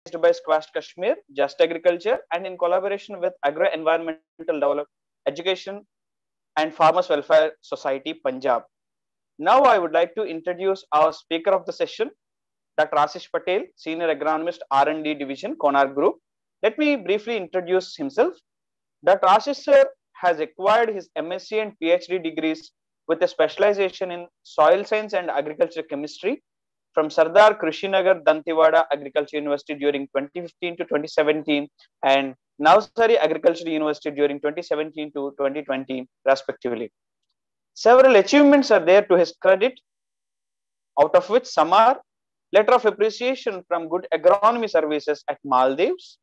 by SKUAST Kashmir, Just Agriculture, and in collaboration with Agro Environmental Development Education and Farmers Welfare Society, Punjab. Now I would like to introduce our speaker of the session, Dr. Ashish Patel, Senior Agronomist, R&D Division, Konark Group. Let me briefly introduce himself. Dr. Ashish sir has acquired his MSc and PhD degrees with a specialization in soil science and agriculture chemistry from Sardar Krishinagar Dantiwada Agriculture University during 2015 to 2017 and Navsari Agriculture University during 2017 to 2020 respectively. Several achievements are there to his credit, out of which some are letter of appreciation from good agronomy services at Maldives,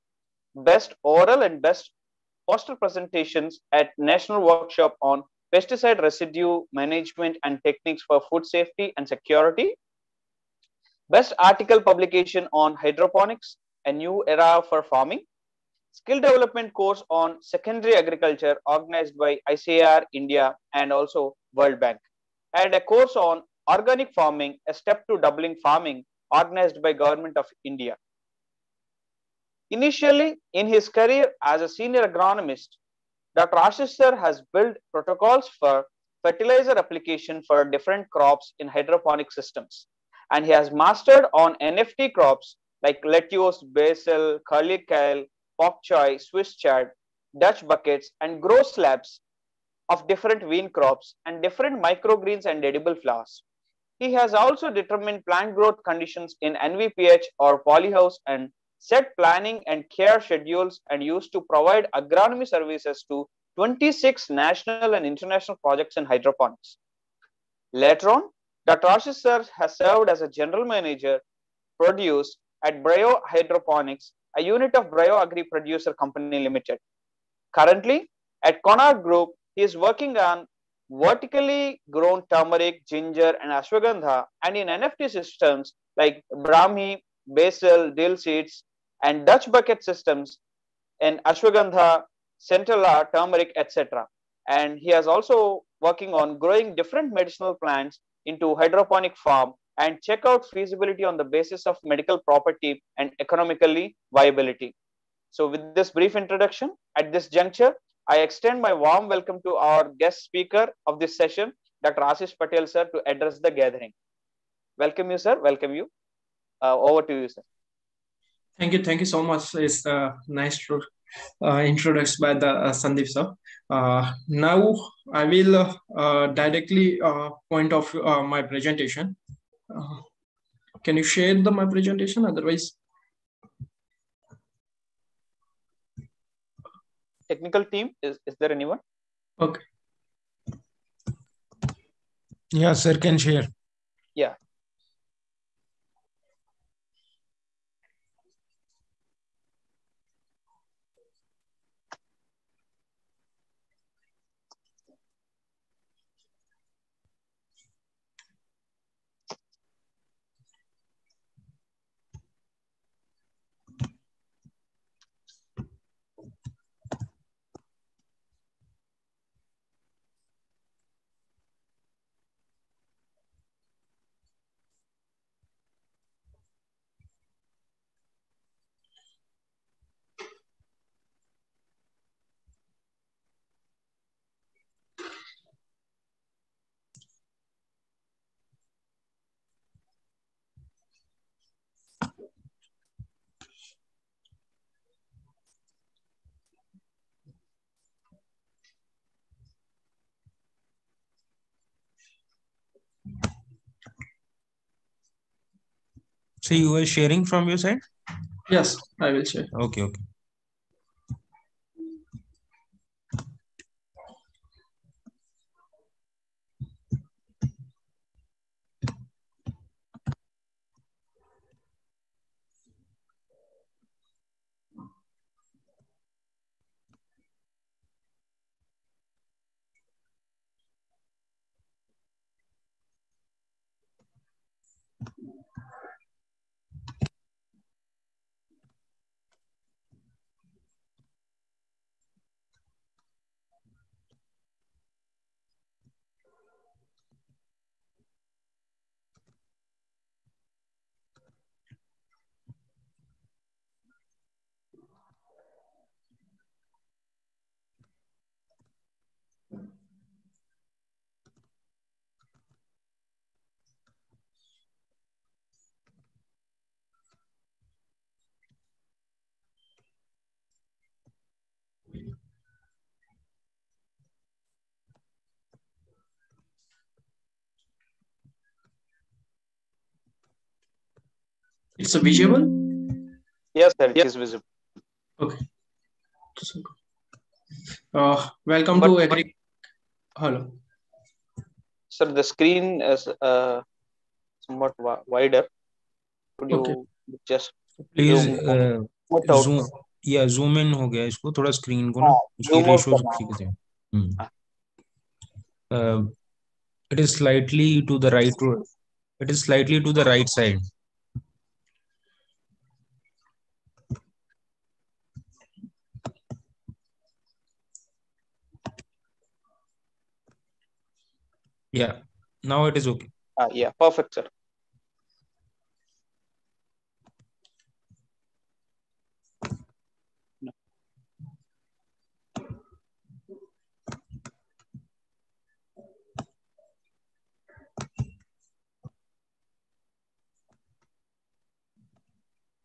best oral and best poster presentations at national workshop on pesticide residue management and techniques for food safety and security, best article publication on hydroponics, a new era for farming, skill development course on secondary agriculture organized by ICAR India and also World Bank, and a course on organic farming, a step to doubling farming organized by Government of India. Initially, in his career as a senior agronomist, Dr. Ashish has built protocols for fertilizer application for different crops in hydroponic systems. And he has mastered on NFT crops like lettuce, basil, curly kale, bok choy, Swiss chard, Dutch buckets, and grow slabs of different bean crops and different microgreens and edible flowers. He has also determined plant growth conditions in NVPH or polyhouse and set planning and care schedules and used to provide agronomy services to 26 national and international projects in hydroponics. Later on, Dr. Ashish sir has served as a general manager produce at Brio Hydroponics, a unit of Brio Agri Producer Company Limited. Currently, at Konark Group, he is working on vertically grown turmeric, ginger, and ashwagandha, and in NFT systems like Brahmi, basil, dill seeds, and Dutch bucket systems in ashwagandha, centella, turmeric, etc. And he has also working on growing different medicinal plants into hydroponic farm and check out feasibility on the basis of medical property and economically viability. So with this brief introduction, at this juncture, I extend my warm welcome to our guest speaker of this session, Dr. Ashish Patel, sir, to address the gathering. Welcome you, sir. Welcome you. Uh, over to you, sir. Thank you. Thank you so much. It's uh, nice to introduced by the uh, Sandeep sir. Uh, now I will uh, uh, directly uh, point off uh, my presentation. Uh, can you share the my presentation? Otherwise, Technical team, is, is there anyone? okay. Yeah, sir, can share. Yeah. So you were sharing from your side? Yes, I will share. Okay, okay. It's visible? Yes, sir, it is visible. Okay. Uh, welcome But- to Agri. Hello. Sir, the screen is uh, somewhat wi- wider. Could you Okay. just please Zoom put out? Zoom या zoom in हो गया इसको थोड़ा screen को ना हाँ, उसकी zoom out ratio करना ठीक होगा। से it is slightly to the right it is slightly to the right side yeah now it is okay Ah, yeah, perfect, sir.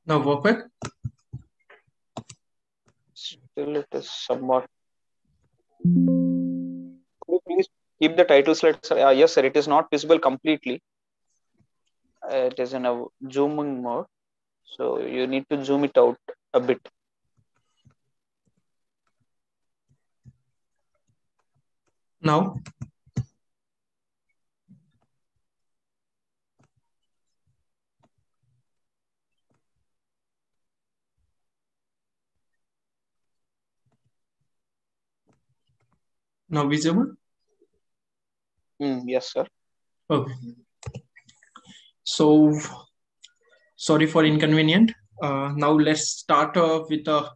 Now perfect. Still, it is somewhat. Could you please keep the title slide? Ah, yes, sir. It is not visible completely. Uh, it is in a zooming mode, so you need to zoom it out a bit. Now. Now visible? Mm, yes, sir. Okay. So, sorry for inconvenient. Uh, now let's start uh, with uh,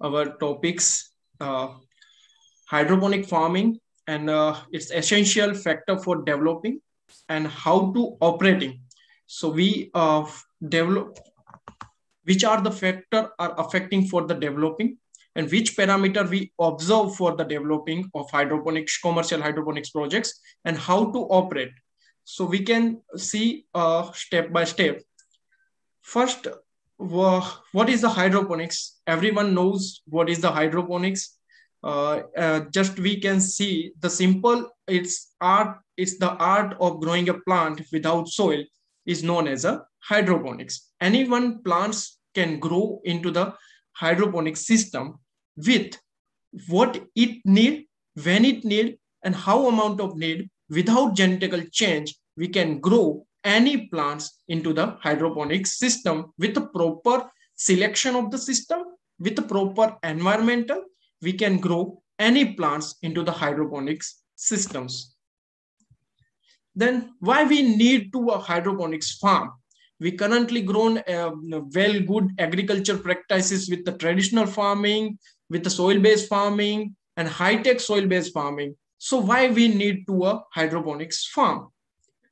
our topics. Uh, hydroponic farming and uh, its essential factor for developing and how to operating. So we uh, develop which are the factor are affecting for the developing and which parameter we observe for the developing of hydroponics commercial hydroponics projects and how to operate. So we can see uh, step by step. First what is the hydroponics? Everyone knows what is the hydroponics. Uh, uh, just we can see the simple it's art it's the art of growing a plant without soil is known as a hydroponics. Anyone plants can grow into the hydroponic system with what it need when it need and how amount of need. Without genetical change we can grow any plants into the hydroponic system with the proper selection of the system with the proper environmental we can grow any plants into the hydroponics systems. Then why we need to a hydroponics farm? We currently grown uh, well good agriculture practices with the traditional farming with the soil based farming and high tech soil based farming. So why we need to a hydroponics farm?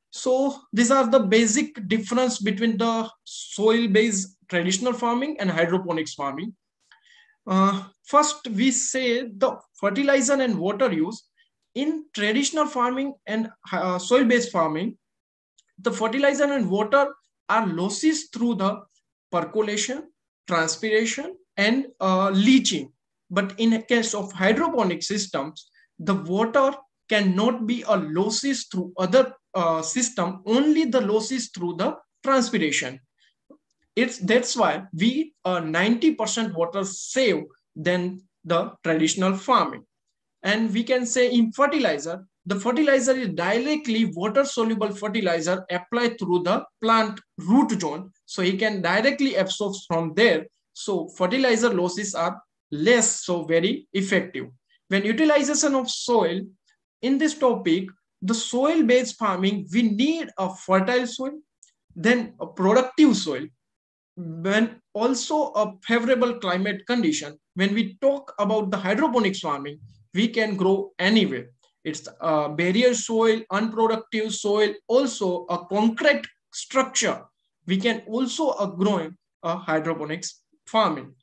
So these are the basic difference between the soil based traditional farming and hydroponics farming. Uh, first we say the fertilizer and water use. In traditional farming and uh, soil based farming the fertilizer and water are losses through the percolation transpiration and uh, leaching but in a case of hydroponic systems the water cannot be a losses through other uh, system only the losses through the transpiration. It's that's why we uh, 90% water save than the traditional farming. And we can say in fertilizer the fertilizer is directly water soluble fertilizer applied through the plant root zone. So he can directly absorb from there. So fertilizer losses are less so very effective. When utilization of soil in this topic the soil based farming we need a fertile soil then a productive soil when also a favorable climate condition. When we talk about the hydroponics farming we can grow anywhere. It's a barrier soil unproductive soil also a concrete structure. We can also a growing a hydroponics farming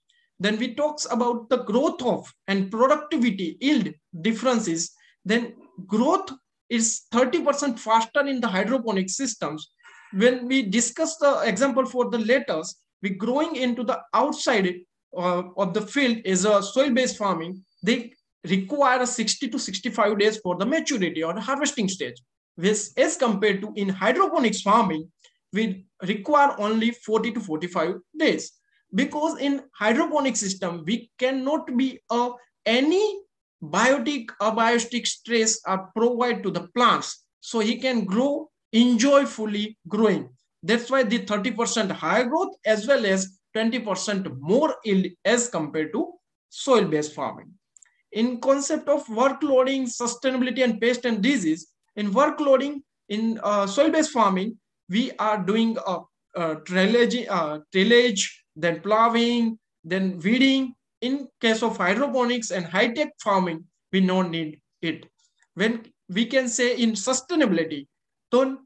then we talks about the growth of and productivity yield differences. Then growth is 30% faster in the hydroponic systems. When we discuss the example for the lettuce we growing into the outside uh, of the field is a soil based farming. They require 60 to 65 days for the maturity or the harvesting stage. This as compared to in hydroponics farming we require only 40 to 45 days because in hydroponic system we cannot be a any biotic or biotic stress are provide to the plants. So he can grow enjoy fully growing. That's why the 30% higher growth as well as 20% more yield as compared to soil based farming. In concept of workloading sustainability and pest and disease in workloading in uh, soil based farming we are doing a, a tillage, uh, tillage then plowing, then weeding. In case of hydroponics and high-tech farming, we don't need it. When we can say in sustainability, then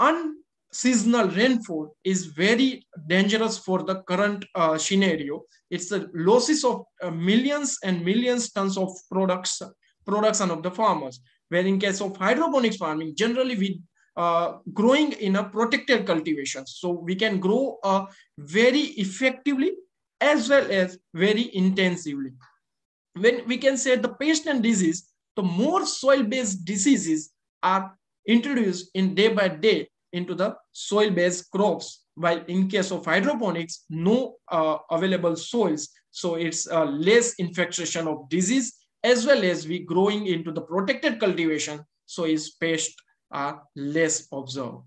unseasonal rainfall is very dangerous for the current uh, scenario. It's the losses of uh, millions and millions tons of products production of the farmers. Where in case of hydroponics farming, generally we uh, growing in a protected cultivation. So we can grow uh, very effectively as well as very intensively. When we can say the pest and disease, the more soil-based diseases are introduced in day by day into the soil-based crops. While in case of hydroponics, no uh, available soils. So it's uh, less infection of disease as well as we growing into the protected cultivation. So is pest are less observed.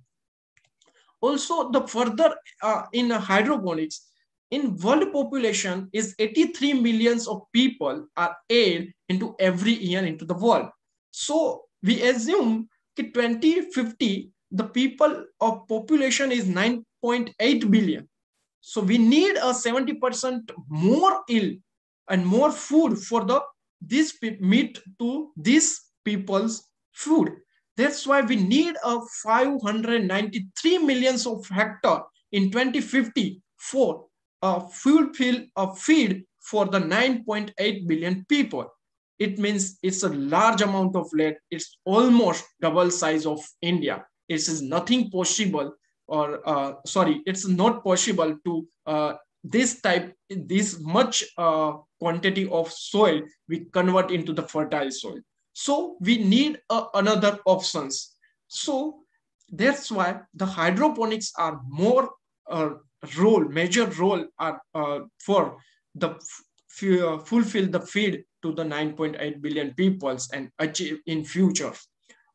Also, the further uh, in hydroponics, in world population is 83 millions of people are added into every year into the world. So we assume that 2050, the people of population is 9.8 billion. So we need a 70% more ill and more food for the this meat to these people's food. That's why we need a 593 millions of hectare in 2050 for a fulfill a feed for the 9.8 billion people. It means it's a large amount of land. It's almost double size of India. It is nothing possible or uh, sorry, it's not possible to uh, this type, this much uh, quantity of soil we convert into the fertile soil. So we need uh, another options. So that's why the hydroponics are more uh, role, major role are, uh, for the uh, fulfill the feed to the 9.8 billion peoples and achieve in future.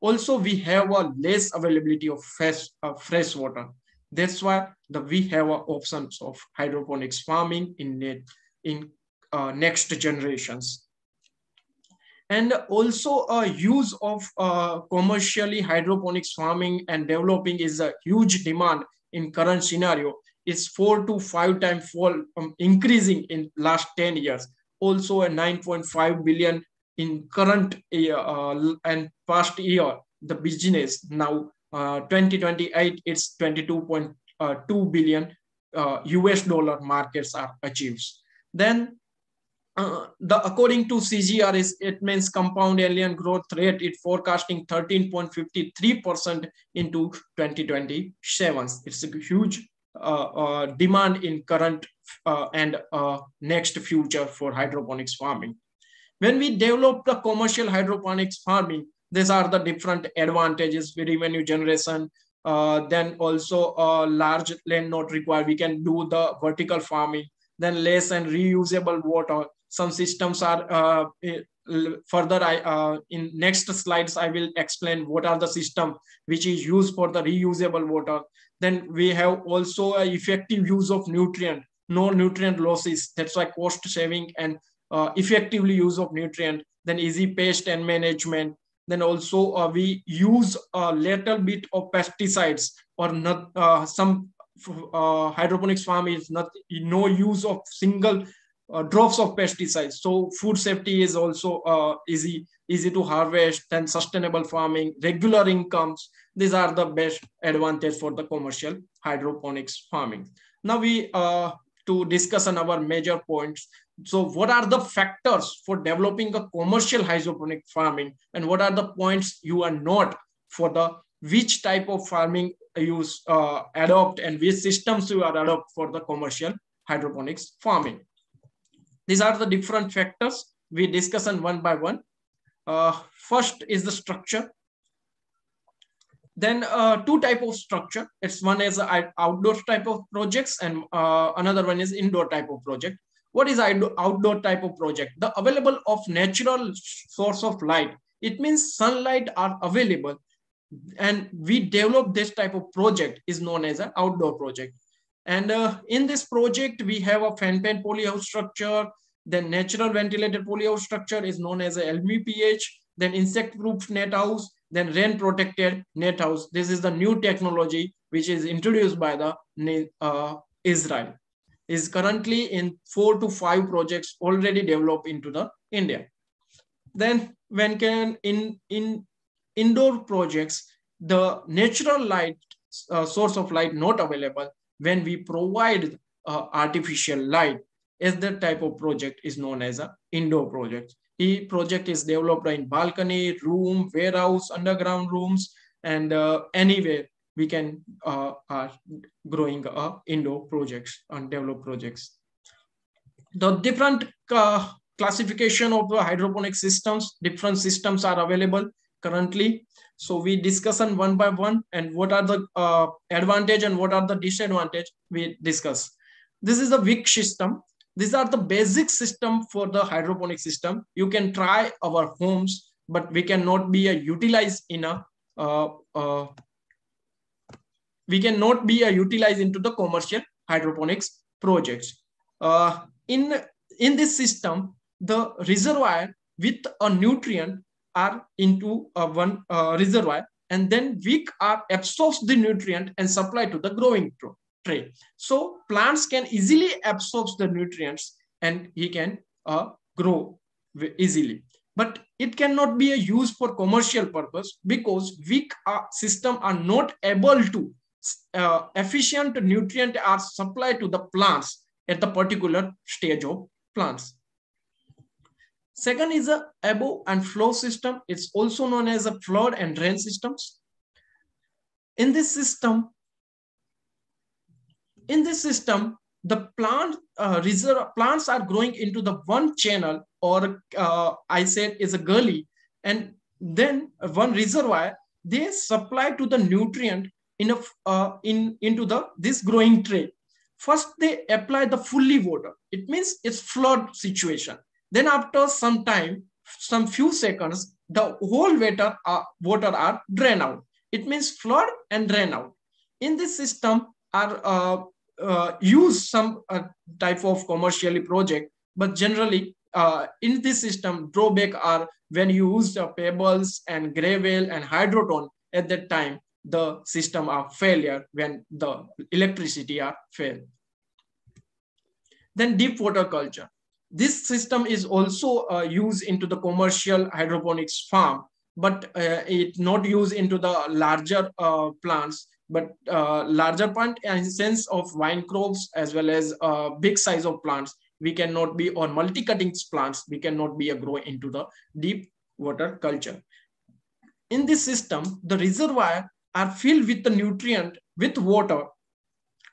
Also, we have a less availability of fresh, uh, fresh water. That's why the, we have options of hydroponics farming in, in uh, next generations and also a use of uh, commercially hydroponics farming and developing is a huge demand in current scenario. It's four to five times fall um, increasing in last 10 years. Also a 9.5 billion in current year uh, and past year the business. Now uh, 2028 it's 22.2 billion uh, us uh, dollar markets are achieved. Then uh, the according to CGRS, it means compound annual growth rate it forecasting 13.53% into 2027 it's a huge uh, uh, demand in current uh, and uh, next future for hydroponics farming. When we develop the commercial hydroponics farming these are the different advantages revenue generation then also large land not required. We can do the vertical farming then less and reusable water some systems are uh, further I, uh, in next slides I will explain what are the system which is used for the reusable water. Then we have also effective use of nutrient, no nutrient losses. That's why cost saving and uh, effectively use of nutrient. Then easy pest and management. Then also uh, we use a little bit of pesticides or not uh, some uh, hydroponics farm is not no use of single uh, drops of pesticides. So food safety is also uh, easy, easy to harvest and sustainable farming, regular incomes. These are the best advantage for the commercial hydroponics farming. Now we, uh, to discuss on our major points. So what are the factors for developing a commercial hydroponic farming and what are the points you are not for the which type of farming you uh, adopt and which systems you are adopt for the commercial hydroponics farming. These are the different factors we discuss on one by one. Uh, first is the structure. then uh, two type of structure. It's one is outdoor type of projects and uh, another one is indoor type of project. What is outdoor type of project? The available of natural source of light. It means sunlight are available and we develop this type of project is known as an outdoor project. And uh, in this project, we have a fan pen polyhouse structure. Then natural ventilated polyhouse structure is known as a NVPH. Then insect-proof net house then rain protected net house. This is the new technology which is introduced by the uh, Israel. Is currently in four to five projects already developed into the India. Then when can in in indoor projects the natural light uh, source of light not available when we provide uh, artificial light as that type of project is known as a indoor project the project is developed in balcony, room, warehouse, underground rooms, and uh, anywhere we can uh, are growing uh, indoor projects and develop projects. The different uh, classification of the hydroponic systems, different systems are available currently. So we discuss on one by one and what are the uh, advantage and what are the disadvantage we discuss. This is the Wick system. These are the basic system for the hydroponic system. You can try our homes but we cannot be a utilized in a uh, uh, we cannot be a utilized into the commercial hydroponics projects. Uh, in in this system the reservoir with a nutrient are into a one uh, reservoir and then we are absorbs the nutrient and supply to the growing tray. So plants can easily absorb the nutrients and he can uh, grow easily. But it cannot be a use for commercial purpose because weak uh, system are not able to uh, efficient nutrient are supplied to the plants at the particular stage of plants. Second is a ebb and flow system. It's also known as a flood and drain systems. In this system, in this system, the plant uh, reserve plants are growing into the one channel or uh, I said is a gully and then one reservoir they supply to the nutrient in a uh, in into the this growing tray. First they apply the fully water. It means it's flood situation. Then after some time, some few seconds, the whole water uh, water are drain out. It means flood and drain out. In this system, are uh, uh, use some uh, type of commercially project, but generally uh, in this system, drawback are when you use pebbles and gravel and hydroton at that time, the system are failure when the electricity are fail. Then deep water culture. This system is also uh, used into the commercial hydroponics farm, but uh, it not used into the larger uh, plants but uh, larger plant in sense of vine crops as well as uh, big size of plants. We cannot be on multi-cutting plants we cannot be a grow into the deep water culture. In this system the reservoir are filled with the nutrient with water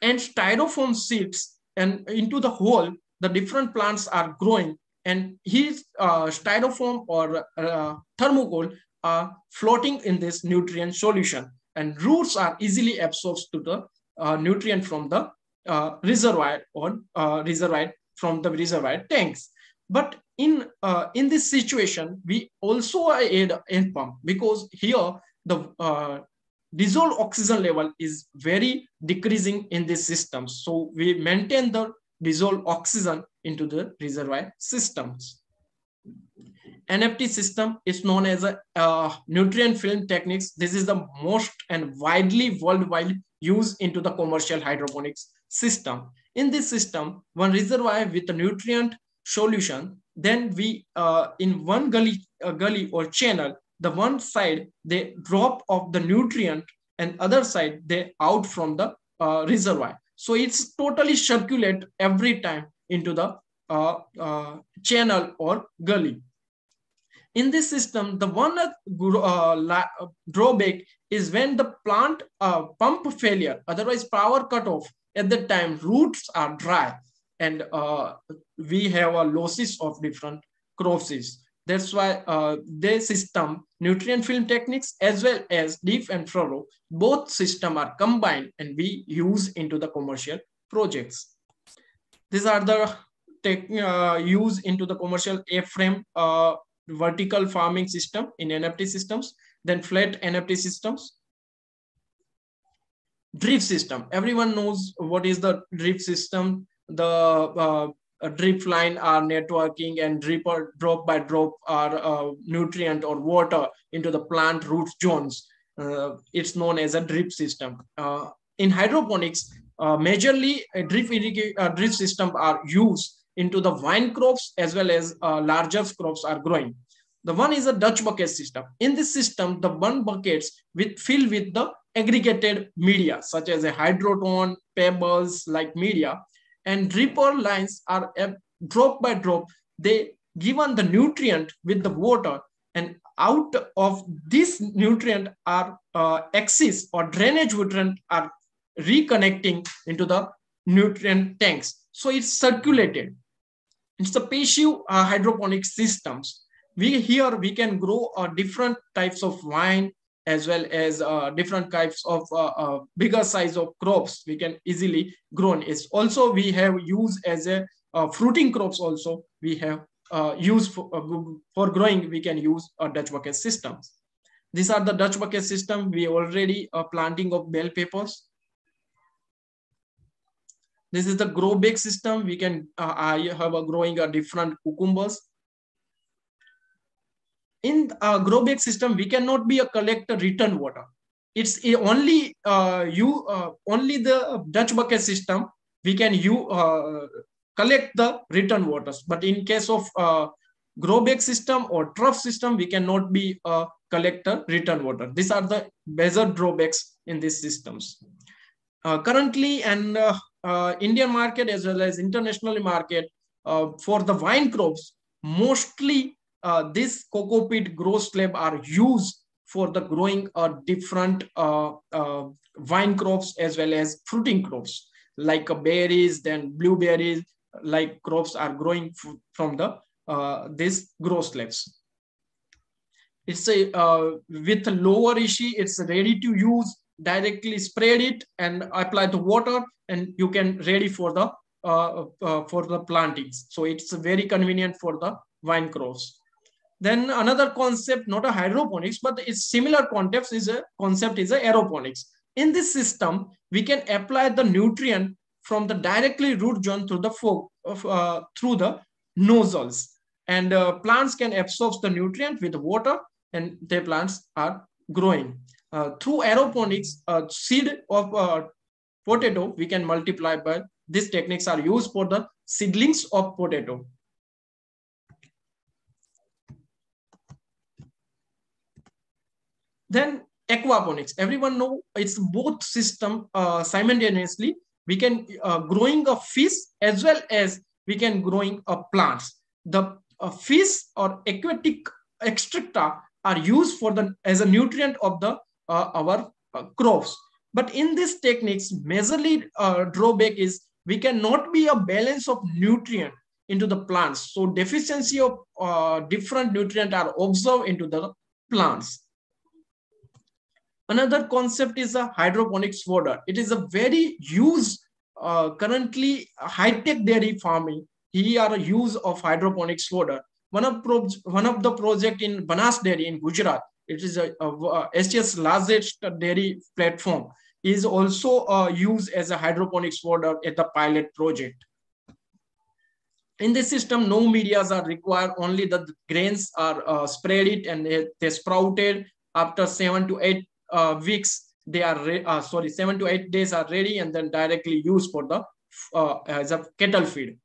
and styrofoam seeds and into the hole the different plants are growing and his uh, styrofoam or uh, thermocol are floating in this nutrient solution and roots are easily absorbed to the uh, nutrient from the uh, reservoir or uh, reservoir from the reservoir tanks. But in uh, in this situation, we also add end pump because here the dissolved oxygen level is very decreasing in this system. So we maintain the dissolved oxygen into the reservoir systems. NFT system is known as a uh, nutrient film techniques. This is the most and widely worldwide used into the commercial hydroponics system. In this system, one reservoir with a nutrient solution, then we, uh, in one gully, uh, gully or channel, the one side, they drop of the nutrient and other side, they out from the uh, reservoir. So it's totally circulate every time into the uh, uh, channel or gully in this system, the one uh, drawback is when the plant uh, pump failure, otherwise power cut off, at that time roots are dry and uh, we have a losses of different crosses. That's why uh, system, nutrient film techniques, as well as deep and furrow, both system are combined and we use into the commercial projects. These are the tech, uh, use into the commercial A-frame uh, vertical farming system in NFT systems, then flat NFT systems. Drip system. Everyone knows what is the drip system. The uh, drip line are networking and drip drop by drop are uh, nutrient or water into the plant root zones. Uh, it's known as a drip system. Uh, in hydroponics, majorly drip, drip system are used into the vine crops as well as larger crops are growing. The one is a Dutch bucket system. In this system, the one buckets with filled with the aggregated media such as a hydroton, pebbles like media, and dripper lines are uh, drop by drop. They given the nutrient with the water, and out of this nutrient are uh, excess or drainage nutrient are reconnecting into the nutrient tanks. So it's circulated. It's the passive uh, hydroponic systems. We here we can grow uh, different types of wine as well as uh, different types of uh, uh, bigger size of crops we can easily grow. It's also we have used as a uh, fruiting crops also we have used for, for growing we can use a Dutch bucket systems. These are the Dutch bucket system. We already planting of bell peppers this is the grow bag system. We can uh, I have a growing a different cucumbers. In a grow system, we cannot be a collector return water. It's only uh, you uh, only the Dutch bucket system we can you uh, collect the return waters. But in case of uh, grow system or trough system, we cannot be a collector return water. These are the major drawbacks in these systems. Uh, currently, and uh, Indian market as well as international market for the wine crops, mostly uh, this peat grow slab are used for the growing uh, different uh, uh, wine crops as well as fruiting crops like berries, then blueberries, like crops are growing from the this grow slabs. It's a with lower issue, it's ready to use directly spread it and apply the water and you can ready for the uh, uh, for the plantings. So it's very convenient for the vine crops. Then another concept, not a hydroponics, but it's similar concept is a concept is a aeroponics. In this system, we can apply the nutrient from the directly root zone through the folk, uh, through the nozzles, and uh, plants can absorb the nutrient with water, and their plants are growing. Uh, through aeroponics, uh, seed of uh, potato, we can multiply by these techniques are used for the seedlings of potato. Then aquaponics, everyone know it's both system uh, simultaneously. We can uh, growing a fish as well as we can growing a plants. The uh, fish or aquatic extracta are used for the as a nutrient of the uh, our uh, crops. But in these techniques, majorly uh, drawback is we cannot be a balance of nutrient into the plants. So deficiency of different nutrient are observed into the plants. Another concept is a hydroponics fodder. It is a very used uh, currently high-tech dairy farming. Here are use of hydroponics fodder. One of, one of the project in Banas Dairy in Gujarat, it is a, a, a SGS largest dairy platform, is also uh, used as a hydroponics fodder at the pilot project. In this system, no medias are required, only the grains are uh, spread it and they, they, sprouted after seven to eight uh, weeks. They are, uh, sorry, seven to eight days are ready and then directly used for the, uh, as a cattle feed.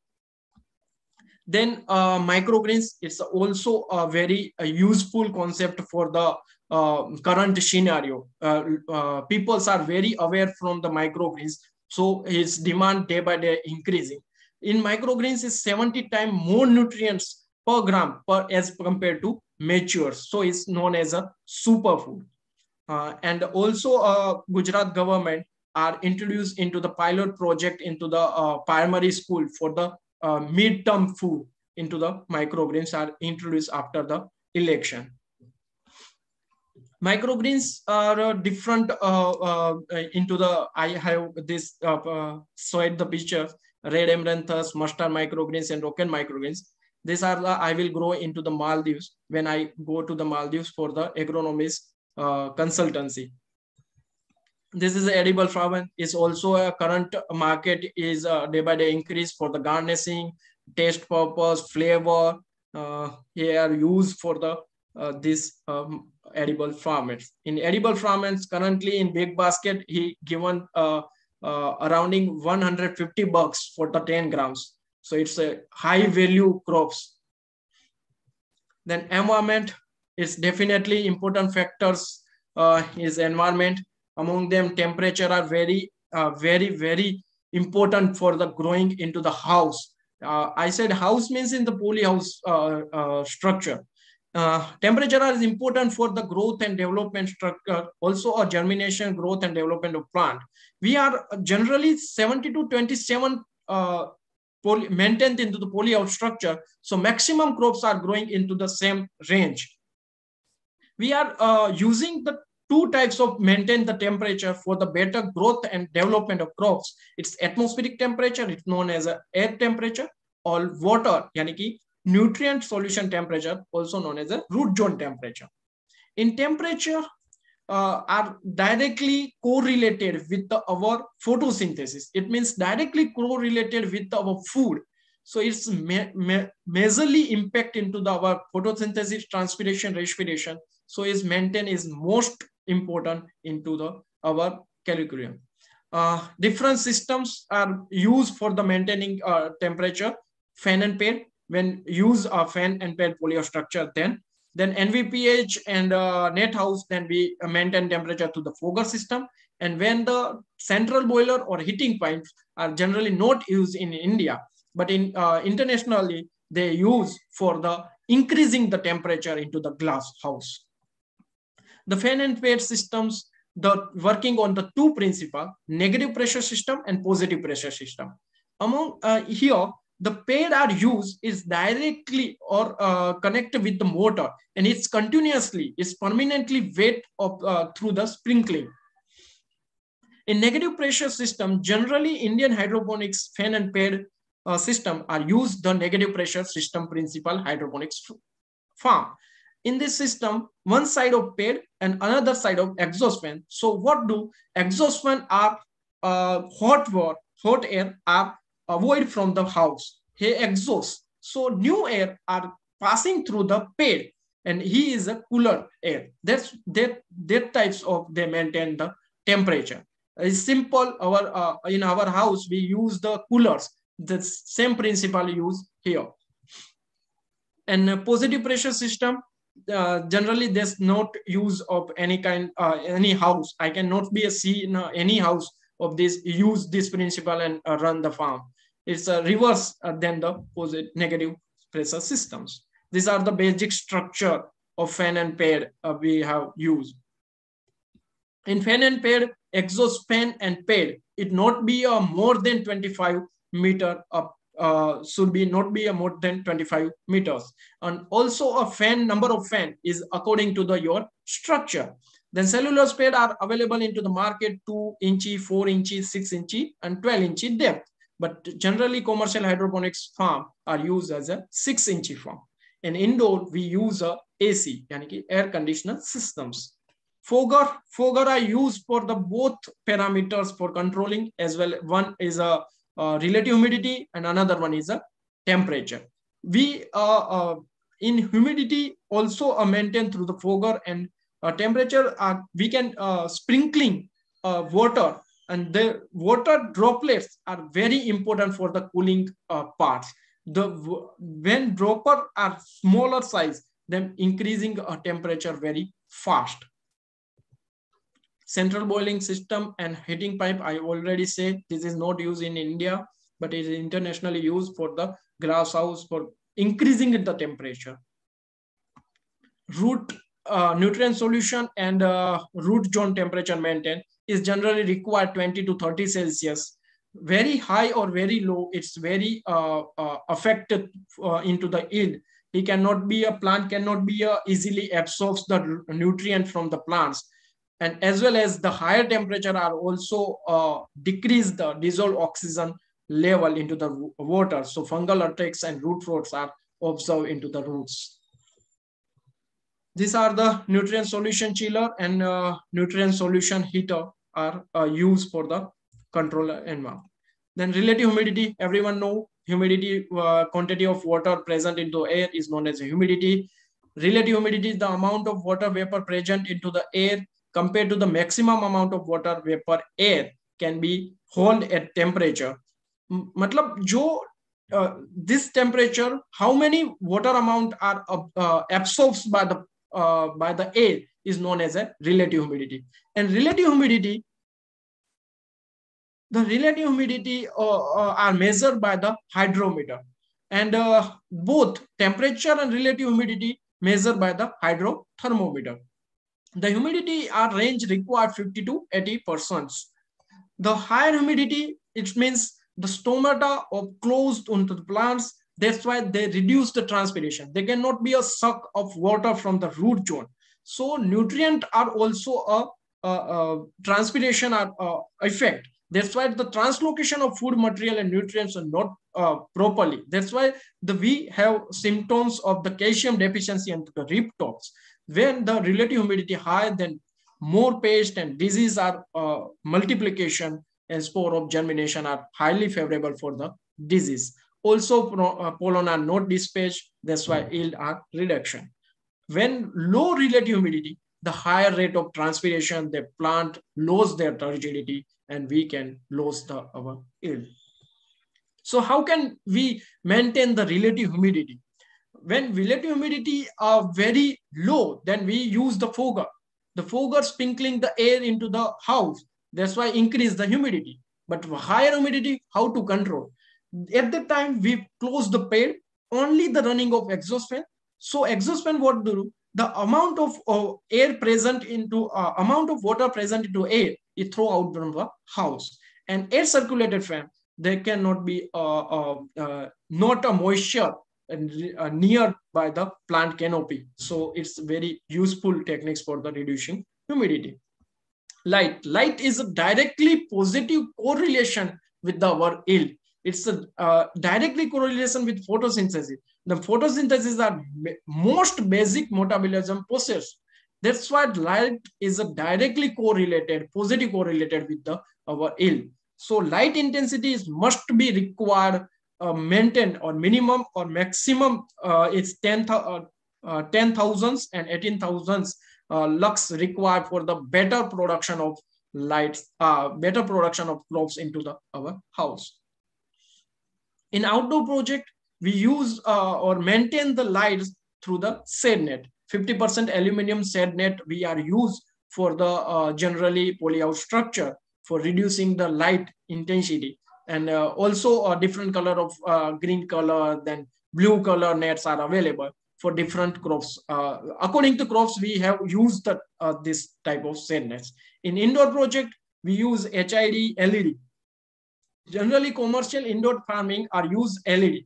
Then uh, microgreens, it's also a very uh, useful concept for the uh, current scenario. Uh, uh, people are very aware from the microgreens. So its demand day by day increasing. In microgreens is 70 times more nutrients per gram per as compared to matures. So it's known as a superfood. Uh, and also uh, Gujarat government are introduced into the pilot project into the uh, primary school for the mid-term food. into the microgreens are introduced after the election. Microgreens are different uh, uh, into the, I have this uh, uh, slide the picture, red amaranthus, mustard microgreens and rocket microgreens. These are the, I will grow into the Maldives when I go to the Maldives for the agronomist uh, consultancy. This is edible flower. Is also a current market is uh, day by day increase for the garnishing, taste purpose, flavor. Uh, here used for the uh, this um, edible formats. In edible formats, currently in BigBasket, he given uh, uh, arounding 150 bucks for the 10 grams. So it's a high value crops. Then environment is definitely important factors uh, is environment. Among them, temperature are very, uh, very, very important for the growing into the house. Uh, I said house means in the poly house uh, uh, structure. Uh, temperature is important for the growth and development structure, also a germination, growth and development of plant. We are generally 70 to 27 uh, poly, maintained into the polyhouse structure. So maximum crops are growing into the same range. We are uh, using the two types of maintain the temperature for the better growth and development of crops. It's atmospheric temperature, it's known as air temperature, or water, yani nutrient solution temperature, also known as a root zone temperature. In temperature, uh, are directly correlated with the, our photosynthesis. It means directly correlated with our food. So it's ma majorly impact into the, our photosynthesis, transpiration, respiration. So is maintain is most important into the our curriculum. Uh, different systems are used for the maintaining uh, temperature, fan and pad when use a fan and pad polio structure then then NVPH and uh, net house then we maintain temperature to the Fogger system. And when the central boiler or heating pipes are generally not used in India but in uh, internationally they use for the increasing the temperature into the glass house the fan and pad systems the working on the two principle negative pressure system and positive pressure system among uh, here the pad are used is directly or uh, connected with the motor and it's continuously, it's permanently wet of, uh, through the sprinkling. In negative pressure system, generally Indian hydroponics fan and pad uh, system are used the negative pressure system principle hydroponics farm. In this system, one side of pad and another side of exhaust fan. So what do exhaust fan are uh, hot water, hot air are avoid from the house. He exhausts. So new air are passing through the pad and he is a cooler air. That's that that types of they maintain the temperature. It's simple. Our uh, in our house we use the coolers. The same principle used here. And positive pressure system uh, generally there's not use of any kind uh, any house. I cannot be a see in uh, any house of this use this principle and uh, run the farm it's a reverse uh, than the positive negative pressure systems. These are the basic structure of fan and pad uh, we have used. In fan and pad, exhaust fan and pad, it not be a more than 25 meter up, uh, should be not be a more than 25 meters. And also a fan number of fan is according to the your structure. Then cellular pad are available into the market 2 inchy, 4 inchy, 6 inchy, and 12 inchy depth. But generally commercial hydroponics farm are used as a six inch farm. In indoor, we use a AC, yani air conditioner systems. Fogger, Fogger are used for the both parameters for controlling as well. One is a, a relative humidity and another one is a temperature. We uh, uh, in humidity also are maintained through the Fogger and uh, temperature. Uh, we can uh, sprinkling uh, water and the water droplets are very important for the cooling uh, parts. The when dropper are smaller size, then increasing temperature very fast. Central boiling system and heating pipe, I already said this is not used in India, but it is internationally used for the glass house for increasing the temperature. Root uh, nutrient solution and uh, root zone temperature maintained is generally required 20 to 30 Celsius. very high or very low, it's very uh, uh, affected uh, into the yield. He cannot be a plant cannot be a easily absorbs the nutrient from the plants. And as well as the higher temperature are also uh, decrease the dissolved oxygen level into the water. So fungal attacks and root rots are observed into the roots. These are the nutrient solution chiller and uh, nutrient solution heater are uh, used for the control environment. Then relative humidity, everyone know humidity uh, quantity of water present into air is known as humidity. Relative humidity is the amount of water vapor present into the air compared to the maximum amount of water vapor air can be hold at temperature. Matlab जो uh, this temperature how many water amount are uh, absorbed by the uh, by the air is known as a relative humidity. And relative humidity the relative humidity uh, uh, are measured by the hygrometer. And uh, both temperature and relative humidity measured by the hygrothermometer. The humidity are range required 50 to 80 percent. The higher humidity, it means the stomata are closed onto the plants that's why they reduce the transpiration. They cannot be a suck of water from the root zone. So nutrient are also a, a, a transpiration are, uh, effect. That's why the translocation of food material and nutrients are not uh, properly. That's why the we have symptoms of the calcium deficiency and the riptops. When the relative humidity high, then more pest and disease are uh, multiplication and spore of germination are highly favorable for the disease. Also, uh, pollen are not dispatched. That's why yield are reduction. When low relative humidity, the higher rate of transpiration, the plant lose their turgidity and we can lose the our yield. So how can we maintain the relative humidity? When relative humidity are very low, then we use the fogger. The fogger sprinkling the air into the house. That's why increase the humidity. But higher humidity, how to control? At the time, we close the pair, only the running of exhaust fan. So exhaust fan what do? The amount of uh, air present into, uh, amount of water present into air is throw out from the house. And air circulated fan, there cannot be uh, uh, uh not a moisture uh, near by the plant canopy. So it's very useful techniques for the reducing humidity. Light. Light is a directly positive correlation with the our yield it's a uh, directly correlation with photosynthesis. The photosynthesis are most basic metabolism process. That's why light is a directly correlated, positive correlated with the our yield. So light intensity is must be required, uh, or minimum or maximum. Uh, it's 10 uh, uh, 10,000s and 18,000s uh, lux required for the better production of lights, uh, better production of crops into the our house. In outdoor project, we use or maintain the lights through the shade net. 50% aluminum shade net we are used for the generally polyhouse structure for reducing the light intensity. And uh, also a different color of uh, green color, then blue color nets are available for different crops. Uh, according to crops, we have used the, uh, this type of shade nets. In indoor project, we use HID LED Generally, commercial indoor farming are use LED.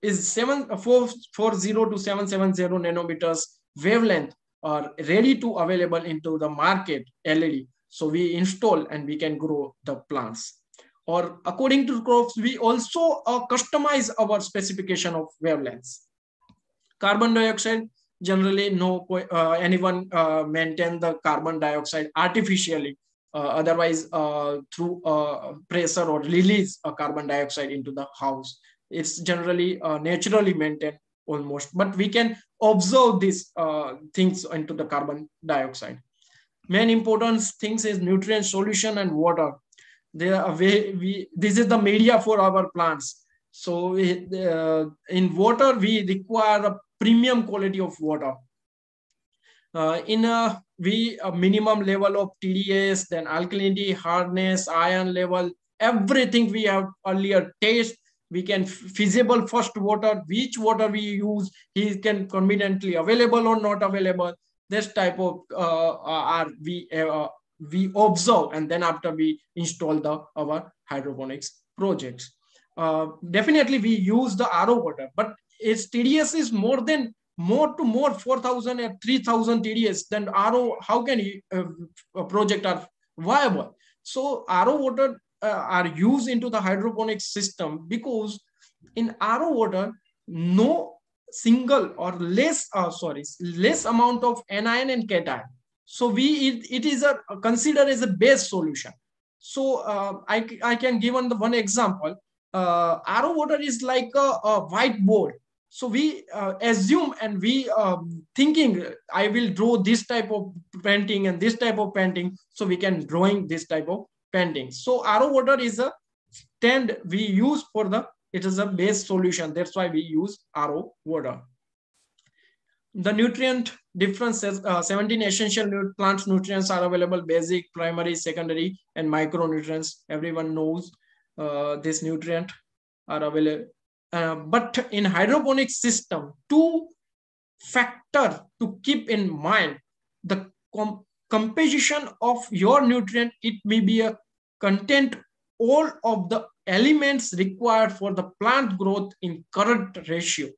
Is 7440 to 770 nanometers wavelength are ready to available into the market LED. So we install and we can grow the plants. Or according to crops, we also uh, customize our specification of wavelengths. Carbon dioxide, generally no uh, anyone uh, maintain the carbon dioxide artificially uh, otherwise uh, through uh, pressure or release a carbon dioxide into the house. It's generally naturally maintained almost, but we can observe these things into the carbon dioxide. Main important things is nutrient solution and water. They are we, this is the media for our plants. So uh, in water, we require a premium quality of water. Uh, in a we a minimum level of TDS, then alkalinity, hardness, iron level, everything we have earlier taste. We can feasible first water, which water we use, he can conveniently available or not available. This type of uh, are we uh, we observe and then after we install the our hydroponics projects. Uh, definitely we use the RO water, but its TDS is more than more to more 4,000 or 3,000 TDS, then RO, how can you, uh, a project are viable? So RO water uh, are used into the hydroponics system because in RO water, no single or less, uh, sorry, less amount of anion and cation. So we, it, it is a considered as a base solution. So uh, I, I can give on the one example. Uh, RO water is like a, a whiteboard. So we uh, assume and we um, thinking i will draw this type of painting and this type of painting. So we can drawing this type of painting. So RO water is a stand we use for the it is a base solution. That's why we use RO water. The nutrient differences uh, 17 essential plant nutrients are available basic primary secondary and micronutrients everyone knows uh, this nutrient are available uh, but in hydroponic system, two factor to keep in mind, the com composition of your nutrient, it may be a content all of the elements required for the plant growth in current ratio.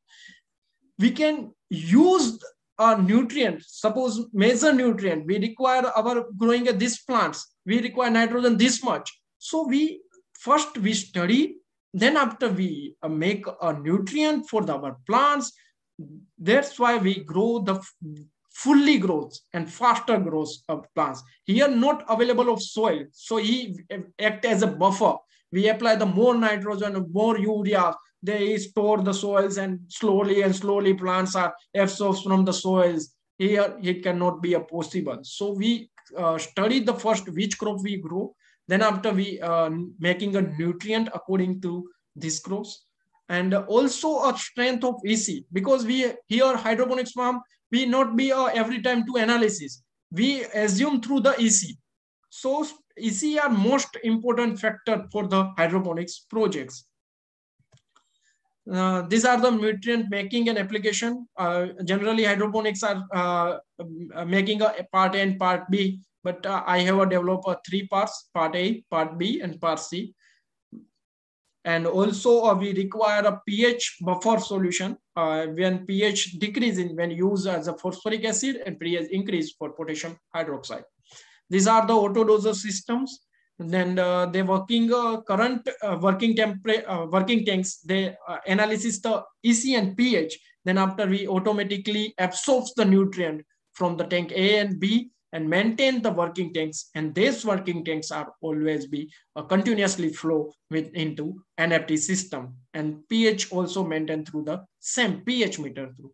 We can use a nutrient, suppose major nutrient, we require our growing these plants, we require nitrogen this much. So we first we study then after we uh, make a nutrient for the, our plants, that's why we grow the fully growth and faster growth of plants. Here not available of soil. So he act as a buffer. We apply the more nitrogen, more urea, they store the soils and slowly and slowly plants are absorbed from the soils. Here it cannot be a possible. So we uh, study the first which crop we grow then after we uh, making a nutrient according to this crops and also a strength of EC because we here hydroponics farm, we not be uh, every time to analysis. We assume through the EC. So EC are most important factor for the hydroponics projects. Uh, these are the nutrient making and application. Uh, generally, hydroponics are uh, making a part A and part B but uh, I have a developer three parts, part A, part B, and part C. And also uh, we require a pH buffer solution uh, when pH decreasing when used as a phosphoric acid and pH increase for potassium hydroxide. These are the autodoser systems. Then uh, they working uh, current uh, working temperature uh, working tanks. They analysis the EC and pH. Then after we automatically absorbs the nutrient from the tank A and B and maintain the working tanks. And these working tanks are always be uh, continuously flow with into NFT system and pH also maintained through the same pH meter through.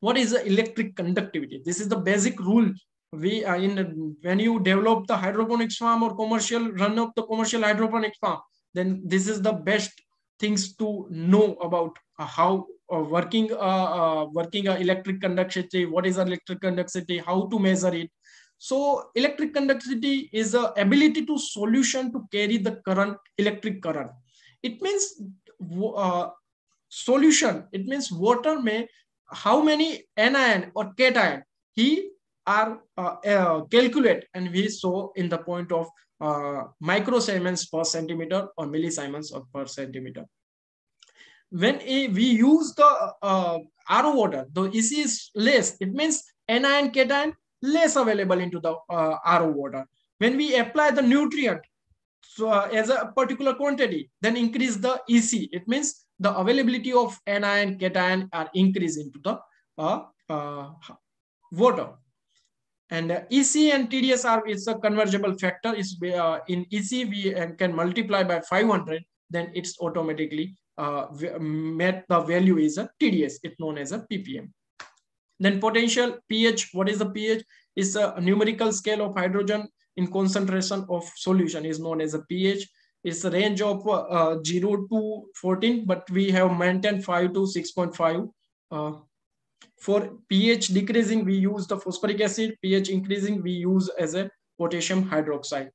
What is the electric conductivity? This is the basic rule we are in when you develop the hydroponics farm or commercial run up the commercial hydroponic farm, then this is the best things to know about uh, how uh, working uh, uh, working electric conductivity what is electric conductivity how to measure it. So electric conductivity is a ability to solution to carry the current electric current. It means uh, solution it means water may how many anion or cation he are uh, uh, calculate and we saw in the point of uh, microsiemens per centimeter or millisiemens per centimeter when a, we use the uh, RO water, the EC is less. It means anion cation less available into the uh, RO water. When we apply the nutrient so uh, as a particular quantity, then increase the EC. It means the availability of anion cation are increased into the uh, water. And uh, EC and TDS are is a convergible factor. Is uh, in EC we uh, can multiply by 500, then it's automatically uh, met the value is a TDS, it's known as a ppm. Then potential pH, what is the pH? Is a numerical scale of hydrogen in concentration of solution is known as a pH. It's a range of uh, 0 to 14, but we have maintained 5 to 6.5. For pH decreasing, we use the phosphoric acid. pH increasing, we use as a potassium hydroxide.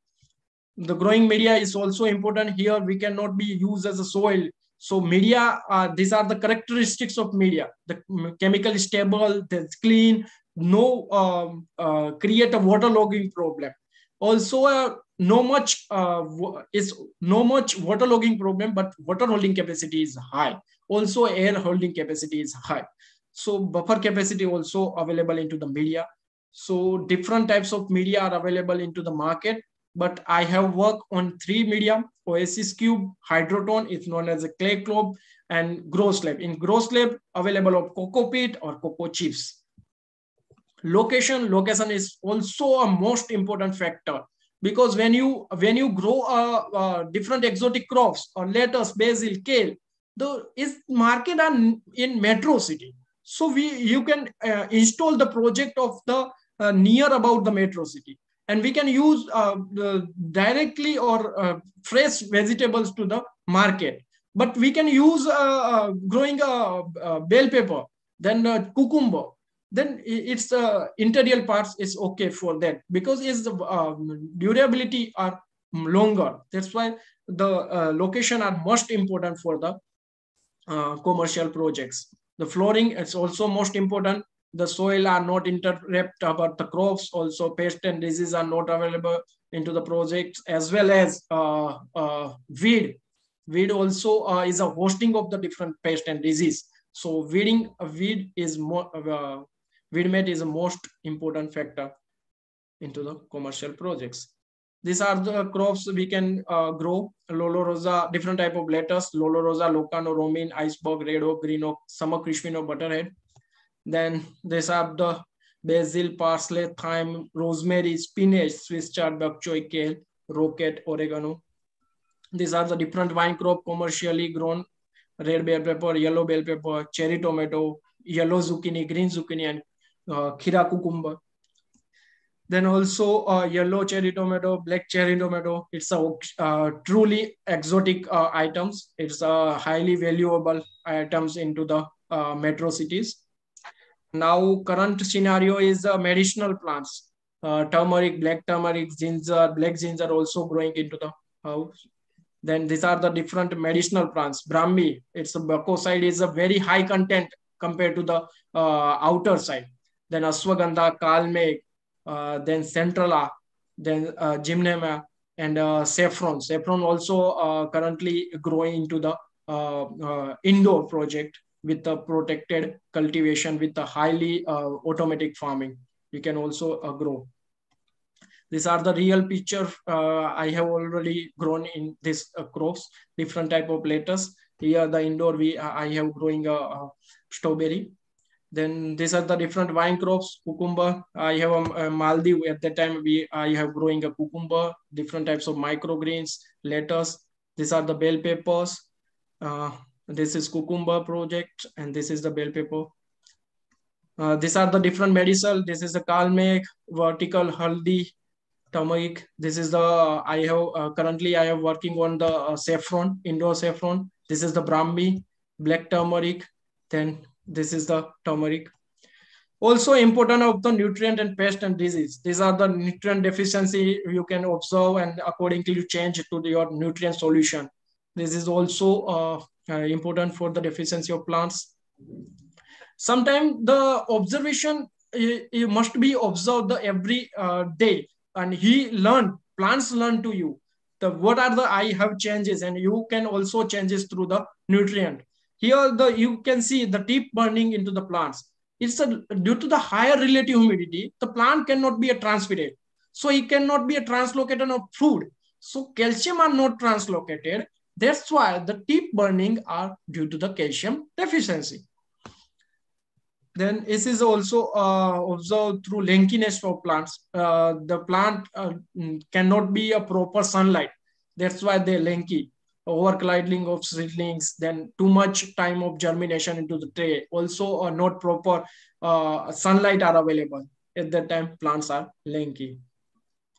The growing media is also important here. We cannot be used as a soil so media, uh, these are the characteristics of media. The chemical stable, that's clean, no um, uh, create a waterlogging problem. Also, uh, no much uh, is no much waterlogging problem, but water holding capacity is high. Also, air holding capacity is high. So buffer capacity also available into the media. So different types of media are available into the market but I have worked on three media, Oasis Cube, Hydroton, it's known as a clay globe, and Grow Slab. In Grow Slab, available of cocoa peat or cocoa chips. Location, location is also a most important factor because when you when you grow uh, uh, different exotic crops or lettuce, basil, kale, the is market are in metro city. So we you can uh, install the project of the uh, near about the metro city. And we can use uh, directly or uh, fresh vegetables to the market. But we can use uh, uh growing a, bell pepper then cucumber. Then its interior parts is okay for that because its uh, durability are longer. That's why the location are most important for the commercial projects the flooring is also most important. The soil are not interrupt about the crops also pest and disease are not available into the projects as well as uh, uh, weed. Weed also uh, is a hosting of the different pest and disease. So weeding a weed is more uh, weed mate is the most important factor into the commercial projects these are the crops we can uh, grow lolo rosa different type of lettuce lolo rosa locano romaine iceberg red oak green oak summer crispino butterhead then these are the basil, parsley, thyme, rosemary, spinach, Swiss chard, bok choy, kale, rocket, oregano. These are the different vine crop commercially grown. Red bell pepper, yellow bell pepper, cherry tomato, yellow zucchini, green zucchini, and uh, kira cucumber. Then also uh, yellow cherry tomato, black cherry tomato. It's a uh, truly exotic uh, items. It's a highly valuable items into the uh, metro cities now current scenario is uh, medicinal plants uh, turmeric black turmeric ginger black ginger also growing into the house then these are the different medicinal plants brahmi it's a bacoside is a very high content compared to the uh, outer side then ashwagandha kalmeg uh, then centella then uh, gymnema and uh, saffron. Saffron also uh, currently growing into the uh, uh, indoor project with a protected cultivation with a highly uh, automatic farming. You can also uh, grow. These are the real picture uh, i have already grown in this uh, crops different type of lettuce. Here the indoor we i have growing a, a, strawberry then these are the different vine crops cucumber i have a, a at that time we i have growing a cucumber different types of microgreens lettuce these are the bell peppers uh, this is cucumber project, and this is the bell pepper. Uh, these are the different medicine. This is the kalmeg, vertical haldi, turmeric. This is the I have uh, currently I am working on the uh, saffron, indoor saffron. This is the brahmi, black turmeric. Then this is the turmeric. Also important of the nutrient and pest and disease. These are the nutrient deficiency you can observe and accordingly you change to your nutrient solution. This is also uh, uh, important for the deficiency of plants. Sometimes the observation you must be observed the every uh, day and he learned plants learn to you the what are the i have changes and you can also changes through the nutrient here the you can see the deep burning into the plants it's a, due to the higher relative humidity the plant cannot be a transpired so it cannot be a translocator of food so calcium are not translocated that's why the deep burning are due to the calcium deficiency. Then this is also uh, observed through lankiness of plants. Uh, the plant uh, cannot be a proper sunlight. That's why they're lanky. Overclouding of seedlings, then too much time of germination into the tray. Also, uh, not proper uh, sunlight are available. At that time, plants are lanky.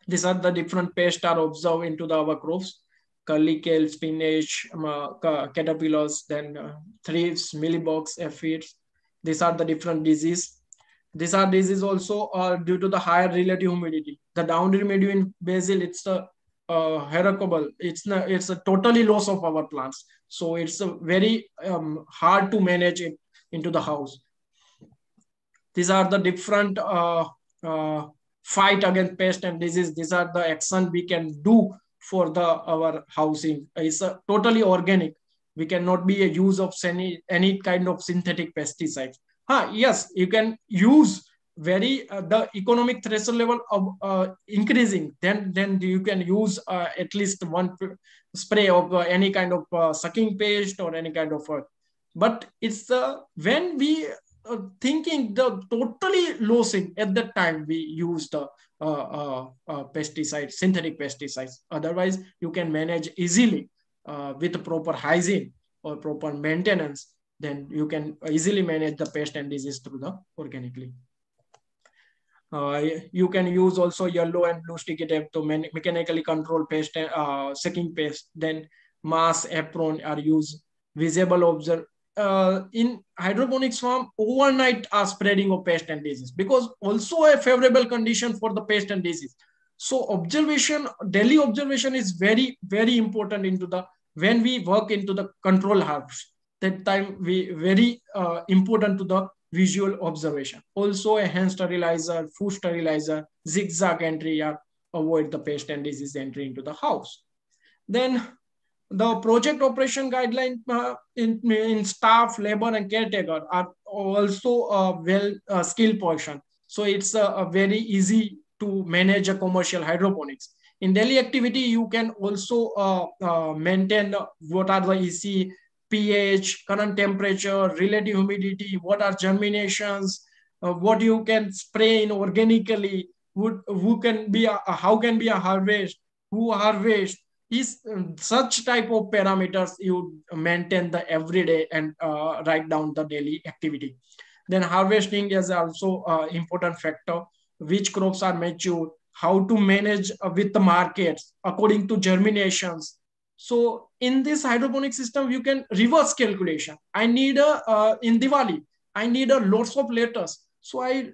These are the different pests are observed into the our crops curly kale, spinach, um, uh, caterpillars, then uh, thrips, mealybugs, aphids. These are the different diseases. These are diseases also uh, due to the higher relative humidity. The downy mildew in basil, it's a uh, heracable. It's a, it's a totally loss of our plants. So it's a very um, hard to manage it into the house. These are the different uh, uh, fight against pest and disease. These are the action we can do for the our housing. It's a totally organic. We cannot be a use of any any kind of synthetic pesticides. Huh, yes, you can use very uh, the economic threshold level of uh, increasing then then you can use uh, at least one spray of uh, any kind of uh, sucking paste or any kind of uh, but it's when we thinking the totally losing at that time we use the pesticide synthetic pesticides. Otherwise you can manage easily with proper hygiene or proper maintenance then you can easily manage the pest and disease through the organically uh, you can use also yellow and blue sticky tape to me mechanically control pest, uh, pest. Then mass apron are used. Visible observe. Uh, in hydroponics farm, overnight are spreading of pest and disease because also a favorable condition for the pest and disease. So observation, daily observation is very, very important into the, when we work into the control herbs, that time we very uh, important to the visual observation. Also a hand sterilizer, food sterilizer, zigzag entry are avoid the pest and disease entry into the house. Then the project operation guideline uh, in, in staff, labor, and caretaker are also a well uh, skilled portion. So it's a, a, very easy to manage a commercial hydroponics. In daily activity, you can also uh, uh maintain what are the EC pH, current temperature, relative humidity, what are germinations, uh, what you can spray in organically, would, who can be, a, how can be a harvest, who harvest, is um, such type of parameters you maintain the everyday and uh, write down the daily activity. Then harvesting is also an important factor. Which crops are mature, how to manage uh, with the markets according to germinations, so in this hydroponic system, you can reverse calculation. I need a, uh, in Diwali, I need a lots of lettuce. So I,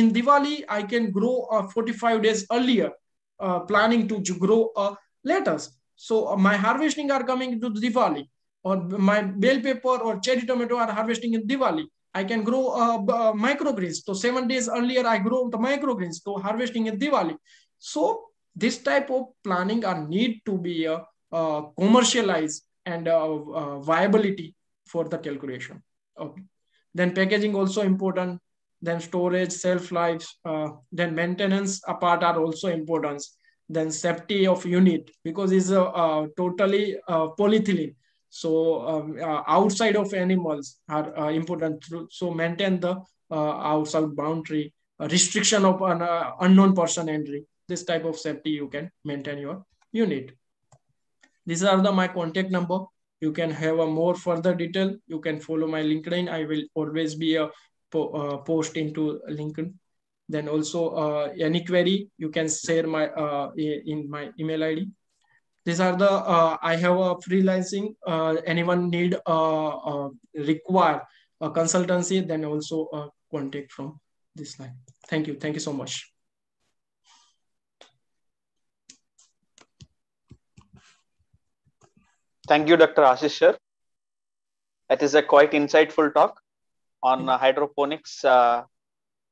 in Diwali, I can grow uh, 45 days earlier, uh, planning to grow a lettuce. So uh, my harvesting are coming into Diwali or my bell pepper or cherry tomato are harvesting in Diwali. I can grow uh, uh, microgreens. So seven days earlier, I grow the microgreens. So harvesting in Diwali. So this type of planning are need to be uh, uh, commercialize and uh, uh, viability for the calculation. Okay. Then packaging also important. Then storage, shelf life, then maintenance apart are also important. Then safety of unit because it's a, totally polyethylene so um, uh, outside of animals are uh, important so maintain the uh, outside boundary restriction of an unknown person entry this type of safety you can maintain your unit these are the my contact number. You can have a more further detail. You can follow my LinkedIn. I will always be a po uh, post into LinkedIn. Then also uh, any query, you can share my uh, in my email ID. These are the, uh, I have a freelancing. Uh, anyone need uh, require a consultancy, then also contact from this line. Thank you. Thank you so much. Thank you, Dr. Ashish sir. That is a quite insightful talk on uh, hydroponics uh,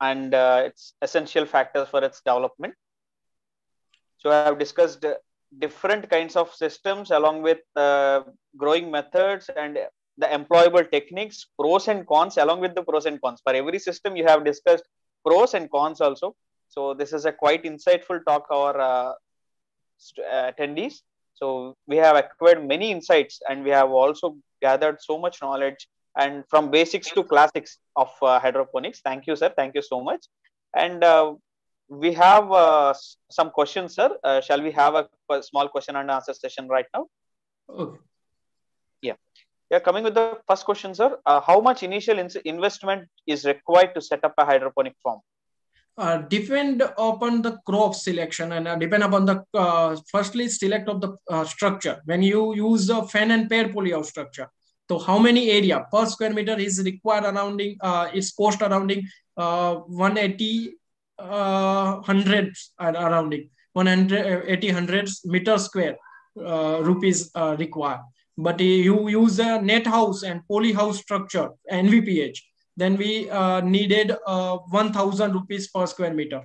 and uh, its essential factors for its development. So I have discussed different kinds of systems along with uh, growing methods and the employable techniques, pros and cons along with the pros and cons. For every system you have discussed pros and cons also. So this is a quite insightful talk our uh, attendees. So we have acquired many insights and we have also gathered so much knowledge and from basics to classics of uh, hydroponics. Thank you, sir. Thank you so much. And uh, we have uh, some questions, sir. Uh, shall we have a, a, small question and answer session right now? Okay. Yeah. Yeah, coming with the first question, sir. Uh, how much initial in investment is required to set up a hydroponic farm? Uh, depend upon the crop selection and uh, depend upon the uh, firstly select of the uh, structure. When you use the fan and pad polyhouse structure so how many area per square meter is required surrounding uh, its cost surrounding uh, 180 uh, hundreds surrounding 180 hundreds meter square rupees required. But you use a net house and poly house structure NVPH then we uh, needed uh, 1000 rupees per square meter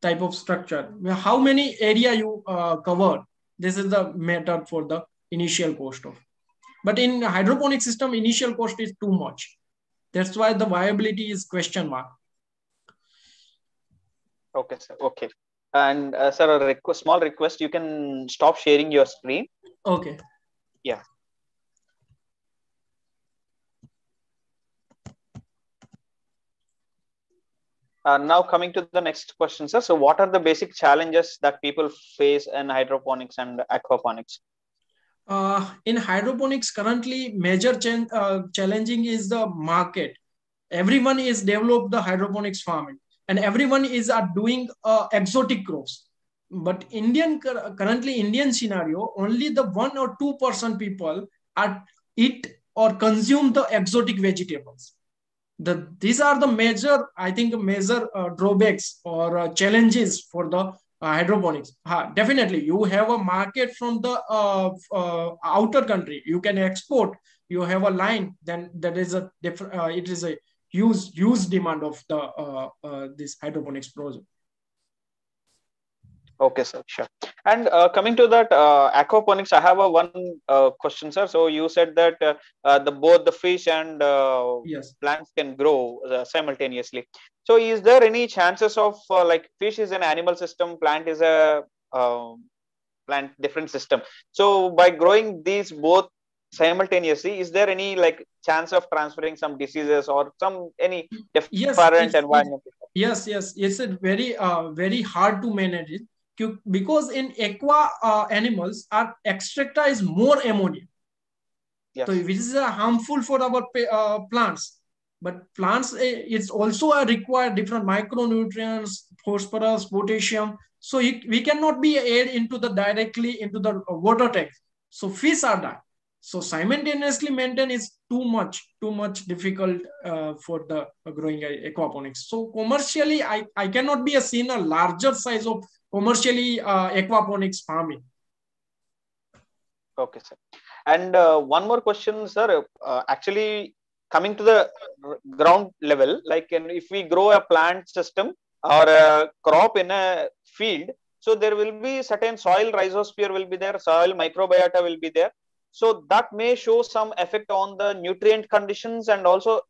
type of structure. How many area you uh, covered? This is the method for the initial cost of. But in hydroponic system, initial cost is too much. That's why the viability is question mark. Okay, sir. Okay. And uh, sir, a request, small request, you can stop sharing your screen. Okay. Yeah. Uh, now coming to the next question, sir. So what are the basic challenges that people face in hydroponics and aquaponics? Uh, in hydroponics, currently major ch- uh, challenging is the market. Everyone is developed the hydroponics farming and everyone is are doing uh, exotic crops. But Indian currently Indian scenario, only the one or two percent people are eat or consume the exotic vegetables the these are the major i think major uh, drawbacks or uh, challenges for the uh, hydroponics. Definitely you have a market from the uh, uh, outer country. You can export. You have a line then that is a different uh, it is a huge huge demand of the this hydroponics project Okay, sir. Sure. And uh, coming to that uh, aquaponics, I have a one uh, question, sir. So you said that uh, uh, the both the fish and uh, yes. plants can grow simultaneously. So is there any chances of like fish is an animal system, plant is a um, plant different system. So by growing these both simultaneously, is there any like chance of transferring some diseases or some any different yes, environment? Yes, yes, it's a very very hard to manage it because in aqua uh, animals our extractor is more ammonia. Yes. so which is uh, harmful for our uh, plants. But plants uh, it's also a require different micronutrients phosphorus potassium. So it, we cannot be add into the directly into the water tank. So fish are that so simultaneously maintain is too much too much difficult uh, for the growing aquaponics so commercially i i cannot be a seen a larger size of commercially uh, aquaponics farming. Okay, sir. And uh, one more question, sir. Uh, actually, coming to the ground level, like if we grow a plant system or a crop in a field, so there will be certain soil rhizosphere will be there, soil microbiota will be there. So that may show some effect on the nutrient conditions and also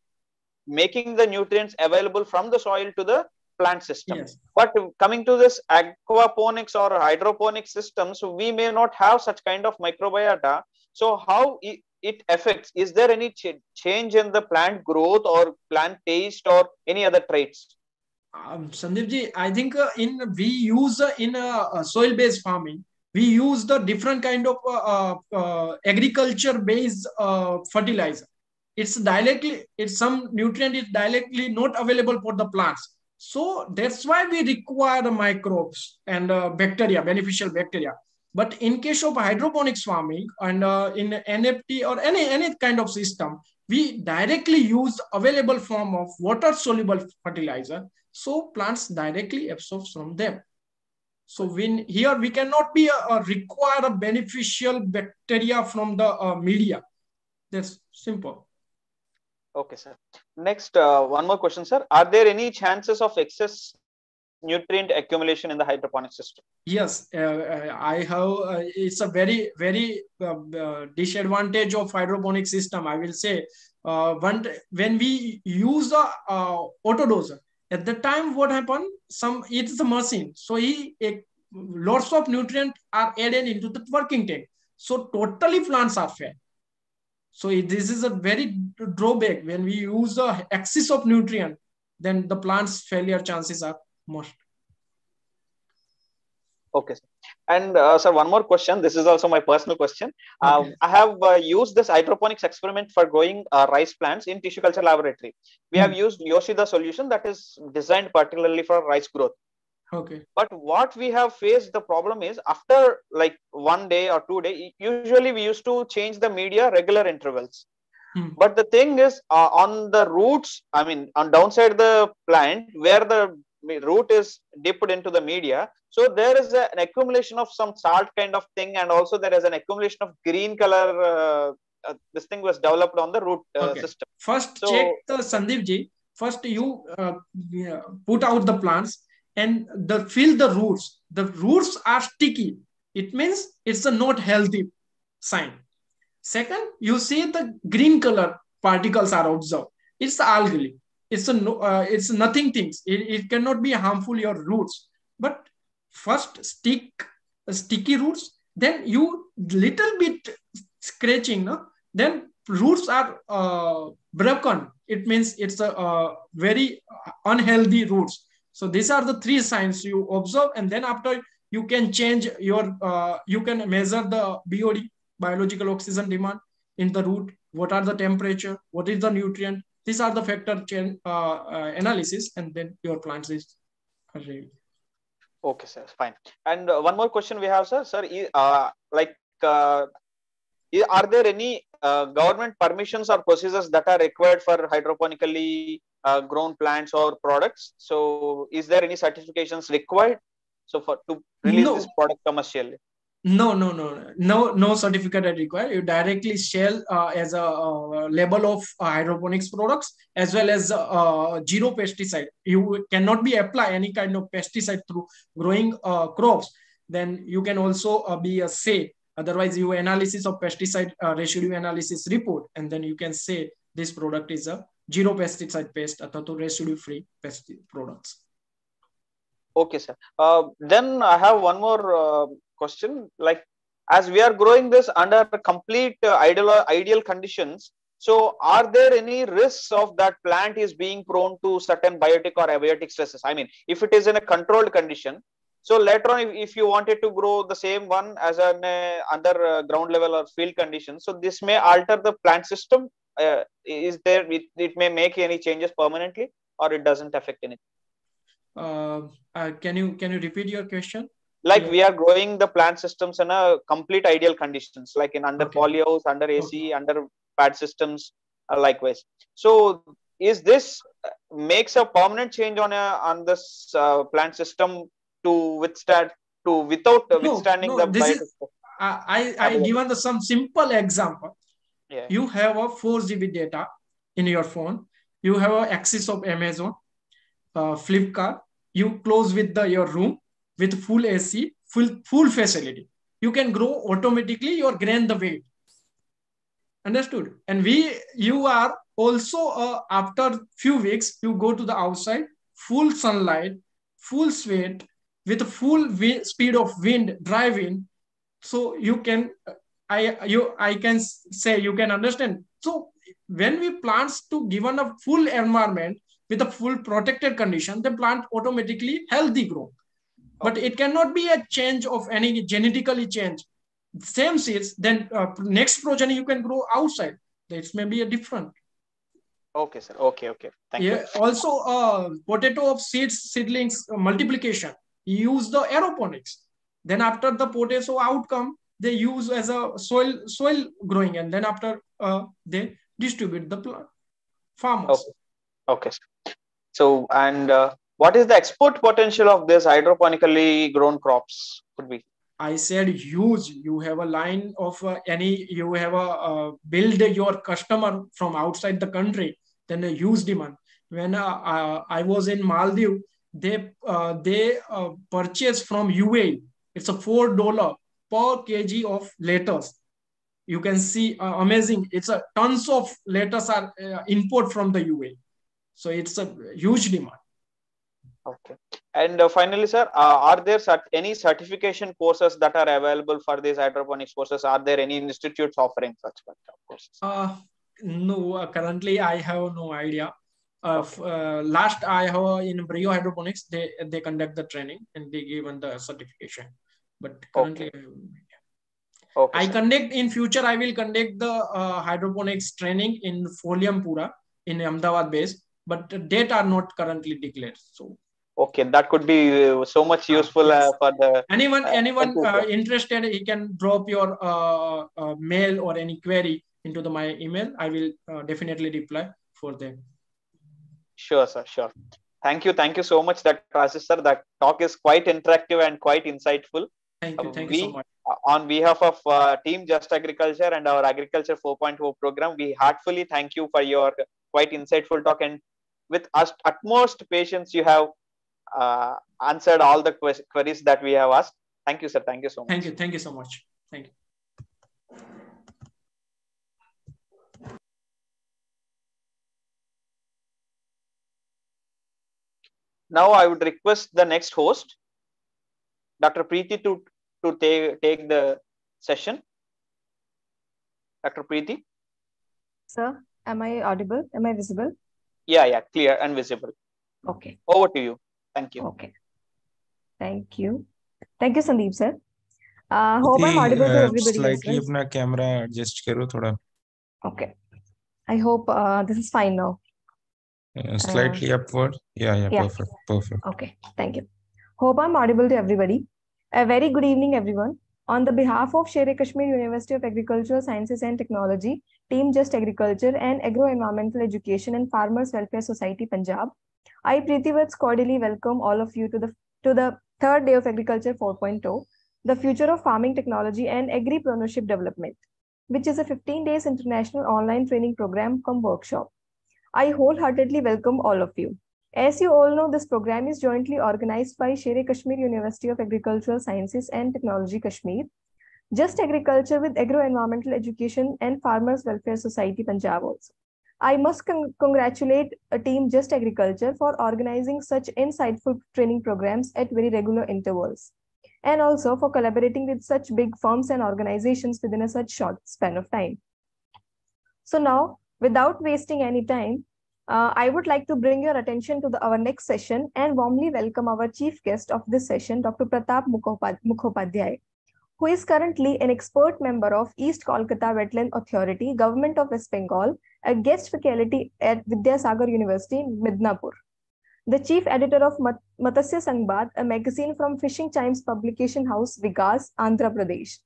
making the nutrients available from the soil to the plant system. Yes. But coming to this aquaponics or hydroponic systems, we may not have such kind of microbiota. So how it affects? Is there any ch- change in the plant growth or plant taste or any other traits? Um, Sandeep ji, I think uh, in we use uh, in uh, soil-based farming, we use the different kind of uh, uh, agriculture-based uh, fertilizer. It's directly, it's some nutrient is directly not available for the plants so that's why we require the microbes and uh, bacteria, beneficial bacteria. But in case of hydroponics farming and uh, in NFT or any, any kind of system, we directly use available form of water soluble fertilizer. So plants directly absorb from them. So when here we cannot be a, uh, a require a beneficial bacteria from the uh, media. That's simple. Okay, sir. Next, uh, one more question, sir. Are there any chances of excess nutrient accumulation in the hydroponic system? Yes, uh, uh I have. Uh, it's a very, very uh, uh, disadvantage of hydroponic system. I will say, one when we use the auto doser, at the time what happened? Some it's a machine, so he a, lots of nutrient are added into the working tank. So totally plants are fed so this is a very drawback when we use the excess of nutrient, then the plant's failure chances are most. Okay. And uh, sir, one more question. This is also my personal question. Uh, okay. I have uh, used this hydroponics experiment for growing uh, rice plants in tissue culture laboratory. We mm. have used Yoshida solution that is designed particularly for rice growth okay but what we have faced the problem is after like one day or two day usually we used to change the media regular intervals hmm. but the thing is uh, on the roots i mean on downside the plant where the root is dipped into the media so there is a, an accumulation of some salt kind of thing and also there is an accumulation of green color uh, uh, this thing was developed on the root uh, Okay. system. First, So- check the Sandeep ji. First, you uh, put out the plants and the fill the roots. The roots are sticky. It means it's a not healthy sign. Second, you see the green color particles are observed. It's algae. It's a no, uh, it's nothing things. It, it cannot be harmful your roots. But first stick sticky roots. Then you little bit scratching. No? Then roots are uh, broken. It means it's a uh, very unhealthy roots. So these are the three signs you observe, and then after you can change your uh, you can measure the BOD biological oxygen demand in the root. What are the temperature? What is the nutrient? These are the factor chain uh, uh, analysis, and then your plants is ready. Okay, sir, fine. And uh, one more question we have, sir. Sir, uh, like, uh, are there any uh, government permissions or procedures that are required for hydroponically uh, grown plants or products? So, is there any certifications required? So, for to release No. this product commercially? No, no, no, no, no certificate are required. You directly sell uh, as a uh, label of uh, hydroponics products as well as uh, zero pesticide. You cannot be apply any kind of pesticide through growing uh, crops. Then you can also uh, be a say. Otherwise, you analysis of pesticide uh, residue analysis report, and then you can say this product is a zero pesticide based or residue free pest products. Okay, sir. Uh, then I have one more uh, question. Like, as we are growing this under complete uh, ideal ideal conditions, so are there any risks of that plant is being prone to certain biotic or abiotic stresses? I mean, if it is in a controlled condition, so later on, if, if you wanted to grow the same one as an uh, under uh, ground level or field conditions, so this may alter the plant system. Uh, is there it, it may make any changes permanently, or it doesn't affect anything? Uh, uh, can you can you repeat your question? Like Yeah. we are growing the plant systems in a complete ideal conditions like in under Okay. polyhouse under ac under pad systems uh, likewise so is this uh, makes a permanent change on a on this uh, plant system to withstand to without uh, No, withstanding no, the this is- I, I, I given the some simple example. yeah You have a 4 GB data in your phone. You have a access of Amazon, uh, Flipkart. You close with the your room with full AC, full full facility. You can grow automatically your grain the weight. Understood? And we you are also uh, after few weeks you go to the outside, full sunlight, full sweat with full speed of wind driving so you can i you i can say you can understand so when we plants to given a full environment with a full protected condition the plant automatically healthy grow but it cannot be a change of any genetically change. Same seeds then uh, next progeny you can grow outside. It may be a different. Okay sir. Okay okay. Thank yeah also uh, potato of seeds seedlings uh, multiplication. Use the aeroponics. Then after the potato outcome they use as a soil soil growing and then after uh, they distribute the plant farmers. Okay. okay sir. so and uh, what is the export potential of this hydroponically grown crops could be i said huge you have a line of uh, any you have a uh, build your customer from outside the country then a huge demand when uh, uh, i was in maldives they uh, they uh, purchase from UAE. It's a four dollar per kg of lettuce. You can see amazing. It's a tons of lettuce are import from the UAE. So it's a huge demand. Okay. And uh, finally, sir, uh, are there cert- any certification courses that are available for these hydroponics courses? Are there any institutes offering such kind of courses? Uh, no, uh, currently I have no idea. Uh, f- uh, last I have in Brio Hydroponics, they they conduct the training and they given the certification. But currently, I no idea. Okay. I conduct in future. I will conduct the uh, hydroponics training in Foliampura in Ahmedabad base, but the date are not currently declared. So okay, that could be uh, so much useful uh, yes. for the. anyone Uh, anyone you, uh, interested, he can drop your uh, uh, mail or any query into the my email. I will uh, definitely reply for them. Sure, sir. Sure. Thank you. Thank you so much, that sir. That talk is quite interactive and quite insightful. Thank you. Thank you so much. on behalf of uh, Team Just Agriculture and our Agriculture 4.0 program, we heartfully thank you for your quite insightful talk and with us, utmost patience you have Uh, answered all the queries that we have asked. Thank you, sir. Thank you so much. Thank you. Thank you so much. Thank you. Now I would request the next host, Dr. Preeti, to, to take, take the session. Dr. Preeti? Sir, am I audible? Am I visible? Yeah, yeah, clear and visible. Okay. Over to you. Thank you. Okay. Thank you. Thank you, Sandeep sir. Uh, hope I'm audible to uh, everybody. Slightly apna camera adjust karo thoda. Okay. I hope uh, this is fine now. Uh, slightly uh, upward. Yeah, yeah, yeah, perfect, perfect. Okay, thank you. Hope I'm audible to everybody. A very good evening, everyone. On the behalf of Sher-e-Kashmir University of Agricultural Sciences and Technology, Team Just Agriculture and Agro-Environmental Education and Farmers Welfare Society Punjab, I Preeti cordially welcome all of you to the to the third day of Agriculture 4.0, the future of farming technology and agripreneurship development, which is a 15 days international online training program come workshop. I wholeheartedly welcome all of you. As you all know, this program is jointly organized by Sher Kashmir University of Agricultural Sciences and Technology Kashmir, Just Agriculture with Agro-Environmental Education and Farmers Welfare Society Punjab also. I must con congratulate a team Just Agriculture for organizing such insightful training programs at very regular intervals, and also for collaborating with such big firms and organizations within a such short span of time. So now, without wasting any time, uh, I would like to bring your attention to the, our next session and warmly welcome our chief guest of this session, Dr. Pratap Mukhopadhyay, who is currently an expert member of East Kolkata Wetland Authority, Government of West Bengal, a guest faculty at Vidyasagar University Midnapur. The chief editor of Mat Matsya Sangbad, a magazine from Fishing Chimes publication house, Vizag, Andhra Pradesh.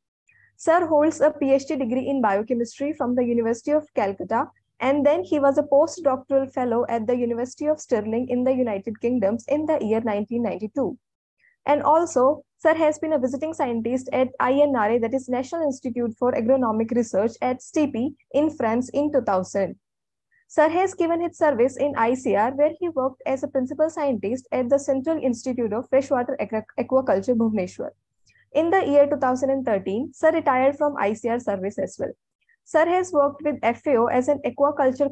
Sir holds a PhD degree in biochemistry from the University of Calcutta and then he was a postdoctoral fellow at the University of Stirling in the United Kingdoms in the year 1992. And also, Sir has been a visiting scientist at INRA, that is National Institute for Agronomic Research at STP in France in 2000. Sir has given his service in ICAR, where he worked as a principal scientist at the Central Institute of Freshwater Aquaculture, Bhubaneswar. In the year 2013, Sir retired from ICAR service as well. Sir has worked with FAO as an aquaculture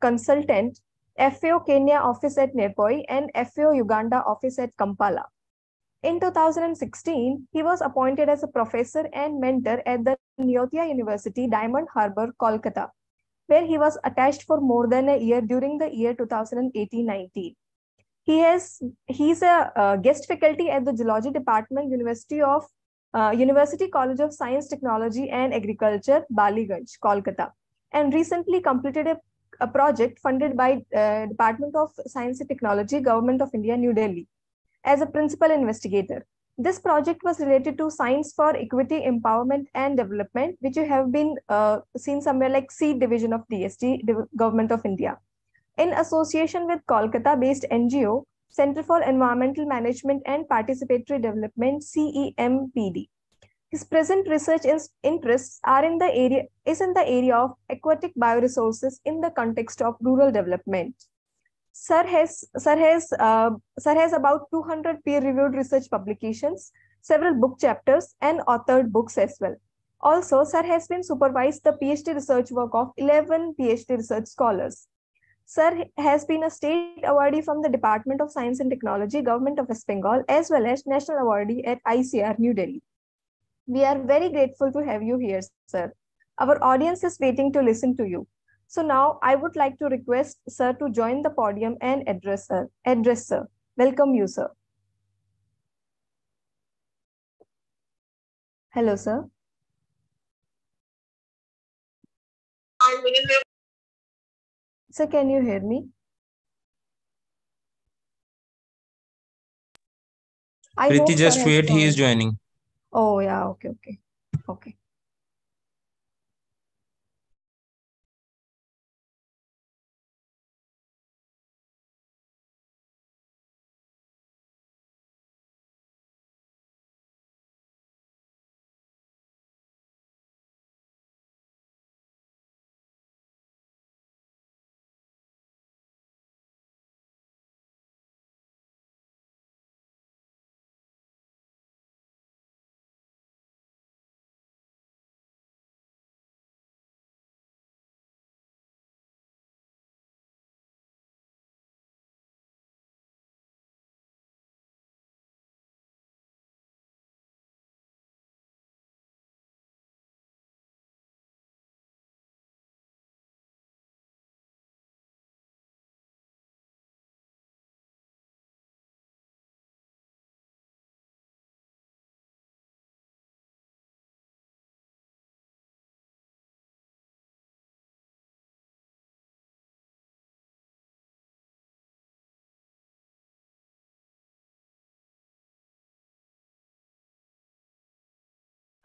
consultant, FAO Kenya office at Nairobi, and FAO Uganda office at Kampala. In 2016, he was appointed as a professor and mentor at the Neotia University, Diamond Harbour, Kolkata, where he was attached for more than a year during the year 2018-19. He has he's a uh, guest faculty at the Geology Department, University of uh, University College of Science, Technology and Agriculture, Ballygunge, Kolkata, and recently completed a, a project funded by uh, Department of Science and Technology, Government of India, New Delhi, as a principal investigator. This project was related to science for equity, empowerment, and development, which you have been uh, seen somewhere like SEED division of DST, Government of India. In association with Kolkata-based NGO, Center for Environmental Management and Participatory Development, CEMPD. His present research interests are in the area is in the area of aquatic bioresources in the context of rural development. Sir has Sir has uh, Sir has about 200 peer-reviewed research publications, several book chapters, and authored books as well. Also, Sir has been supervised the PhD research work of 11 PhD research scholars. Sir has been a state awardee from the Department of Science and Technology, Government of West Bengal, as well as national awardee at ICAR New Delhi. We are very grateful to have you here, sir. Our audience is waiting to listen to you. So now I would like to request sir to join the podium and address sir. Address sir. Welcome you, sir. Hello, sir. Sir, can you hear me? I Preeti, just wait. He is joining. Oh, yeah. Okay, okay. Okay.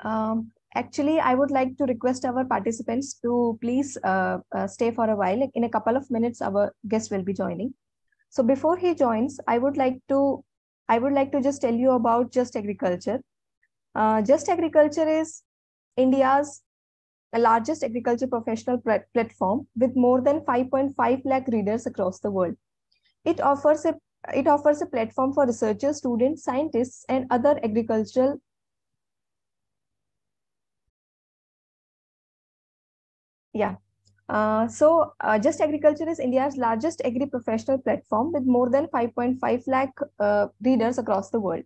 Um, actually, I would like to request our participants to please uh, uh, stay for a while. In a couple of minutes, our guest will be joining. So before he joins, I would like to I would like to just tell you about Just Agriculture. Uh, just Agriculture is India's largest agriculture professional platform with more than 5.5 lakh readers across the world. It offers a it offers a platform for researchers, students, scientists, and other agricultural yeah. Uh, so uh, just agriculture is india's largest agri professional platform with more than 5.5 lakh uh, readers across the world.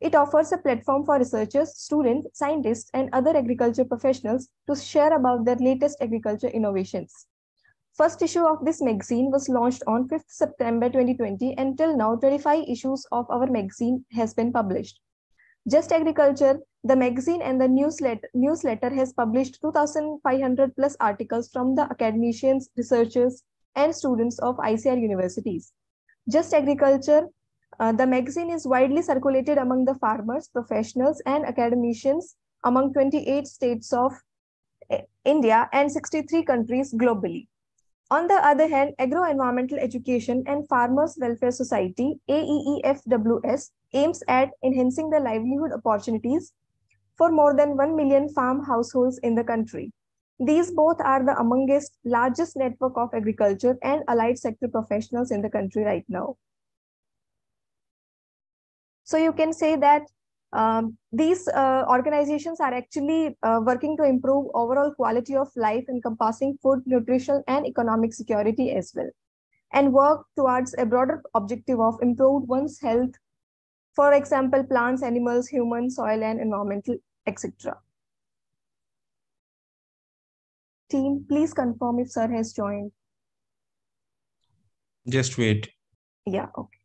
It offers a platform for researchers students scientists and other agriculture professionals to share about their latest agriculture innovations. First issue of this magazine was launched on 5th september 2020 and till now 25 issues of our magazine has been published. Just agriculture the magazine and the newsletter, newsletter has published 2,500 plus articles from the academicians, researchers, and students of ICAR universities. Just Agriculture, uh, the magazine is widely circulated among the farmers, professionals, and academicians among 28 states of eh, India and 63 countries globally. On the other hand, Agro-Environmental Education and Farmers Welfare Society, AEEFWS, aims at enhancing the livelihood opportunities for more than 1 million farm households in the country. These both are the amongst largest network of agriculture and allied sector professionals in the country right now. So you can say that um, these uh, organizations are actually uh, working to improve overall quality of life encompassing food, nutrition, and economic security as well, and work towards a broader objective of improved one's health, for example, plants, animals, human, soil, and environmental etc. Team, please confirm if sir has joined. Just wait. Yeah, okay.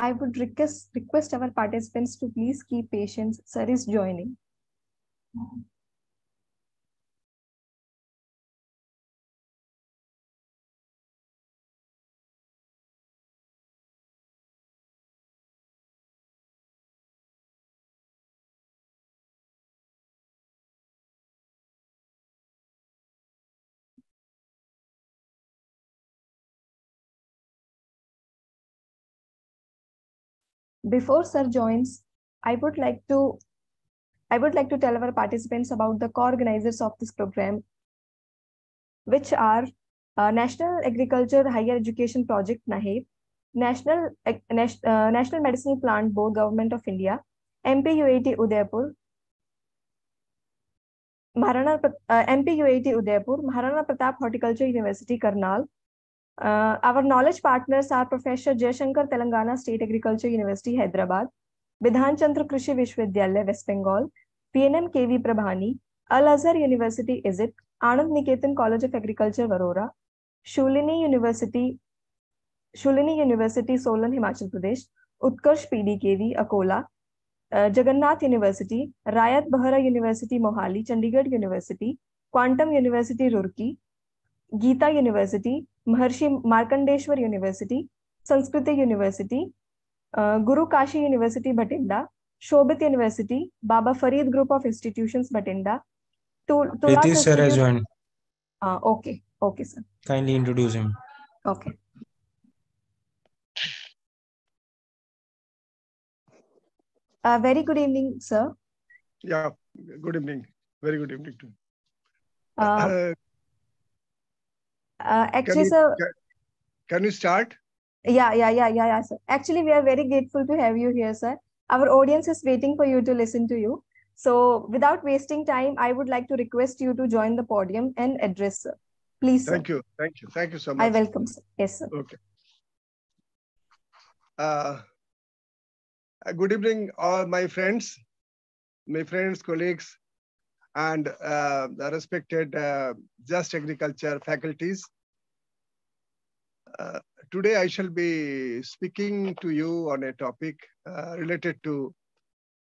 I would request, request our participants to please keep patience. Sir is joining. Before Sir joins, I would like to I would like to tell our participants about the co-organizers of this program, which are uh, National Agriculture Higher Education Project NAHEP, National uh, National Medicinal Plant Board Government of India, MPUAT Udaipur, Maharana uh, MPUAT Udaipur, Maharana Pratap Horticulture University, Karnal, uh, our knowledge partners are Professor Jayashankar Telangana State Agriculture University, Hyderabad, Bidhan Chandra Krishi Vishwavidyalaya, West Bengal, PNM KV Prabhani, Al Azhar University, Izit, Anand Niketan College of Agriculture, Varora, Shulini University, Shulini University, Solan, Himachal Pradesh, Utkarsh PDKV, Akola, uh, Jagannath University, Rayat Bahara University, Mohali, Chandigarh University, Quantum University, Roorkee, Geeta University, Maharshi Markandeshwar University, Sanskriti University, uh, Guru Kashi University, Bhatinda, Shobhit University, Baba Farid Group of Institutions, Bhatinda. Pritish sir has joined. Uh, okay, okay, sir. Kindly introduce him. Okay. Uh, very good evening, sir. Yeah, good evening. Very good evening to you. Uh, uh, actually, can you, sir. Can, you start? Yeah, yeah, yeah, yeah, yeah, sir. Actually, we are very grateful to have you here, sir. Our audience is waiting for you to listen to you. So, without wasting time, I would like to request you to join the podium and address, sir. Please, sir. Thank you. Thank you. Thank you so much. I welcome, sir. Yes, sir. Okay. Uh, good evening, all my friends, my friends, colleagues, and uh, the respected uh, Just Agriculture faculties. Uh, today I shall be speaking to you on a topic uh, related to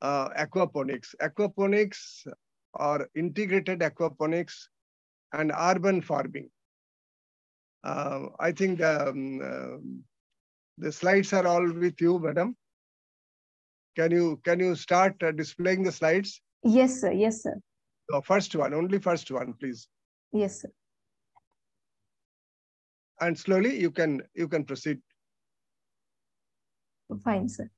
uh, aquaponics. Aquaponics or integrated aquaponics and urban farming. Uh, I think the, um, the slides are all with you, madam. Can you can you start displaying the slides? Yes, sir. Yes, sir. The first one, only first one, please. Yes, sir. And slowly you can you can proceed. Fine, sir.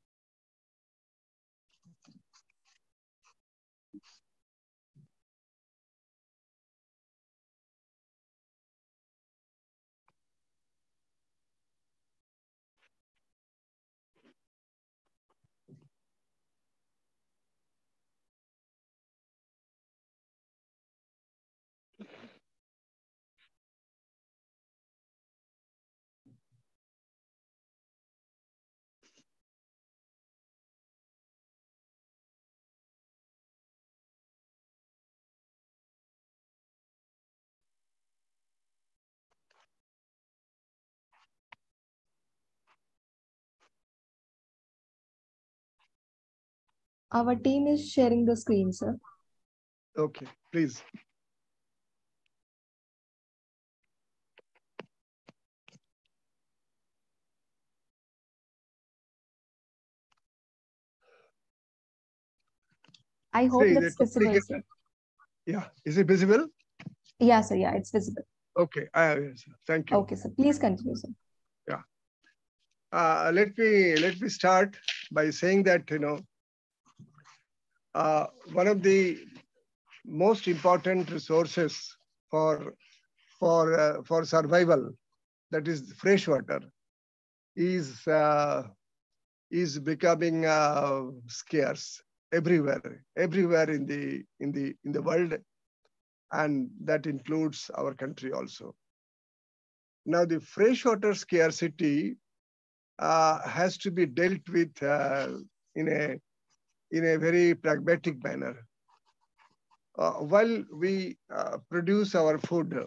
Our team is sharing the screen, sir. Okay, please. I hope See, that's visible, sir. Yeah, is it visible? Yeah, sir. Yeah, it's visible. Okay, uh, yes, thank you. Okay, sir. Please continue, sir. Uh, let me let me start by saying that you know uh, one of the most important resources for for uh, for survival that is fresh water is uh, is becoming uh, scarce everywhere everywhere in the in the in the world. And that includes our country also. Now the freshwater scarcity uh, has to be dealt with uh, in a in a very pragmatic manner. Uh, while we uh, produce our food,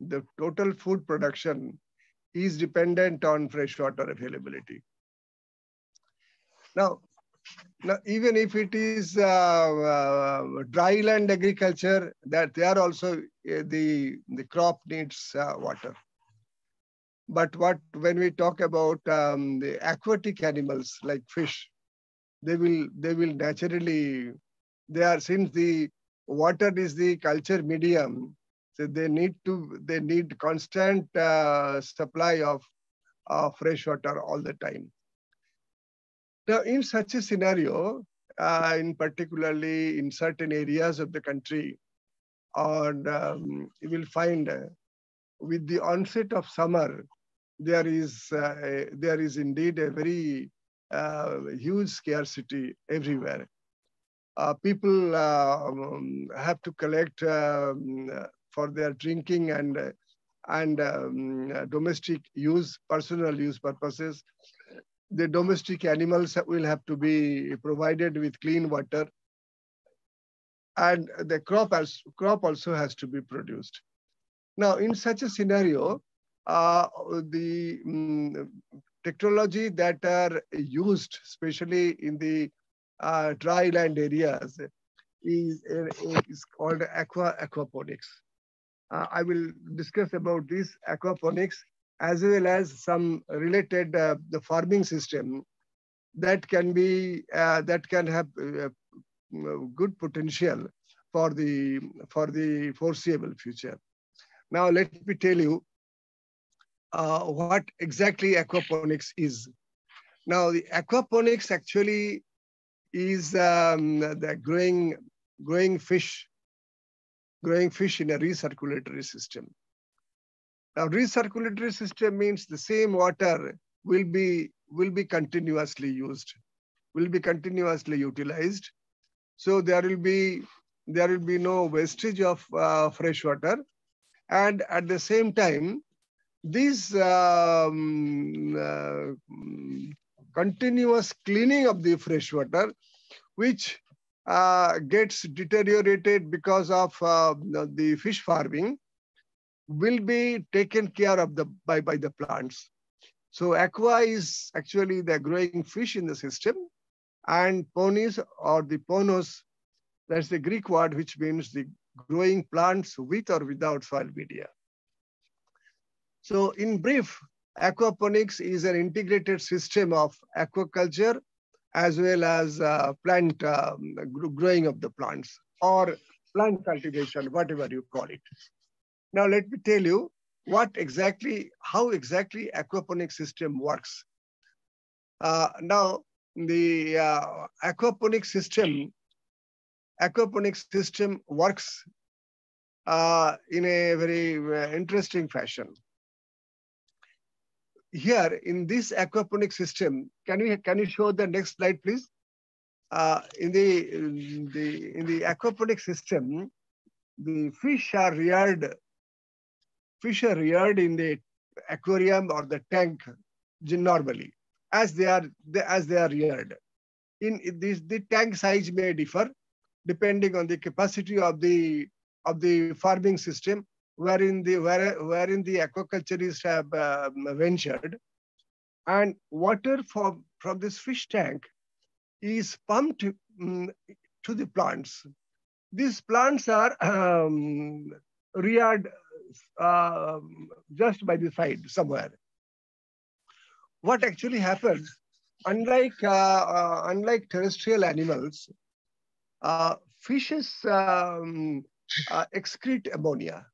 the total food production is dependent on freshwater availability. Now, now even if it is uh, uh, dry land agriculture, that they are also uh, the the crop needs uh, water. But what when we talk about um, the aquatic animals like fish, they will they will naturally they are since the water is the culture medium, so they need to they need constant uh, supply of uh, fresh water all the time. Now, in such a scenario, uh, in particularly in certain areas of the country, and um, you will find uh, with the onset of summer, there is uh, there is indeed a very huge scarcity everywhere. Uh, people um, have to collect um, for their drinking and and um, domestic use, personal use purposes. The domestic animals will have to be provided with clean water. And the crop, has, crop also has to be produced. Now, in such a scenario, uh, the um, technology that are used, especially in the uh, dry land areas, is, is called aqua aquaponics. Uh, I will discuss about this aquaponics as well as some related uh, the farming system that can be uh, that can have uh, good potential for the for the foreseeable future. Now let me tell you uh, what exactly aquaponics is. Now the aquaponics actually is um, the growing growing fish growing fish in a recirculatory system. Now, recirculatory system means the same water will be, will be continuously used, will be continuously utilized. So there will be, there will be no wastage of uh, fresh water. And at the same time, this um, uh, continuous cleaning of the fresh water, which uh, gets deteriorated because of uh, the fish farming will be taken care of the, by, by the plants. So aqua is actually the growing fish in the system and ponics or the ponos, that's the Greek word which means the growing plants with or without soil media. So in brief, aquaponics is an integrated system of aquaculture as well as uh, plant um, growing of the plants or plant cultivation, whatever you call it. Now let me tell you what exactly, how exactly aquaponic system works. Uh, now the uh, aquaponic system, aquaponic system works uh, in a very uh, interesting fashion here in this aquaponic system, can you can you show the next slide, please? Uh, in the in the in the aquaponic system, the fish are reared. Fish are reared in the aquarium or the tank normally, as they are as they are reared. In this, the tank size may differ depending on the capacity of the of the farming system wherein the where, wherein the aquaculturists have uh, ventured, and water from from this fish tank is pumped um, to the plants. These plants are um, reared uh, just by the side somewhere. What actually happens, unlike uh, uh unlike terrestrial animals, uh, fishes um, uh, excrete ammonia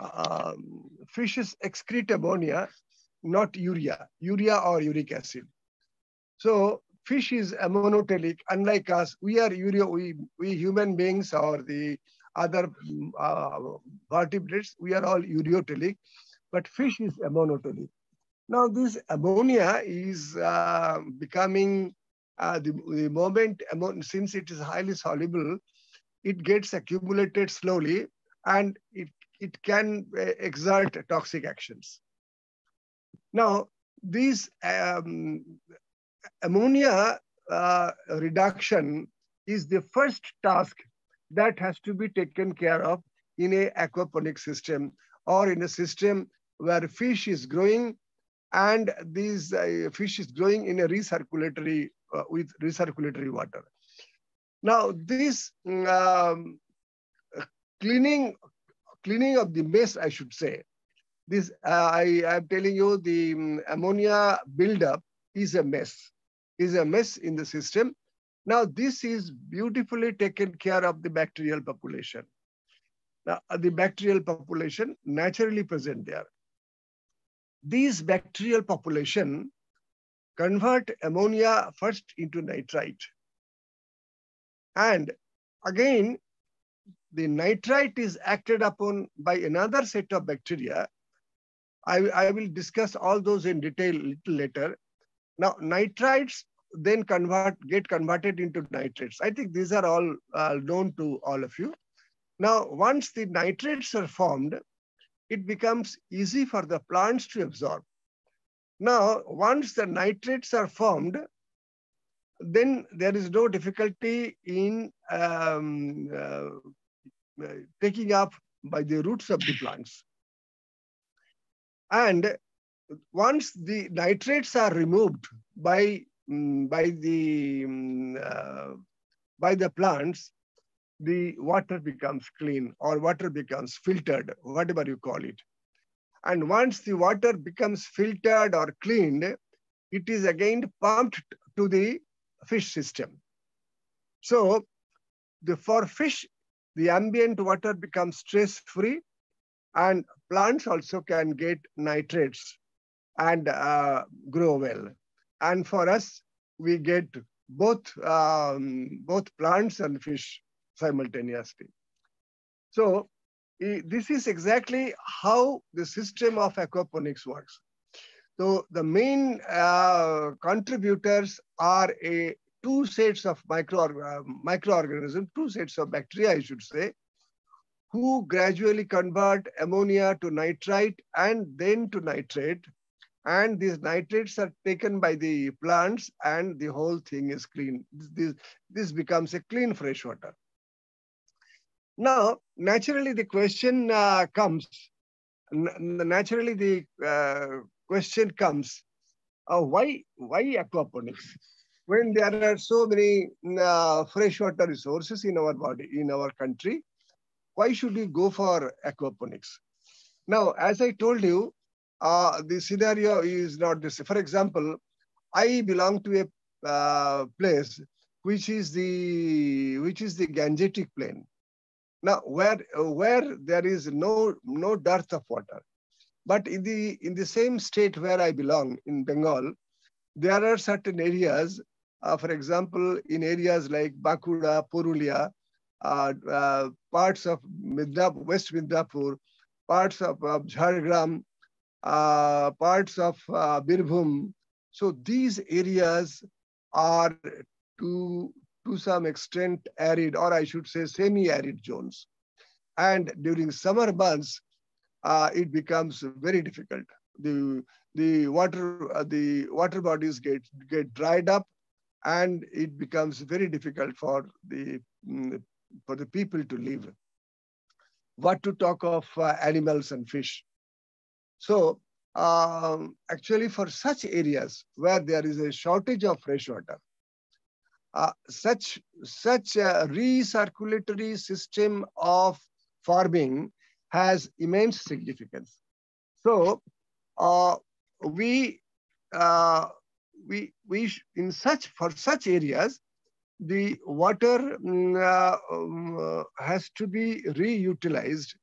um, fishes excrete ammonia, not urea, urea or uric acid. So fish is ammonotelic. Unlike us, we are urea. We, we human beings or the other uh, vertebrates, we are all ureotelic, but fish is ammonotelic. Now this ammonia is uh, becoming uh, the, the moment, since it is highly soluble, it gets accumulated slowly and it it can uh, exert toxic actions. Now, these um, ammonia uh, reduction is the first task that has to be taken care of in a aquaponic system or in a system where fish is growing and these uh, fish is growing in a recirculatory uh, with recirculatory water. Now, this um, cleaning, cleaning of the mess, I should say, this uh, I am telling you the um, ammonia buildup is a mess, is a mess in the system. Now, this is beautifully taken care of the bacterial population. Now, uh, the bacterial population naturally present there. These bacterial population convert ammonia first into nitrite. And again, the nitrite is acted upon by another set of bacteria. I, I will discuss all those in detail a little later. Now, nitrites then convert get converted into nitrates. I think these are all uh, known to all of you. Now, once the nitrates are formed, it becomes easy for the plants to absorb. Now, once the nitrates are formed, then there is no difficulty in um, uh, taking up by the roots of the plants. And once the nitrates are removed by, um, by, the, um, uh, by the plants, the water becomes clean or water becomes filtered, whatever you call it. And once the water becomes filtered or cleaned, it is again pumped to the fish system. So the, for fish, the ambient water becomes stress-free and plants also can get nitrates and uh, grow well. And for us, we get both, um, both plants and fish simultaneously. So this is exactly how the system of aquaponics works. So the main uh, contributors are a two sets of micro, uh, microorganisms, two sets of bacteria, I should say, who gradually convert ammonia to nitrite and then to nitrate. And these nitrates are taken by the plants and the whole thing is clean. This, this becomes a clean fresh water. Now, naturally, the question uh, comes, naturally, the uh, question comes, uh, why, why aquaponics? When there are so many uh, freshwater resources in our body, in our country, why should we go for aquaponics? Now, as I told you, uh, the scenario is not this. For example, I belong to a uh, place which is the which is the Gangetic Plain. Now, where, where there is no, no dearth of water, but in the, in the same state where I belong, in Bengal, there are certain areas, for example, in areas like Bankura, Purulia, uh, uh, parts of Midnap, West Midnapur, parts of, of Jhargram, uh, parts of uh, Birbhum. So these areas are to to some extent arid, or I should say semi-arid zones. And during summer months, uh, it becomes very difficult. The, the, water, uh, the water bodies get, get dried up and it becomes very difficult for the, mm, for the people to live. What to talk of uh, animals and fish. So um, actually for such areas where there is a shortage of fresh water, uh, such, such a recirculatory system of farming has immense significance. So uh, we, uh, we, we in such, for such areas, the water mm, uh, um, has to be reutilized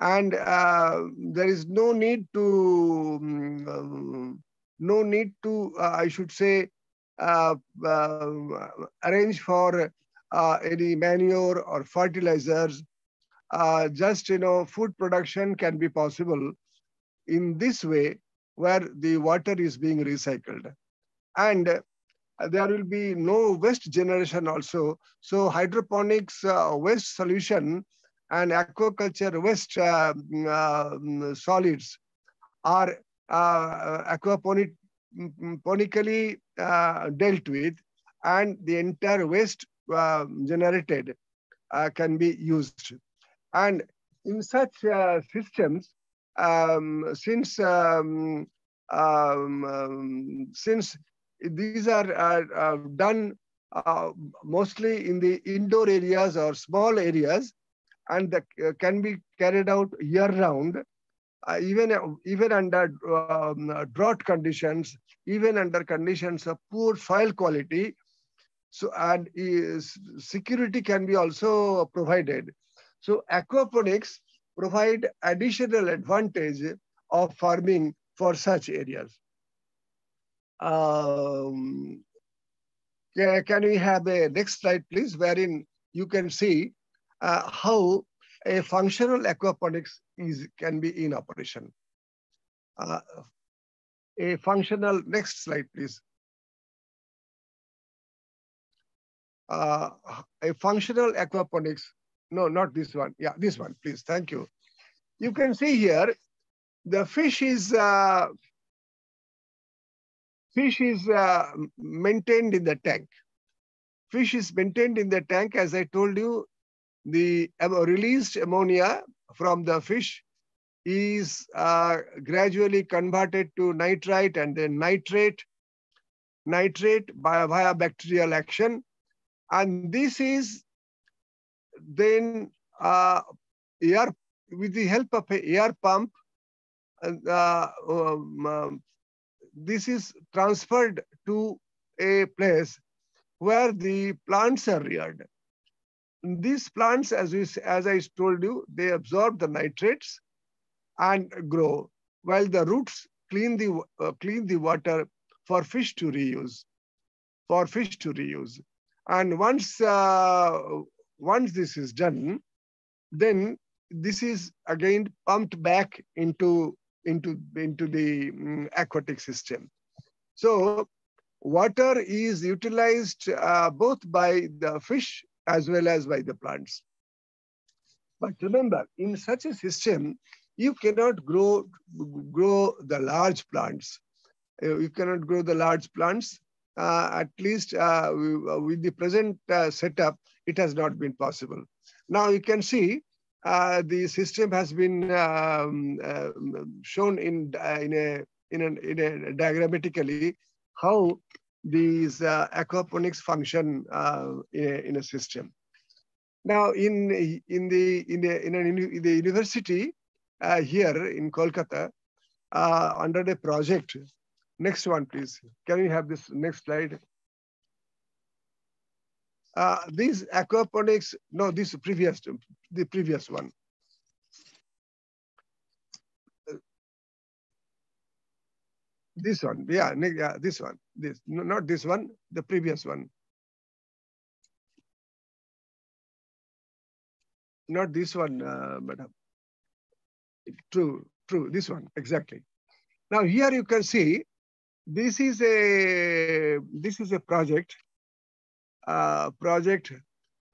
and uh, there is no need to um, no need to uh, i should say uh, uh, arrange for uh, any manure or fertilizers. just, you know, food production can be possible in this way where the water is being recycled. And there will be no waste generation also. So hydroponics uh, waste solution and aquaculture waste uh, uh, solids are aquaponic ponically uh, dealt with and the entire waste uh, generated uh, can be used. And in such uh, systems, um, since um, um, um, since these are uh, done mostly in the indoor areas or small areas and the, can be carried out year round uh, even even under um, drought conditions, even under conditions of poor soil quality. So and is, security can be also provided. So aquaponics provide additional advantage of farming for such areas. Um, can we have a next slide, please, wherein you can see uh, how a functional aquaponics is can be in operation. Uh, a functional, next slide, please. Uh, a functional aquaponics, no, not this one. Yeah, this one, please. Thank you. You can see here, the fish is uh, fish is uh, maintained in the tank. Fish is maintained in the tank, as I told you, the released ammonia from the fish is uh, gradually converted to nitrite and then nitrate, nitrate by, via bacterial action. And this is then uh, air, with the help of air pump, uh, um, um, this is transferred to a place where the plants are reared. These plants, as, we, as I told you, they absorb the nitrates and grow, while the roots clean the, uh, clean the water for fish to reuse, for fish to reuse. And once, uh, once this is done, then this is again pumped back into, into, into the um, aquatic system. So water is utilized uh, both by the fish as well as by the plants. But remember, in such a system, you cannot grow, grow the large plants. Uh, you cannot grow the large plants. Uh, at least uh, with the present uh, setup, it has not been possible. Now you can see the system has been um, shown in, in, a, in, a, in a diagrammatically how these uh, aquaponics function uh, in, a, in, a, system. Now, in in the in the in, an, in the university uh, here in Kolkata, uh, under the project, next one, please. Can we have this next slide? Uh, these aquaponics, no, this previous, the previous one. This one, yeah, yeah, this one, this, not this one, the previous one. Not this one, uh, madam. True, true, this one, exactly. Now here you can see, this is a, this is a project, project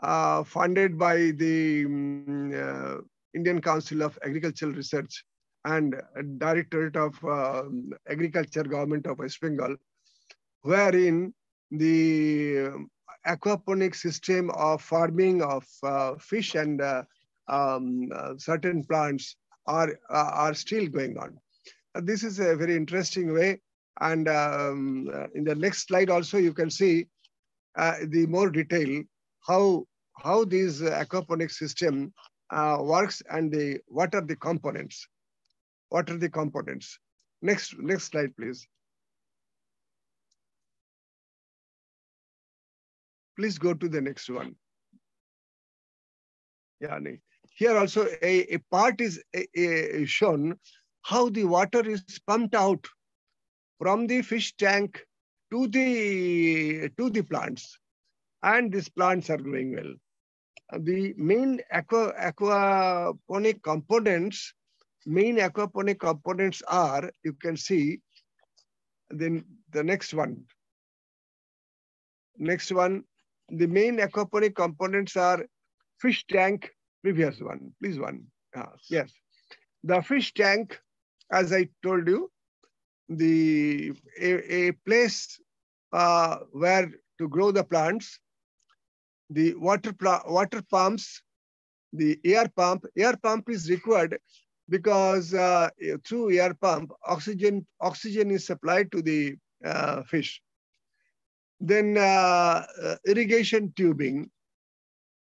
uh, funded by the um, uh, Indian Council of Agricultural Research and Directorate of uh, Agriculture Government of West Bengal, wherein the aquaponic system of farming of uh, fish and uh, um, uh, certain plants are, uh, are still going on. this is a very interesting way. And um, in the next slide also, you can see uh, Uh, the more detail how, how this uh, aquaponic system uh, works and the, what are the components. What are the components? Next, next slide, please. Please go to the next one. Yeah, here also a, a part is a, a shown how the water is pumped out from the fish tank to the to the plants and these plants are growing well the main aqua aquaponic components main aquaponic components are, you can see, then the next one. Next one, the main aquaponic components are fish tank, previous one, please one. Uh, yes. The fish tank, as I told you, the a, a place uh, where to grow the plants, the water, water pumps, the air pump. Air pump is required because uh, through air pump, oxygen, oxygen is supplied to the uh, fish. then uh, uh, irrigation tubing,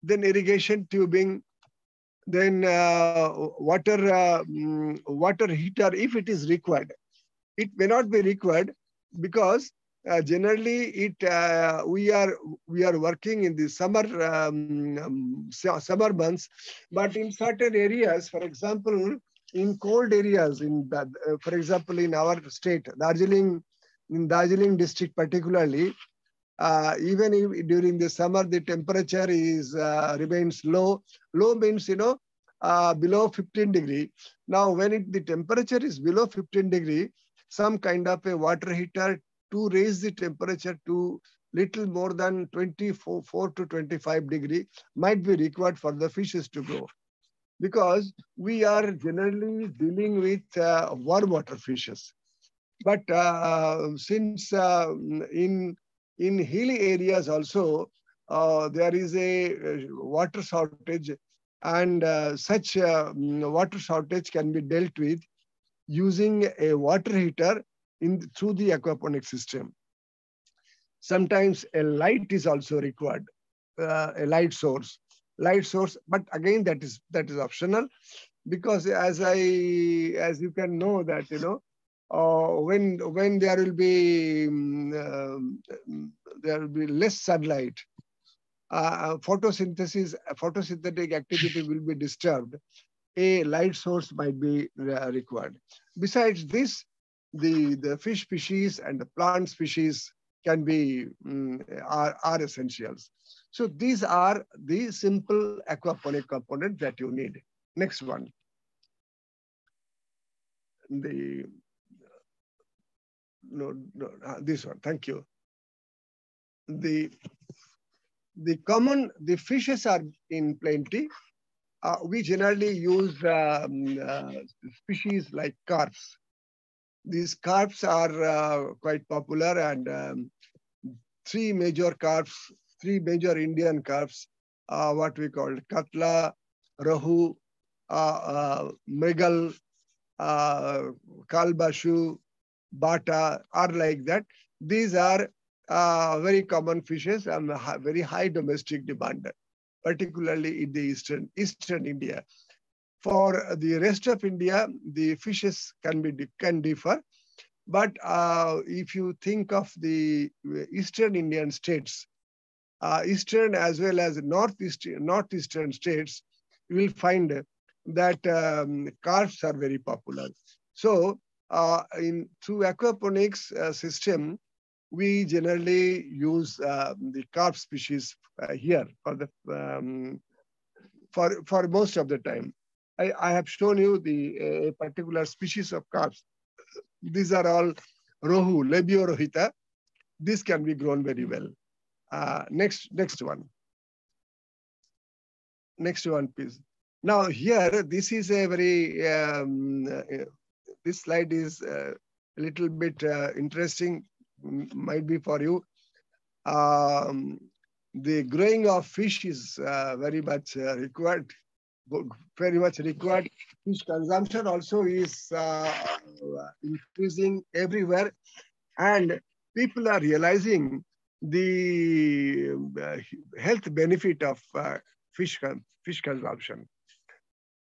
then irrigation tubing, then uh, water mm, water heater if it is required. It may not be required because uh, generally it uh, we are we are working in the summer um, um, summer months. But in certain areas for example in cold areas in uh, for example in our state darjeeling in darjeeling district particularly uh, even if during the summer the temperature is uh, remains low low means you know uh, below 15 degree. Now when it, the temperature is below 15 degree some kind of a water heater to raise the temperature to little more than 24 to 25 degree might be required for the fishes to grow. Because we are generally dealing with uh, warm water fishes. But uh, since uh, in, in hilly areas also, uh, there is a uh, water shortage and uh, such water shortage can be dealt with using a water heater in through the aquaponic system. Sometimes a light is also required, uh, a light source, light source. But again, that is that is optional, because as I as you can know that you know uh, when when there will be um, there will be less sunlight, uh, photosynthesis photosynthetic activity will be disturbed. A light source might be required. Besides this, the, the fish species and the plant species can be um, are, are essentials. So these are the simple aquaponic components that you need. Next one. The no, no uh, this one. Thank you. The the common the fishes are in plenty. Uh, we generally use um, uh, species like carps these carps are uh, quite popular and um, three major carps, three major Indian carps, uh, what we call Katla, Rohu, uh, uh, Mrigal, uh, Kalbashu, Bata are like that. These are very common fishes and very high domestic demand, particularly in the eastern, eastern India. For the rest of India, the fishes can be can differ. But uh, if you think of the eastern Indian states, uh, eastern as well as northeastern, northeastern states, you will find that um, carps are very popular. So uh, in through aquaponics uh, system, we generally use uh, the carp species uh, here for the um, for for most of the time. I, I have shown you the uh, particular species of carps. These are all rohu, Labeo rohita. This can be grown very well. Uh, next, next one. Next one, please. Now here, this is a very, um, uh, this slide is uh, a little bit interesting, might be for you. Um, the growing of fish is uh, very much uh, required very much required. Fish consumption also is uh, increasing everywhere. And people are realizing the uh, health benefit of uh, fish, fish consumption.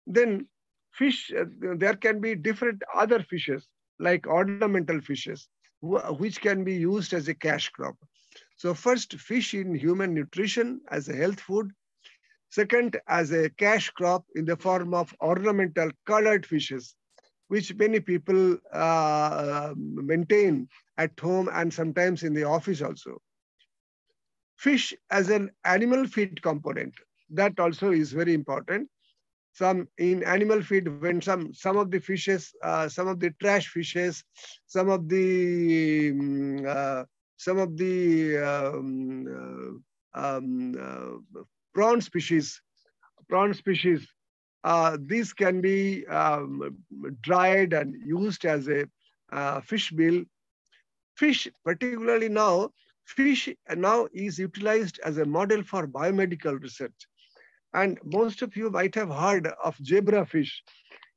Then fish, uh, there can be different other fishes like ornamental fishes, which can be used as a cash crop. So first, fish in human nutrition as a health food Second, as a cash crop in the form of ornamental colored fishes, which many people uh, maintain at home and sometimes in the office also. Fish as an animal feed component, that also is very important. Some in animal feed, when some, some of the fishes, uh, some of the trash fishes, some of the, um, uh, some of the um, uh, um, uh, prawn species, prawn species, uh, these can be um, dried and used as a fish meal. Fish, particularly now, fish now is utilized as a model for biomedical research. And most of you might have heard of zebrafish.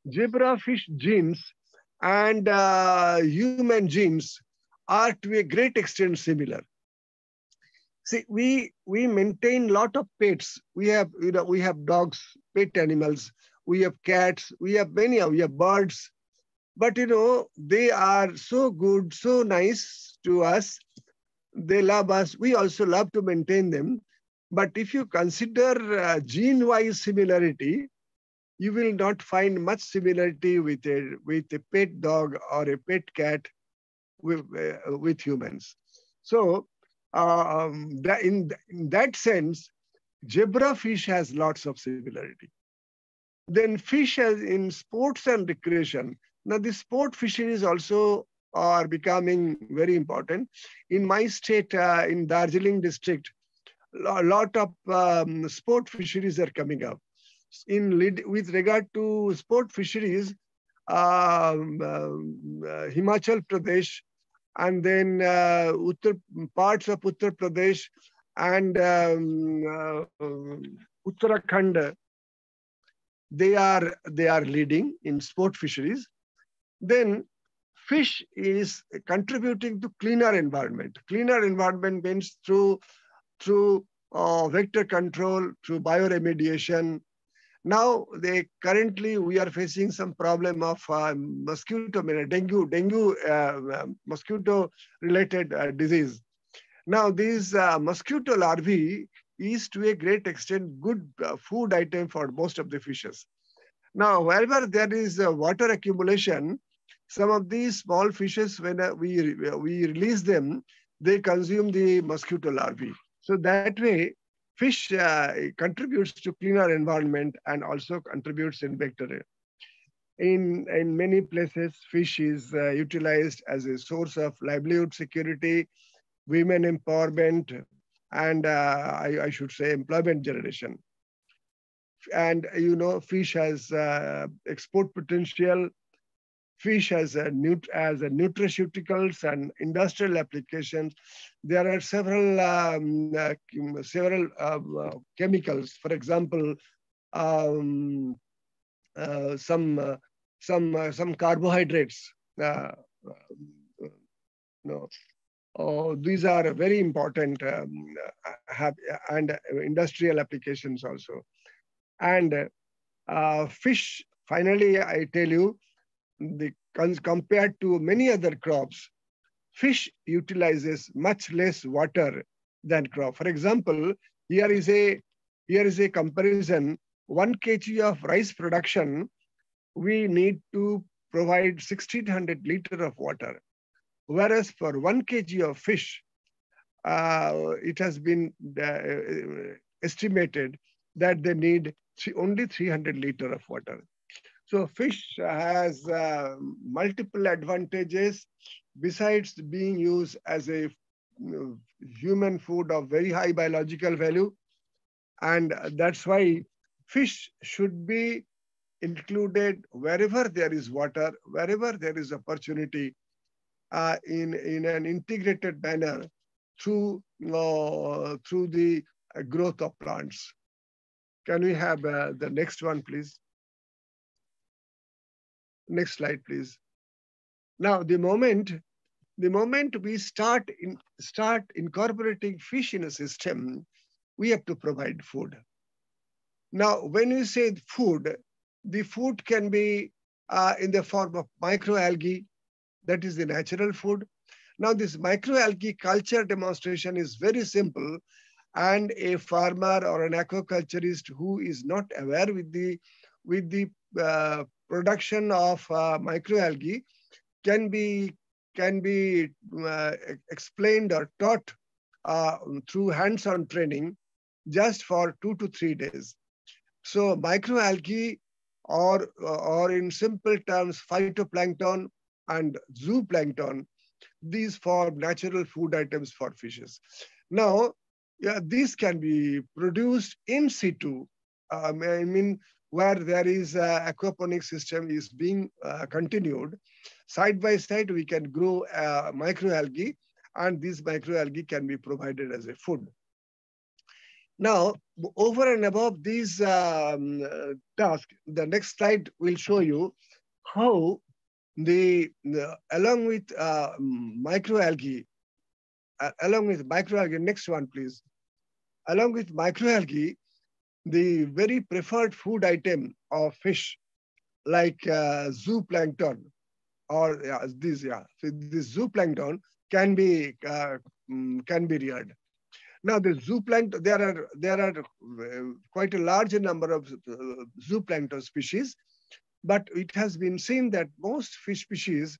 Zebrafish genes and uh, human genes are to a great extent similar. See, we we maintain lot of pets. We have you know we have dogs, pet animals. We have cats. We have many. We have birds. But you know they are so good, so nice to us. They love us. We also love to maintain them. But if you consider uh, gene-wise similarity, you will not find much similarity with a with a pet dog or a pet cat with uh, with humans. So um, in, in that sense, zebra fish has lots of similarity. Then fish has in sports and recreation. Now the sport fisheries also are becoming very important. In my state, uh, in Darjeeling district, a lot of um, sport fisheries are coming up. In with regard to sport fisheries, um, uh, Himachal Pradesh and then uh, Uttar, parts of Uttar Pradesh and um, uh, Uttarakhand, they are they are leading in sport fisheries. Then fish is contributing to cleaner environment. Cleaner environment means through through uh, vector control, through bioremediation, now, they currently we are facing some problem of uh, mosquito, dengue, dengue uh, mosquito related uh, disease. Now, these uh, mosquito larvae is to a great extent good uh, food item for most of the fishes. Now, wherever there is water accumulation, some of these small fishes, when uh, we, we release them, they consume the mosquito larvae. So that way, fish uh, contributes to cleaner environment and also contributes in vector. In, in many places, fish is uh, utilized as a source of livelihood security, women empowerment, and uh, I, I, should say employment generation. And you know, fish has uh, export potential fish as a, nut- as a nutraceuticals and industrial applications. There are several um, uh, several uh, chemicals. For example, um, uh, some uh, some uh, some carbohydrates. Uh, no. Oh, these are very important um, have, and industrial applications also. And fish, finally, I tell you, the, compared to many other crops, fish utilizes much less water than crop. For example, here is a here is a comparison. One kg of rice production, we need to provide 1600 liter of water. Whereas for one kg of fish, uh, it has been uh, estimated that they need only 300 liter of water. So fish has uh, multiple advantages besides being used as a human food of very high biological value. And that's why fish should be included wherever there is water, wherever there is opportunity uh, in, in an integrated manner through, uh, through the growth of plants. Can we have uh, the next one, please? Next slide, please. Now, the moment, the moment we start, in, start incorporating fish in a system, we have to provide food. Now, when we say food, the food can be uh, in the form of microalgae, that is the natural food. Now, this microalgae culture demonstration is very simple, and a farmer or an aquaculturist who is not aware with the with the uh, production of uh, microalgae can be can be uh, explained or taught uh, through hands-on training just for two to three days. So microalgae or, or in simple terms, phytoplankton and zooplankton, these form natural food items for fishes. Now, yeah, these can be produced in situ. Um, I mean, where there is aquaponic system is being uh, continued, side by side we can grow uh, microalgae and these microalgae can be provided as a food. Now, over and above these um, uh, tasks, the next slide will show you how the, the along with uh, microalgae, uh, along with microalgae, next one, please. Along with microalgae, the very preferred food item of fish, like uh, zooplankton, or yeah, this, yeah, so this zooplankton can be uh, mm, can be reared. Now, the zooplankton, there are there are uh, quite a large number of uh, zooplankton species, but it has been seen that most fish species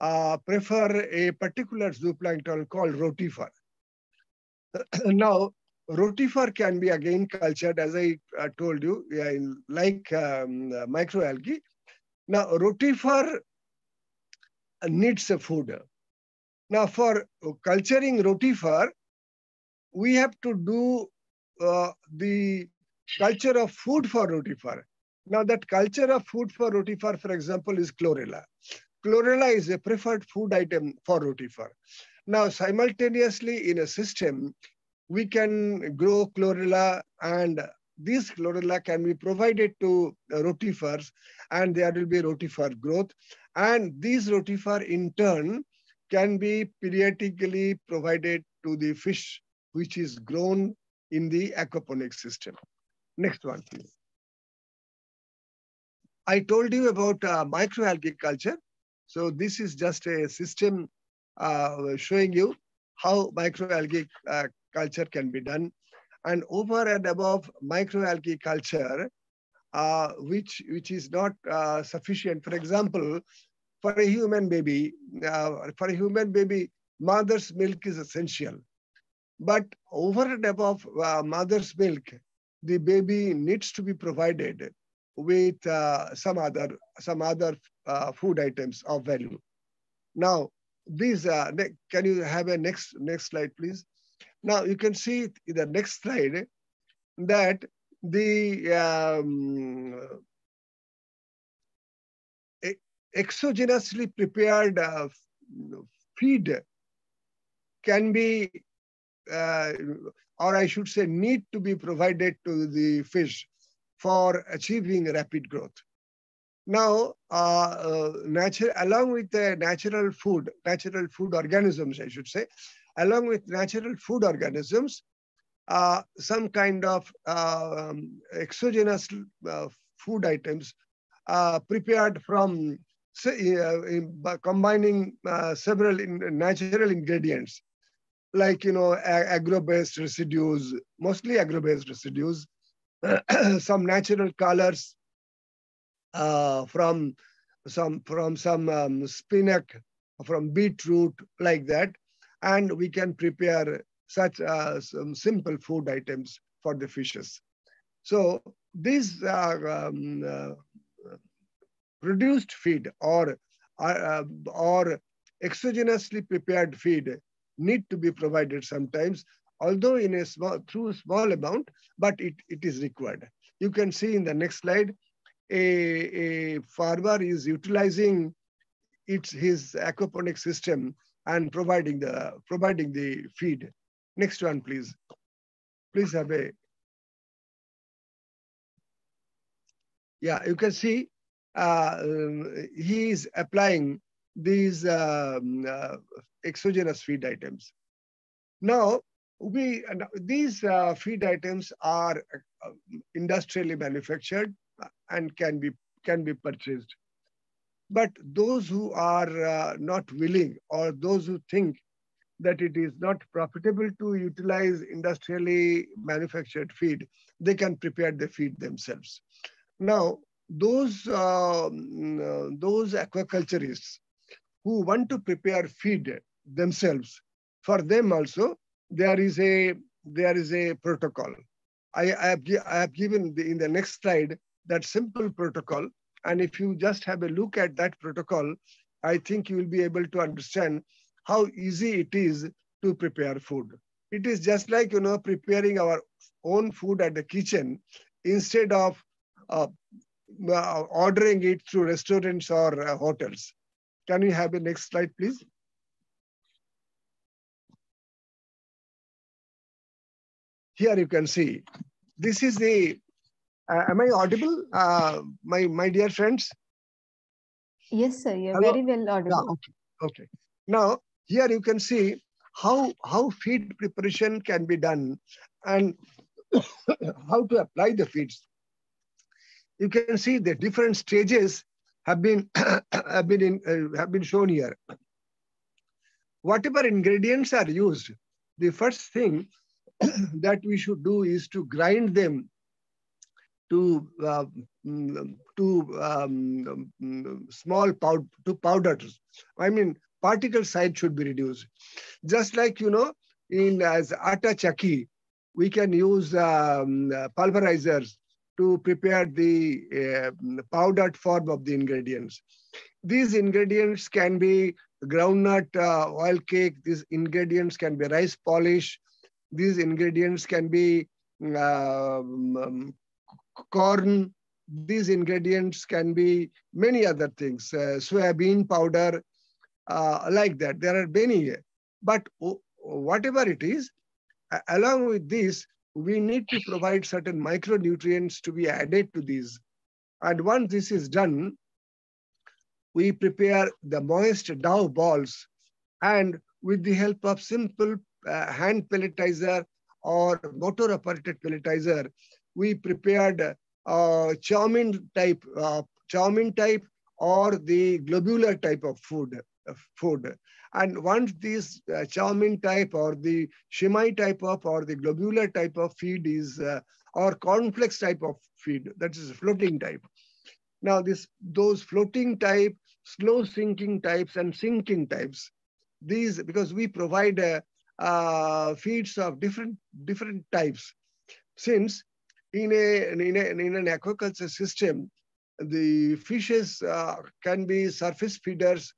uh, prefer a particular zooplankton called rotifer. now, rotifer can be again cultured, as I uh, told you, yeah, in, like um, microalgae. Now, rotifer needs a food. Now, for culturing rotifer, we have to do uh, the culture of food for rotifer. Now, that culture of food for rotifer, for example, is chlorella. Chlorella is a preferred food item for rotifer. Now, simultaneously in a system, we can grow chlorella and this chlorella can be provided to rotifers and there will be rotifer growth. And these rotifer in turn can be periodically provided to the fish which is grown in the aquaponic system. Next one, please. I told you about uh, microalgae culture. So this is just a system uh, showing you how microalgae uh, culture can be done. And over and above microalgae culture, uh, which, which is not uh, sufficient. For example, for a human baby, uh, for a human baby, mother's milk is essential. But over and above uh, mother's milk, the baby needs to be provided with uh, some other some other uh, food items of value. Now, these can you have a next next slide, please? Now you can see in the next slide that the um, exogenously prepared uh, feed can be uh, or I should say need to be provided to the fish for achieving rapid growth. Now, uh, uh, natural, along with the natural food, natural food organisms, I should say, along with natural food organisms, uh, some kind of um, exogenous uh, food items uh, prepared from uh, in, combining several in, natural ingredients. Like you know agro-based residues, mostly agro-based residues, some natural colors uh, from some from some um, spinach, from beetroot, like that, and we can prepare such uh, some simple food items for the fishes. So these are um, uh, produced feed or uh, or exogenously prepared feed need to be provided sometimes, although in a small, through small amount, but it, it is required. You can see in the next slide, a, a farmer is utilizing its, his aquaponic system and providing the, providing the feed. Next one, please. Please have a, yeah, you can see uh, um, he is applying these um, uh, exogenous feed items. Now, we these uh, feed items are uh, industrially manufactured and can be can be purchased. But those who are uh, not willing or those who think that it is not profitable to utilize industrially manufactured feed, they can prepare the feed themselves. Now, those, um, uh, those aquaculturists who want to prepare feed themselves, for them also, there is a, there is a protocol. I, I, have, I have given the, in the next slide that simple protocol. And if you just have a look at that protocol, I think you will be able to understand how easy it is to prepare food. It is just like, you know, preparing our own food at the kitchen instead of uh, uh, ordering it through restaurants or uh, hotels. Can we have the next slide, please? Here you can see, this is the, uh, am I audible, uh, my, my dear friends? Yes, sir, you're Hello? very well audible. Yeah, okay, okay. Now, here you can see how, how feed preparation can be done and how to apply the feeds. You can see the different stages have been, have been, in, uh, have been shown here. Whatever ingredients are used, the first thing that we should do is to grind them to uh, mm, to um, mm, small powder to powders. I mean, particle size should be reduced. Just like you know, in as atta chakki, we can use um, pulverizers to prepare the uh, powdered form of the ingredients. These ingredients can be groundnut uh, oil cake. These ingredients can be rice polish. These ingredients can be um, corn. These ingredients can be many other things, uh, soybean powder, uh, like that. There are many. But whatever it is, along with this, we need to provide certain micronutrients to be added to these. And once this is done, we prepare the moist dough balls and with the help of simple uh, hand pelletizer or motor operated pelletizer, we prepared uh, chow mein type, uh, chow mein type or the globular type of food. Uh, food. And once this uh, chow mein type or the shimai type of or the globular type of feed is uh, or complex type of feed, that is floating type. Now this those floating type, slow sinking types and sinking types, these because we provide uh, uh, feeds of different different types. Since in a in, a, in an aquaculture system, the fishes uh, can be surface feeders,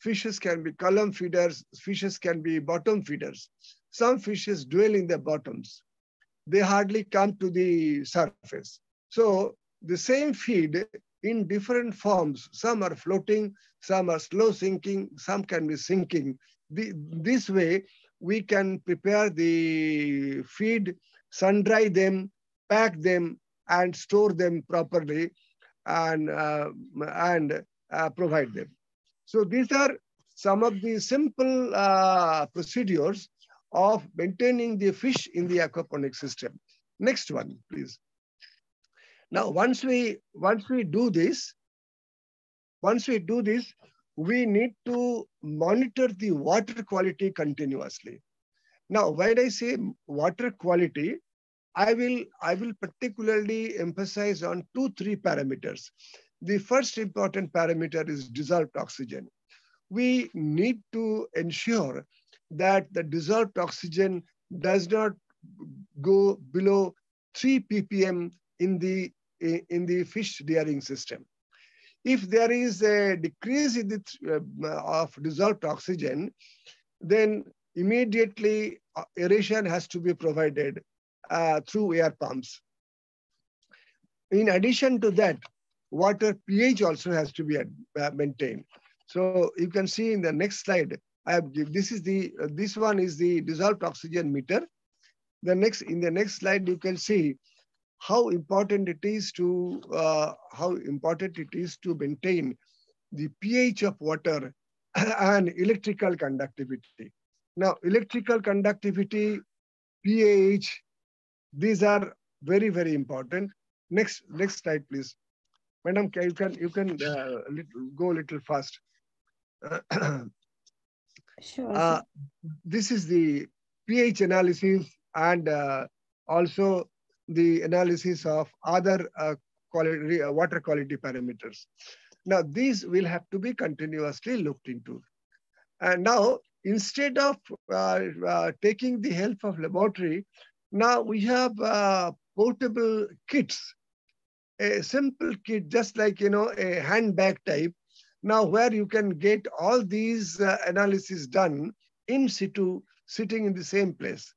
fishes can be column feeders, fishes can be bottom feeders. Some fishes dwell in the bottoms. They hardly come to the surface. So the same feed in different forms. Some are floating, some are slow sinking, some can be sinking. The, this way, we can prepare the feed, sun dry them, pack them, and store them properly and, uh, and uh, provide them. So these are some of the simple uh, procedures of maintaining the fish in the aquaponic system. Next one, please. Now, once we, once we do this, once we do this, we need to monitor the water quality continuously. Now, when I say water quality, I will, I will particularly emphasize on two, three parameters. The first important parameter is dissolved oxygen. We need to ensure that the dissolved oxygen does not go below 3 ppm in the, in the fish rearing system. If there is a decrease in the, uh, of dissolved oxygen, then immediately uh, aeration has to be provided uh, through air pumps. In addition to that, water pH also has to be uh, maintained. So you can see in the next slide, I have give, this is the, uh, this one is the dissolved oxygen meter. The next, in the next slide, you can see how important it is to uh, how important it is to maintain the pH of water and electrical conductivity. Now, electrical conductivity, pH, these are very very important. Next next slide, please, Madam. You can you can uh, little, go a little fast. sure. Uh, this is the pH analysis and uh, also the analysis of other uh, quality, uh, water quality parameters. Now, these will have to be continuously looked into. And now, instead of uh, uh taking the help of laboratory, now we have uh, portable kits, a simple kit, just like, you know, a handbag type. Now, where you can get all these uh, analysis done in situ, sitting in the same place.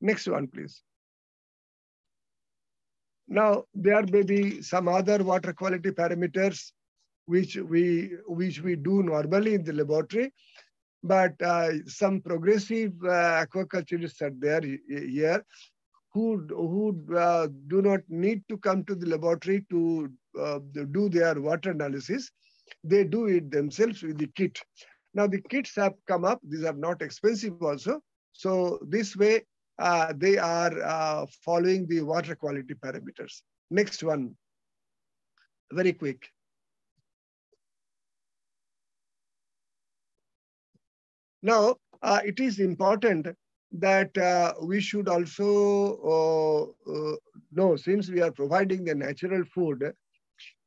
Next one, please. Now, there may be some other water quality parameters which we, which we do normally in the laboratory, but uh, some progressive uh, aquaculturists are there here who, who uh, do not need to come to the laboratory to uh, do their water analysis. They do it themselves with the kit. Now the kits have come up. These are not expensive also. So this way, uh, they are uh, following the water quality parameters. Next one, very quick. Now, uh, it is important that uh, we should also uh, uh, know, since we are providing the natural food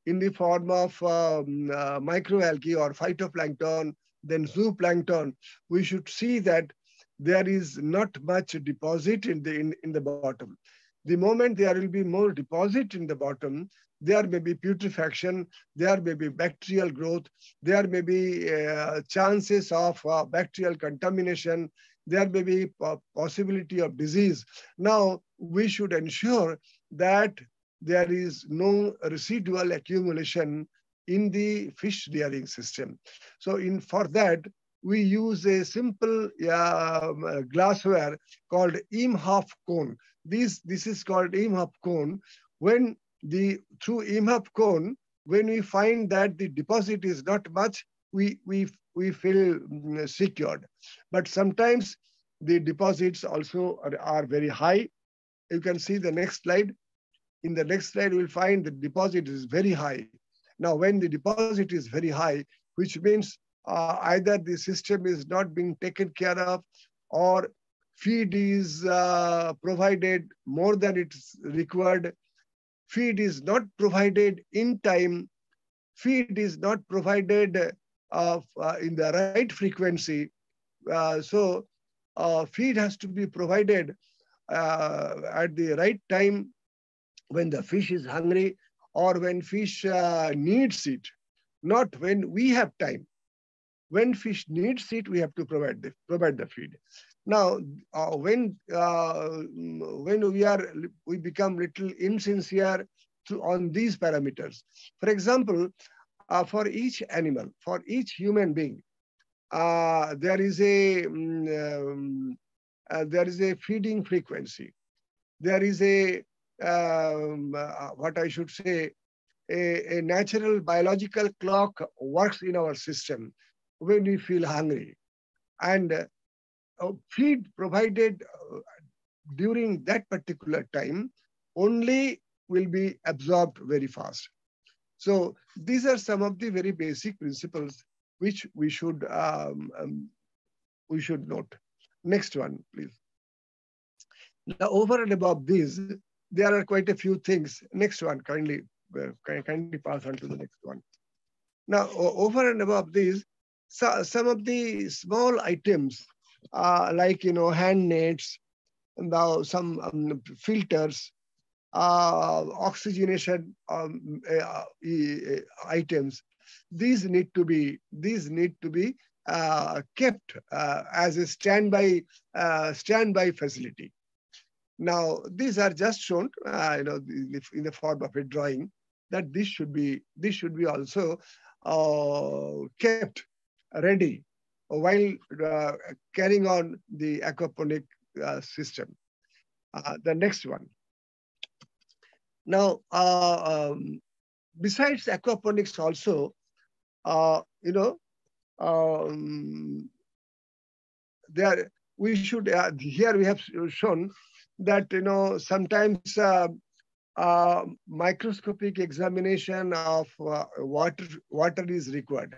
in the form of um, uh, microalgae or phytoplankton, then zooplankton, we should see that there is not much deposit in the, in, in the bottom. The moment there will be more deposit in the bottom, there may be putrefaction, there may be bacterial growth, there may be uh, chances of uh, bacterial contamination, there may be possibility of disease. Now, we should ensure that there is no residual accumulation in the fish rearing system. So in for that, we use a simple uh, glassware called Imhoff cone. This, this is called Imhoff cone. When the through Imhoff cone, when we find that the deposit is not much, we, we, we feel mm, secured. But sometimes the deposits also are, are very high. You can see the next slide. In the next slide, we'll find the deposit is very high. Now, when the deposit is very high, which means uh, either the system is not being taken care of or feed is uh, provided more than it's required, feed is not provided in time, feed is not provided uh, in the right frequency. Uh, so uh, feed has to be provided at the right time when the fish is hungry or when fish needs it, not when we have time. When fish needs it, we have to provide the, provide the feed. Now, uh, when uh, when we are we become little insincere to, on these parameters. For example, uh, for each animal, for each human being, uh, there is a um, uh, there is a feeding frequency. There is a um, uh, what I should say a, a, natural biological clock works in our system when we feel hungry, and uh, feed provided uh, during that particular time only will be absorbed very fast. So these are some of the very basic principles which we should um, um, we should note. Next one, please. Now, over and above these, there are quite a few things. Next one, kindly, uh, kindly pass on to the next one. Now, over and above these, so, some of the small items, uh, like you know, hand nets, now some um, filters, uh, oxygenation um, uh, items, these need to be these need to be uh, kept uh, as a standby uh, standby facility. Now these are just shown, uh, you know, in the form of a drawing that this should be this should be also kept ready while carrying on the aquaponic system. the next one. Now, um, besides aquaponics also, uh, you know, um, there we should, uh, here we have shown that, you know, sometimes uh, uh microscopic examination of uh, water, water is required.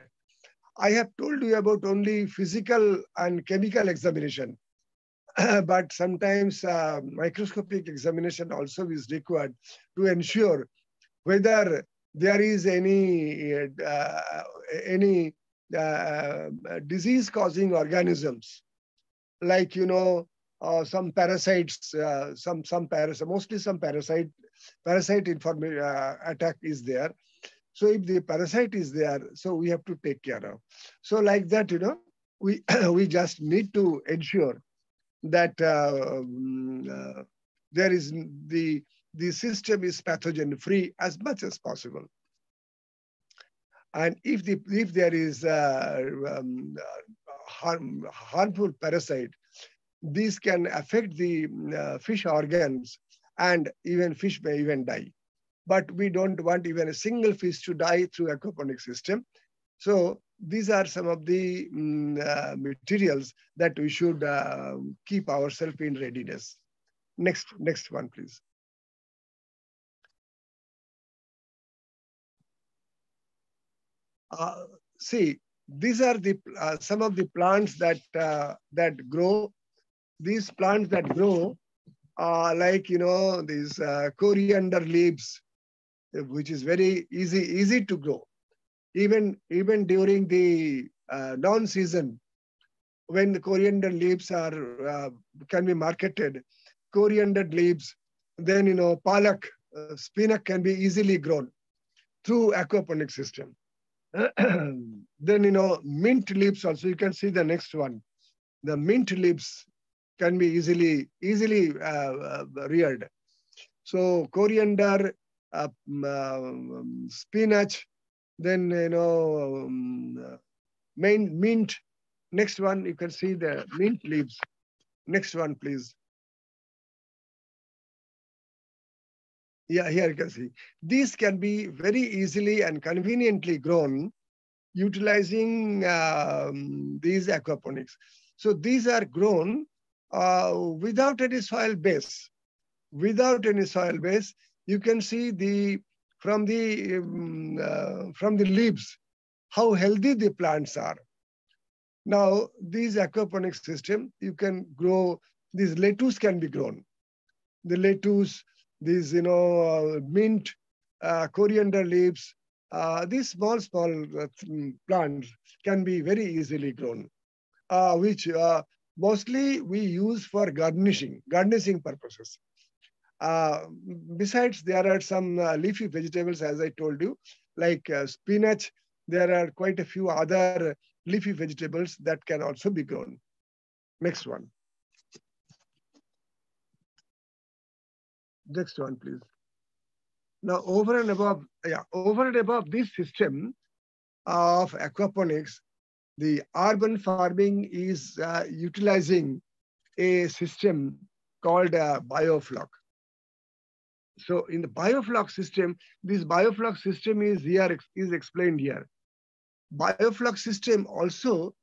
I have told you about only physical and chemical examination, but sometimes uh, microscopic examination also is required to ensure whether there is any uh, any uh, disease causing organisms. Like you know uh, some parasites uh, some some parasite mostly some parasite parasite inform uh, attack is there. So if the parasite is there so we have to take care of. So like that you know we we just need to ensure that um, uh, there is the the system is pathogen free as much as possible. And if, the, if there is um, harm, harmful parasite, these can affect the uh, fish organs and even fish may even die. But we don't want even a single fish to die through aquaponic system. So these are some of the mm, uh, materials that we should uh, keep ourselves in readiness. Next, next one, please. Uh, see, these are the uh, some of the plants that uh, that grow. These plants that grow, uh, like you know, these uh, coriander leaves, which is very easy easy to grow. Even even during the uh, non-season, when the coriander leaves are uh, can be marketed, coriander leaves, then you know, palak, spinach can be easily grown through aquaponic system. then, you know, mint leaves also, you can see the next one. The mint leaves can be easily, easily uh, uh, reared. So coriander, uh, spinach, then, you know, um, main mint. Next one, you can see the mint leaves. Next one, please. Yeah, here you can see. These can be very easily and conveniently grown utilizing um, these aquaponics. So these are grown uh, without any soil base. Without any soil base, you can see the from the um, uh, from the leaves how healthy the plants are. Now, these aquaponics system, you can grow, these lettuce can be grown. The lettuce, these, you know, uh, mint, uh, coriander leaves, uh, these small, small uh, plants can be very easily grown, uh, which uh, mostly we use for garnishing, garnishing purposes. Uh, besides, there are some leafy vegetables, as I told you, like spinach. There are quite a few other leafy vegetables that can also be grown. Next one. Next one, please. Now, over and above, yeah, over and above this system of aquaponics, the urban farming is uh, utilizing a system called a biofloc. So in the biofloc system, this biofloc system is here is explained here. Biofloc system also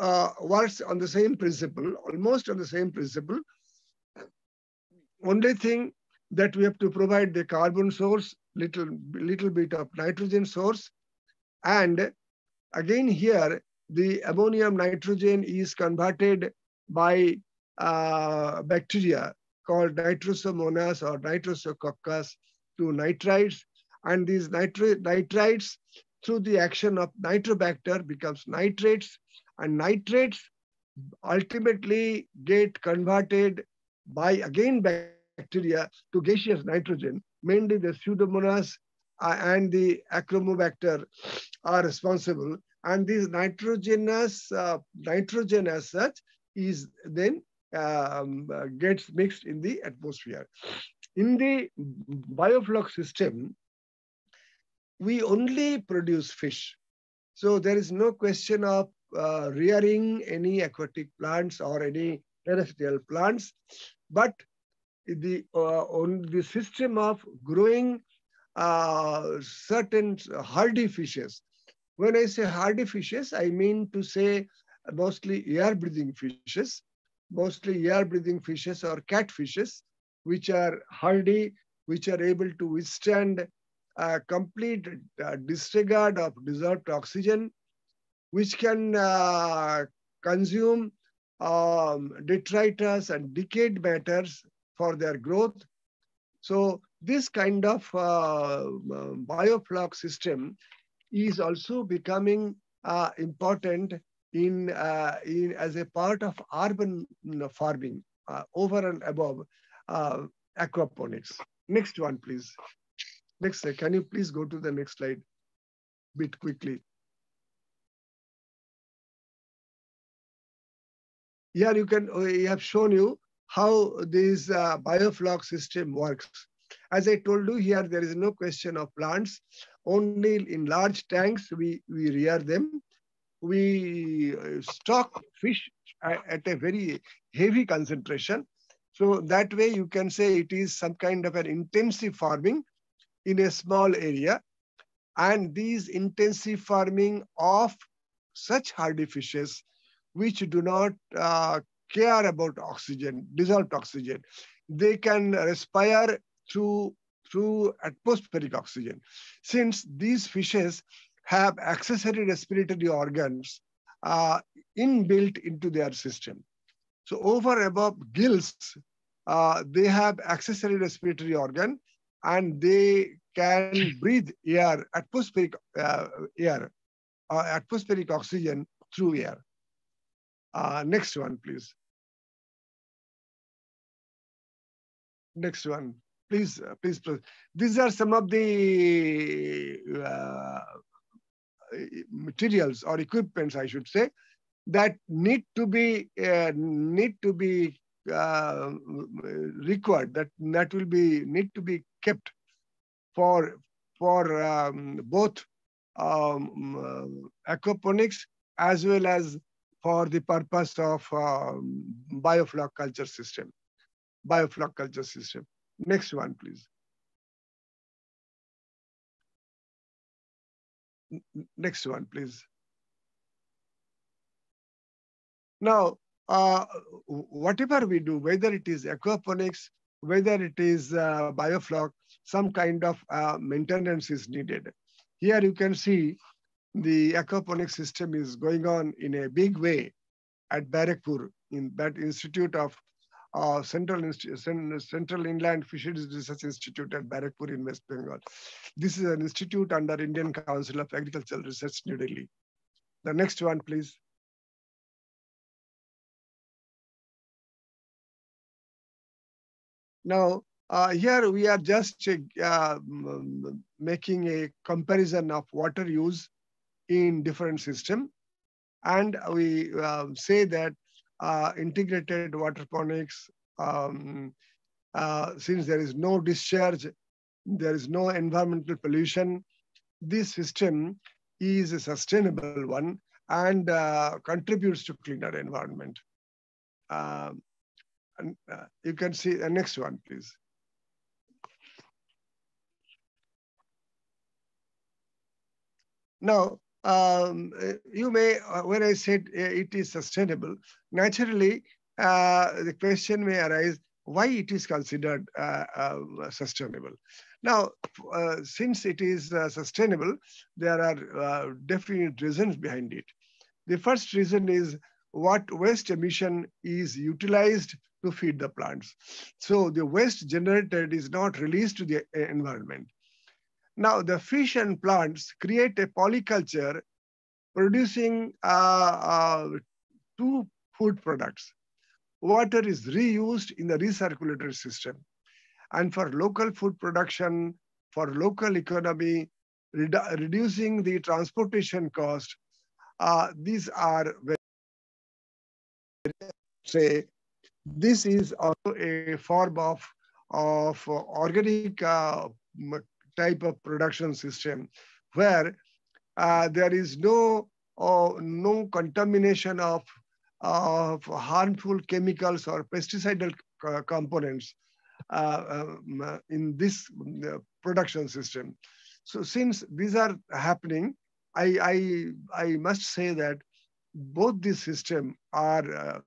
uh, works on the same principle, almost on the same principle. Only thing that we have to provide the carbon source, little, little bit of nitrogen source. And again here, the ammonium nitrogen is converted by uh, bacteria called nitrosomonas or nitrosococcus to nitrites. And these nitri nitrites, through the action of nitrobacter, becomes nitrates. And nitrates ultimately get converted by, again, bacteria to gaseous nitrogen, mainly the Pseudomonas uh, and the Achromobacter are responsible. And these nitrogenous, uh, nitrogen as such is then um, gets mixed in the atmosphere. In the biofloc system, we only produce fish. So there is no question of uh, rearing any aquatic plants or any terrestrial plants, but the uh, on the system of growing uh, certain hardy fishes. When I say hardy fishes, I mean to say mostly air-breathing fishes, mostly air-breathing fishes or catfishes, which are hardy, which are able to withstand a complete uh, disregard of dissolved oxygen, which can uh, consume um, detritus and decayed matters for their growth. So this kind of uh, biofloc system is also becoming uh, important in, uh, in as a part of urban farming uh, over and above uh, aquaponics. Next one, please. Next, can you please go to the next slide bit quickly. Here you can, we have shown you how this uh, biofloc system works. As I told you here, there is no question of plants. Only in large tanks, we, we rear them. We uh, stock fish at a very heavy concentration. So that way you can say it is some kind of an intensive farming in a small area. And these intensive farming of such hardy fishes which do not uh, care about oxygen, dissolved oxygen. They can respire through, through atmospheric oxygen. Since these fishes have accessory respiratory organs uh, inbuilt into their system. So over above gills, uh, they have accessory respiratory organ and they can breathe air, atmospheric uh, air, uh, atmospheric oxygen through air. Uh, next one, please. Next one, please, uh, please, please. These are some of the uh, materials or equipments, I should say, that need to be uh, need to be uh, required. That that will be need to be kept for for um, both um, uh, aquaponics as well as for the purpose of um, biofloc culture system, biofloc culture system. Next one, please. Next one, please. Now, uh, whatever we do, whether it is aquaponics, whether it is uh, biofloc, some kind of uh, maintenance is needed. Here you can see the aquaponics system is going on in a big way at Barrackpore in that Institute of uh, Central, Central Inland Fisheries Research Institute at Barrackpore in West Bengal. This is an institute under Indian Council of Agricultural Research, New Delhi. The next one, please. Now, uh, here we are just uh, making a comparison of water use in different system. And we uh, say that uh, integrated waterponics, um, uh, since there is no discharge, there is no environmental pollution, this system is a sustainable one and uh, contributes to cleaner environment. Um, and uh, you can see the next one, please. Now, um, you may, uh, when I said uh, it is sustainable, naturally, uh, the question may arise, why it is considered uh, uh, sustainable. Now, uh, since it is sustainable, there are definite reasons behind it. The first reason is what waste emission is utilized to feed the plants. So the waste generated is not released to the environment. Now the fish and plants create a polyculture producing uh, uh, two food products. Water is reused in the recirculatory system. And for local food production, for local economy, redu reducing the transportation cost, uh, these are very, say this is also a form of, of organic uh, type of production system where uh, there is no, uh, no contamination of, of harmful chemicals or pesticidal components uh, um, in this uh, production system. So since these are happening, I, I, I must say that both these systems are uh,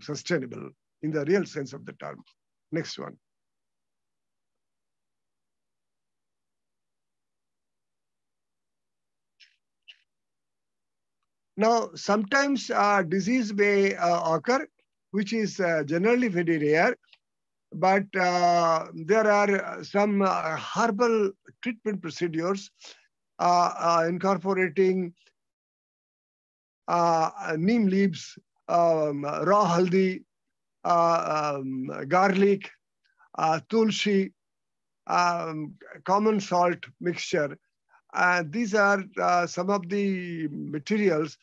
sustainable in the real sense of the term. Next one. Now, sometimes uh, disease may uh, occur, which is uh, generally very rare, but uh, there are some uh, herbal treatment procedures uh, incorporating neem leaves um, raw haldi, uh, um, garlic, uh, tulsi, um, common salt mixture. And these are uh, some of the materials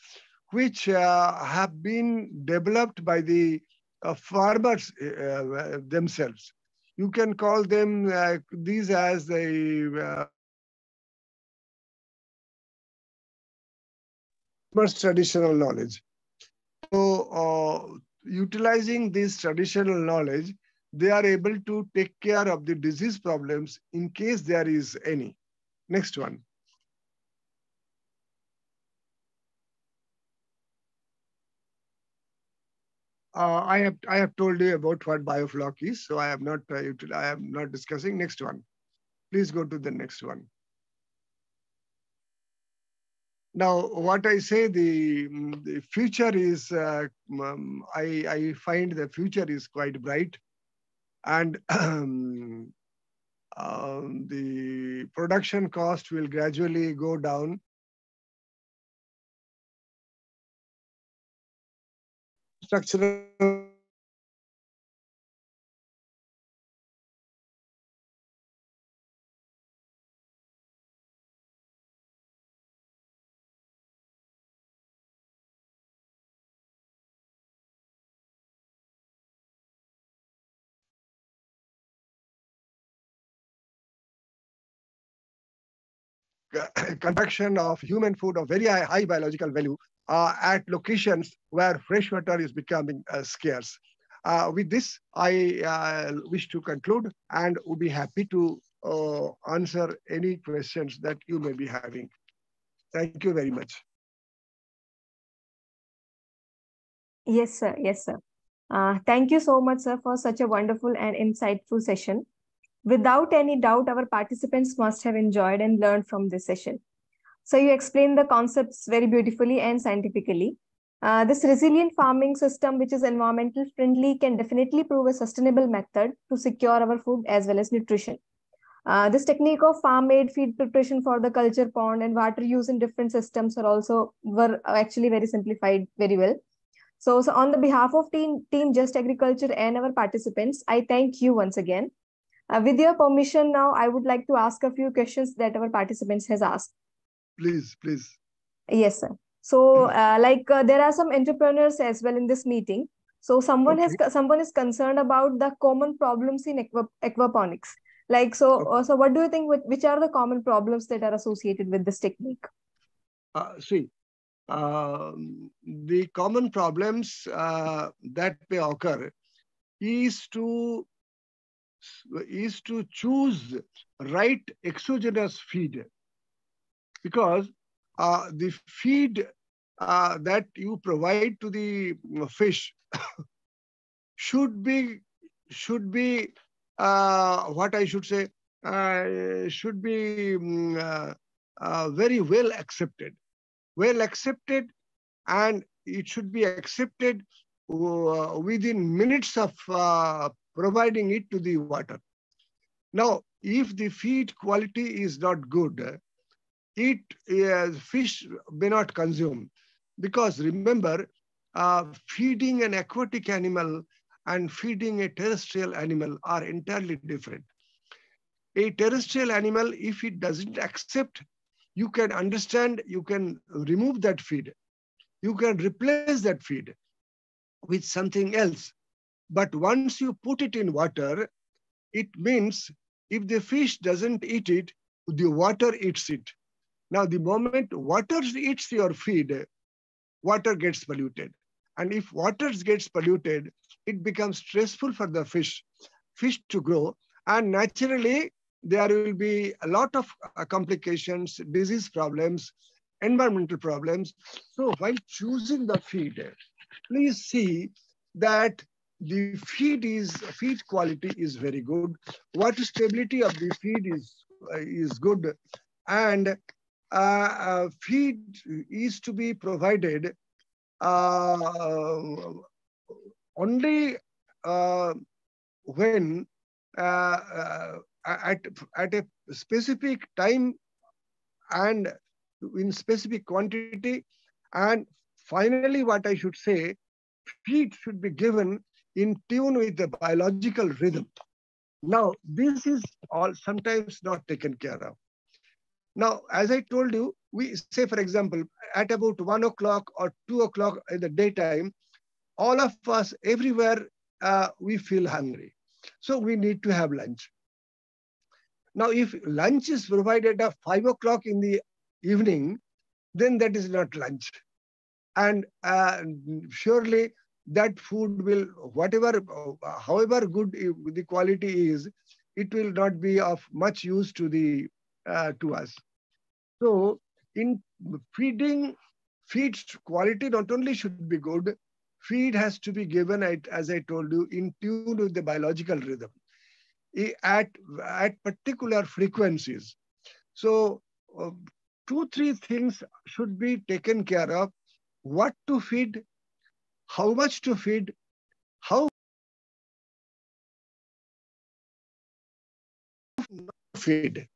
which uh, have been developed by the uh, farmers uh, themselves. You can call them these as the first traditional knowledge. So uh, utilizing this traditional knowledge, they are able to take care of the disease problems in case there is any. Next one. Uh, I have I have told you about what biofloc is, so I am not uh, I am not discussing. Next one, please go to the next one. Now, what I say, the, the future is, uh, um, I, I find the future is quite bright. And um, um, the production cost will gradually go down. Structural consumption of human food of very high, high biological value uh, at locations where fresh water is becoming uh, scarce. Uh, with this, I uh, wish to conclude and would be happy to uh, answer any questions that you may be having. Thank you very much. Yes, sir. Yes, sir. Uh, thank you so much, sir, for such a wonderful and insightful session. Without any doubt, our participants must have enjoyed and learned from this session. So you explained the concepts very beautifully and scientifically. Uh, this resilient farming system, which is environmental friendly, can definitely prove a sustainable method to secure our food as well as nutrition. Uh, this technique of farm-made feed preparation for the culture pond and water use in different systems are also were actually very simplified very well. So, so on the behalf of team, team Just Agriculture and our participants, I thank you once again. Uh, with your permission now, I would like to ask a few questions that our participants has asked. Please, please. Yes, sir. So, uh, like uh, there are some entrepreneurs as well in this meeting. So, someone Okay. has someone is concerned about the common problems in aqua, aquaponics. Like, so, Okay. uh, so what do you think? With, which are the common problems that are associated with this technique? Uh, see, um, the common problems uh, that may occur is to is to choose right exogenous feed because uh, the feed uh, that you provide to the fish should be should be uh, what I should say uh, should be uh, uh, very well accepted well accepted and it should be accepted uh, within minutes of uh, providing it to the water. Now, if the feed quality is not good, it uh, fish may not consume because remember, uh, feeding an aquatic animal and feeding a terrestrial animal are entirely different. A terrestrial animal, if it doesn't accept you can understand, you can remove that feed. You can replace that feed with something else. But once you put it in water, it means if the fish doesn't eat it, the water eats it. Now, the moment water eats your feed, water gets polluted. And if water gets polluted, it becomes stressful for the fish, fish to grow. And naturally, there will be a lot of uh, complications, disease problems, environmental problems. So while choosing the feed, please see that the feed is feed quality is very good. Water stability of the feed is uh, is good, and feed is to be provided uh, only uh, when uh, at, at a specific time and in specific quantity. And finally, what I should say, feed should be given in tune with the biological rhythm. Now, this is all sometimes not taken care of. Now, as I told you, we say, for example, at about one o'clock or two o'clock in the daytime, all of us everywhere, uh, we feel hungry. So we need to have lunch. Now, if lunch is provided at five o'clock in the evening, then that is not lunch. And uh, surely that food will, whatever, however good the quality is, it will not be of much use to the uh, to us. So in feeding, feed quality not only should be good, feed has to be given, as I told you, in tune with the biological rhythm at, at particular frequencies. So uh, two, three things should be taken care of. What to feed, how much to feed, how feed.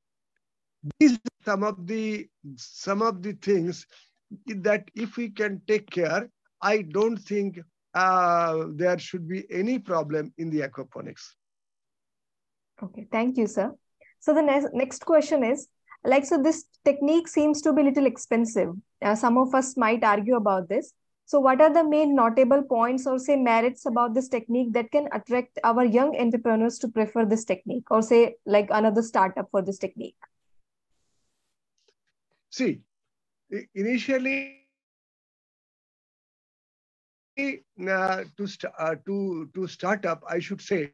These some of the some of the things that if we can take care, I don't think uh, there should be any problem in the aquaponics. Okay, thank you, sir. So the next next question is like so this technique seems to be little expensive. Uh, some of us might argue about this. So what are the main notable points or say merits about this technique that can attract our young entrepreneurs to prefer this technique or say like another startup for this technique? See, initially uh, to, uh, to, to start up, I should say,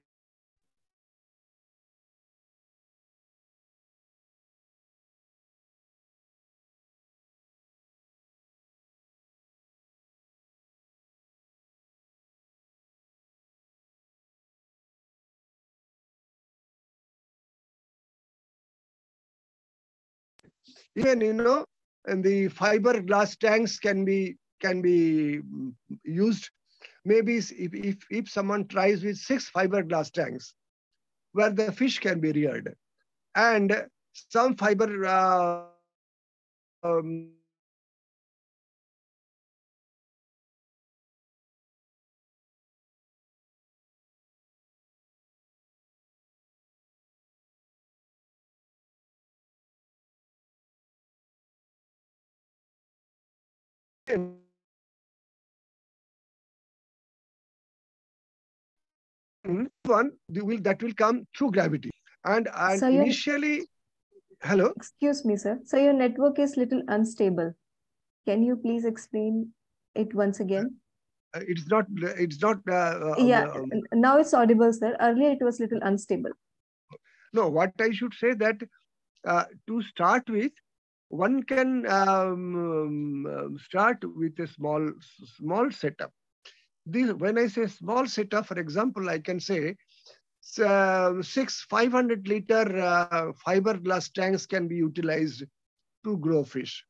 even you know and the fiberglass tanks can be can be used. Maybe if, if, if someone tries with six fiberglass tanks where the fish can be reared. And some fiber uh, um, one will that will come through gravity and and So initially hello Excuse me, sir. So your network is little unstable. Can you please explain it once again? Uh, it's not it's not uh, uh, yeah, um, now it's audible, sir. Earlier it was a little unstable. no what i should say that uh, to start with one can um, um, start with a small small setup. This when i say small setup for example i can say uh, six 500 liter uh, fiberglass tanks can be utilized to grow fish.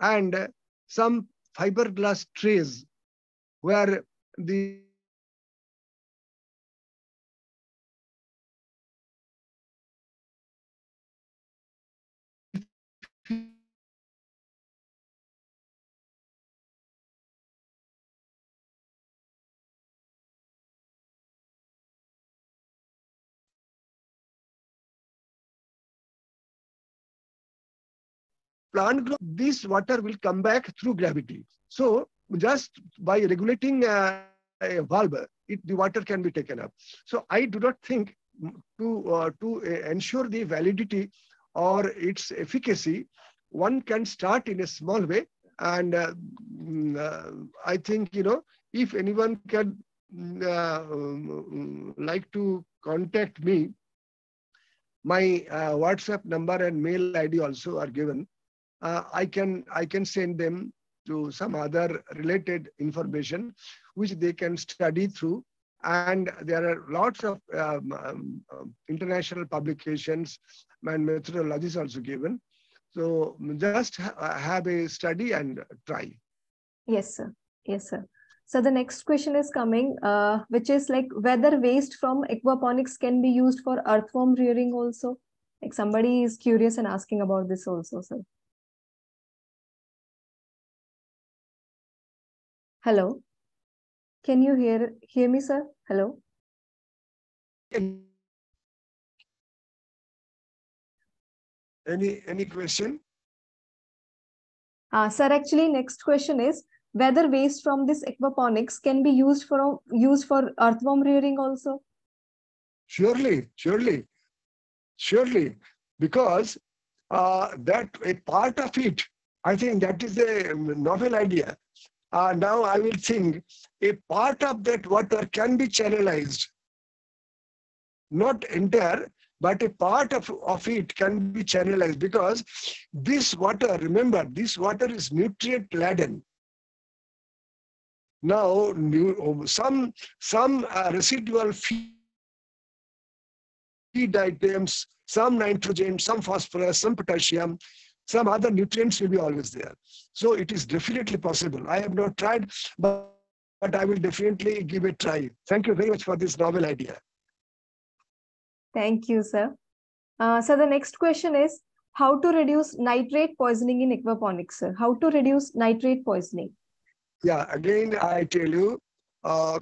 And some fiberglass trays where the plant grow, this water will come back through gravity. So just by regulating uh, a valve, it, the water can be taken up. So I do not think to uh, to uh, ensure the validity or its efficacy, one can start in a small way. And uh, mm, uh, I think you know if anyone can um, like to contact me, my WhatsApp number and mail ID also are given I can I can send them to some other related information which they can study through. And there are lots of um, um, um, international publications and methodologies also given. So just ha have a study and try. Yes, sir. Yes, sir. So the next question is coming, uh, which is like whether waste from aquaponics can be used for earthworm rearing also. Like somebody is curious and asking about this also, sir. Hello. Can you hear hear me, sir? Hello. Any any question? Uh, sir, actually, next question is whether waste from this aquaponics can be used for used for earthworm rearing also. Surely, surely, surely, because uh, that a part of it, I think that is a novel idea. Uh, now I will think a part of that water can be channelized, not entire, but a part of, of it can be channelized because this water, remember, this water is nutrient laden. Now, some, some uh, residual feed items, some nitrogen, some phosphorus, some potassium, some other nutrients will be always there. So it is definitely possible. I have not tried, but, but I will definitely give it a try. Thank you very much for this novel idea. Thank you, sir. Uh, so the next question is how to reduce nitrate poisoning in aquaponics, sir? How to reduce nitrate poisoning? Yeah, again, I tell you, uh,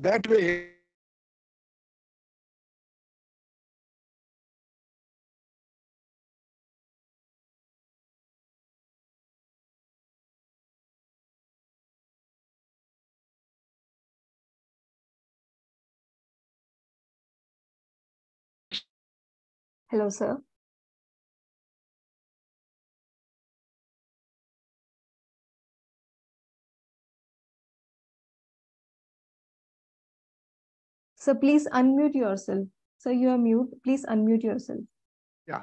that way Hello, sir. So please unmute yourself. So you are mute. Please unmute yourself. Yeah.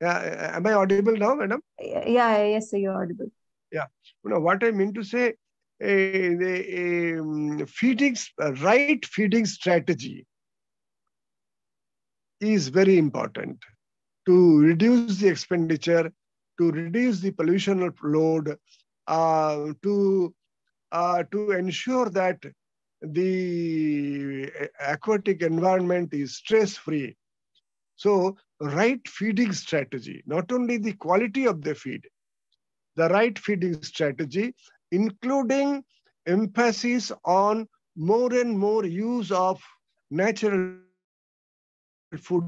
Yeah. Am I audible now, madam? Yeah, yeah yes, sir, you're audible. Yeah. You know, what I mean to say, uh, the um, feeding, uh, right feeding strategy is very important to reduce the expenditure, to reduce the pollution load, uh, to uh, to ensure that the eh, aquatic environment is stress free. So, right feeding strategy, not only the quality of the feed, the right feeding strategy, including emphasis on more and more use of natural food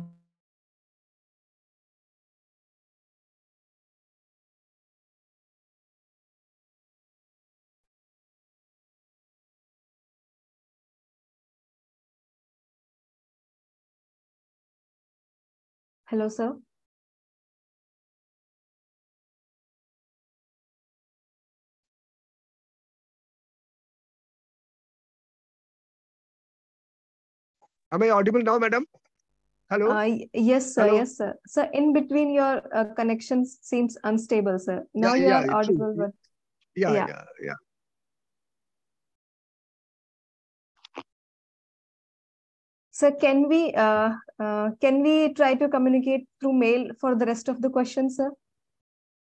Hello, sir. Am I audible now, madam? Hello? Uh, yes, sir. Hello? Yes, sir. So in between your uh, connection seems unstable, sir. Now Yeah, you yeah, are audible, but yeah, yeah. yeah, yeah. So can we uh, uh, can we try to communicate through mail for the rest of the questions, sir?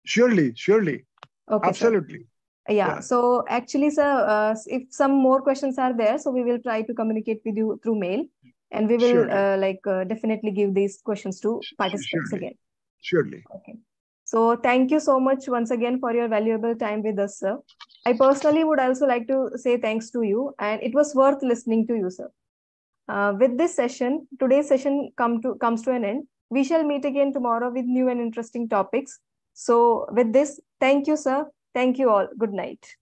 Surely, surely. Okay. Absolutely. Yeah. Yeah. So actually, sir, uh, if some more questions are there, so we will try to communicate with you through mail, and we will uh, like uh, definitely give these questions to participants surely. again. Surely. Okay. So thank you so much once again for your valuable time with us, sir. I personally would also like to say thanks to you, and it was worth listening to you, sir. Uh, with this session, today's session come to comes to an end. We shall meet again tomorrow with new and interesting topics. So with this, thank you, sir. Thank you all. Good night.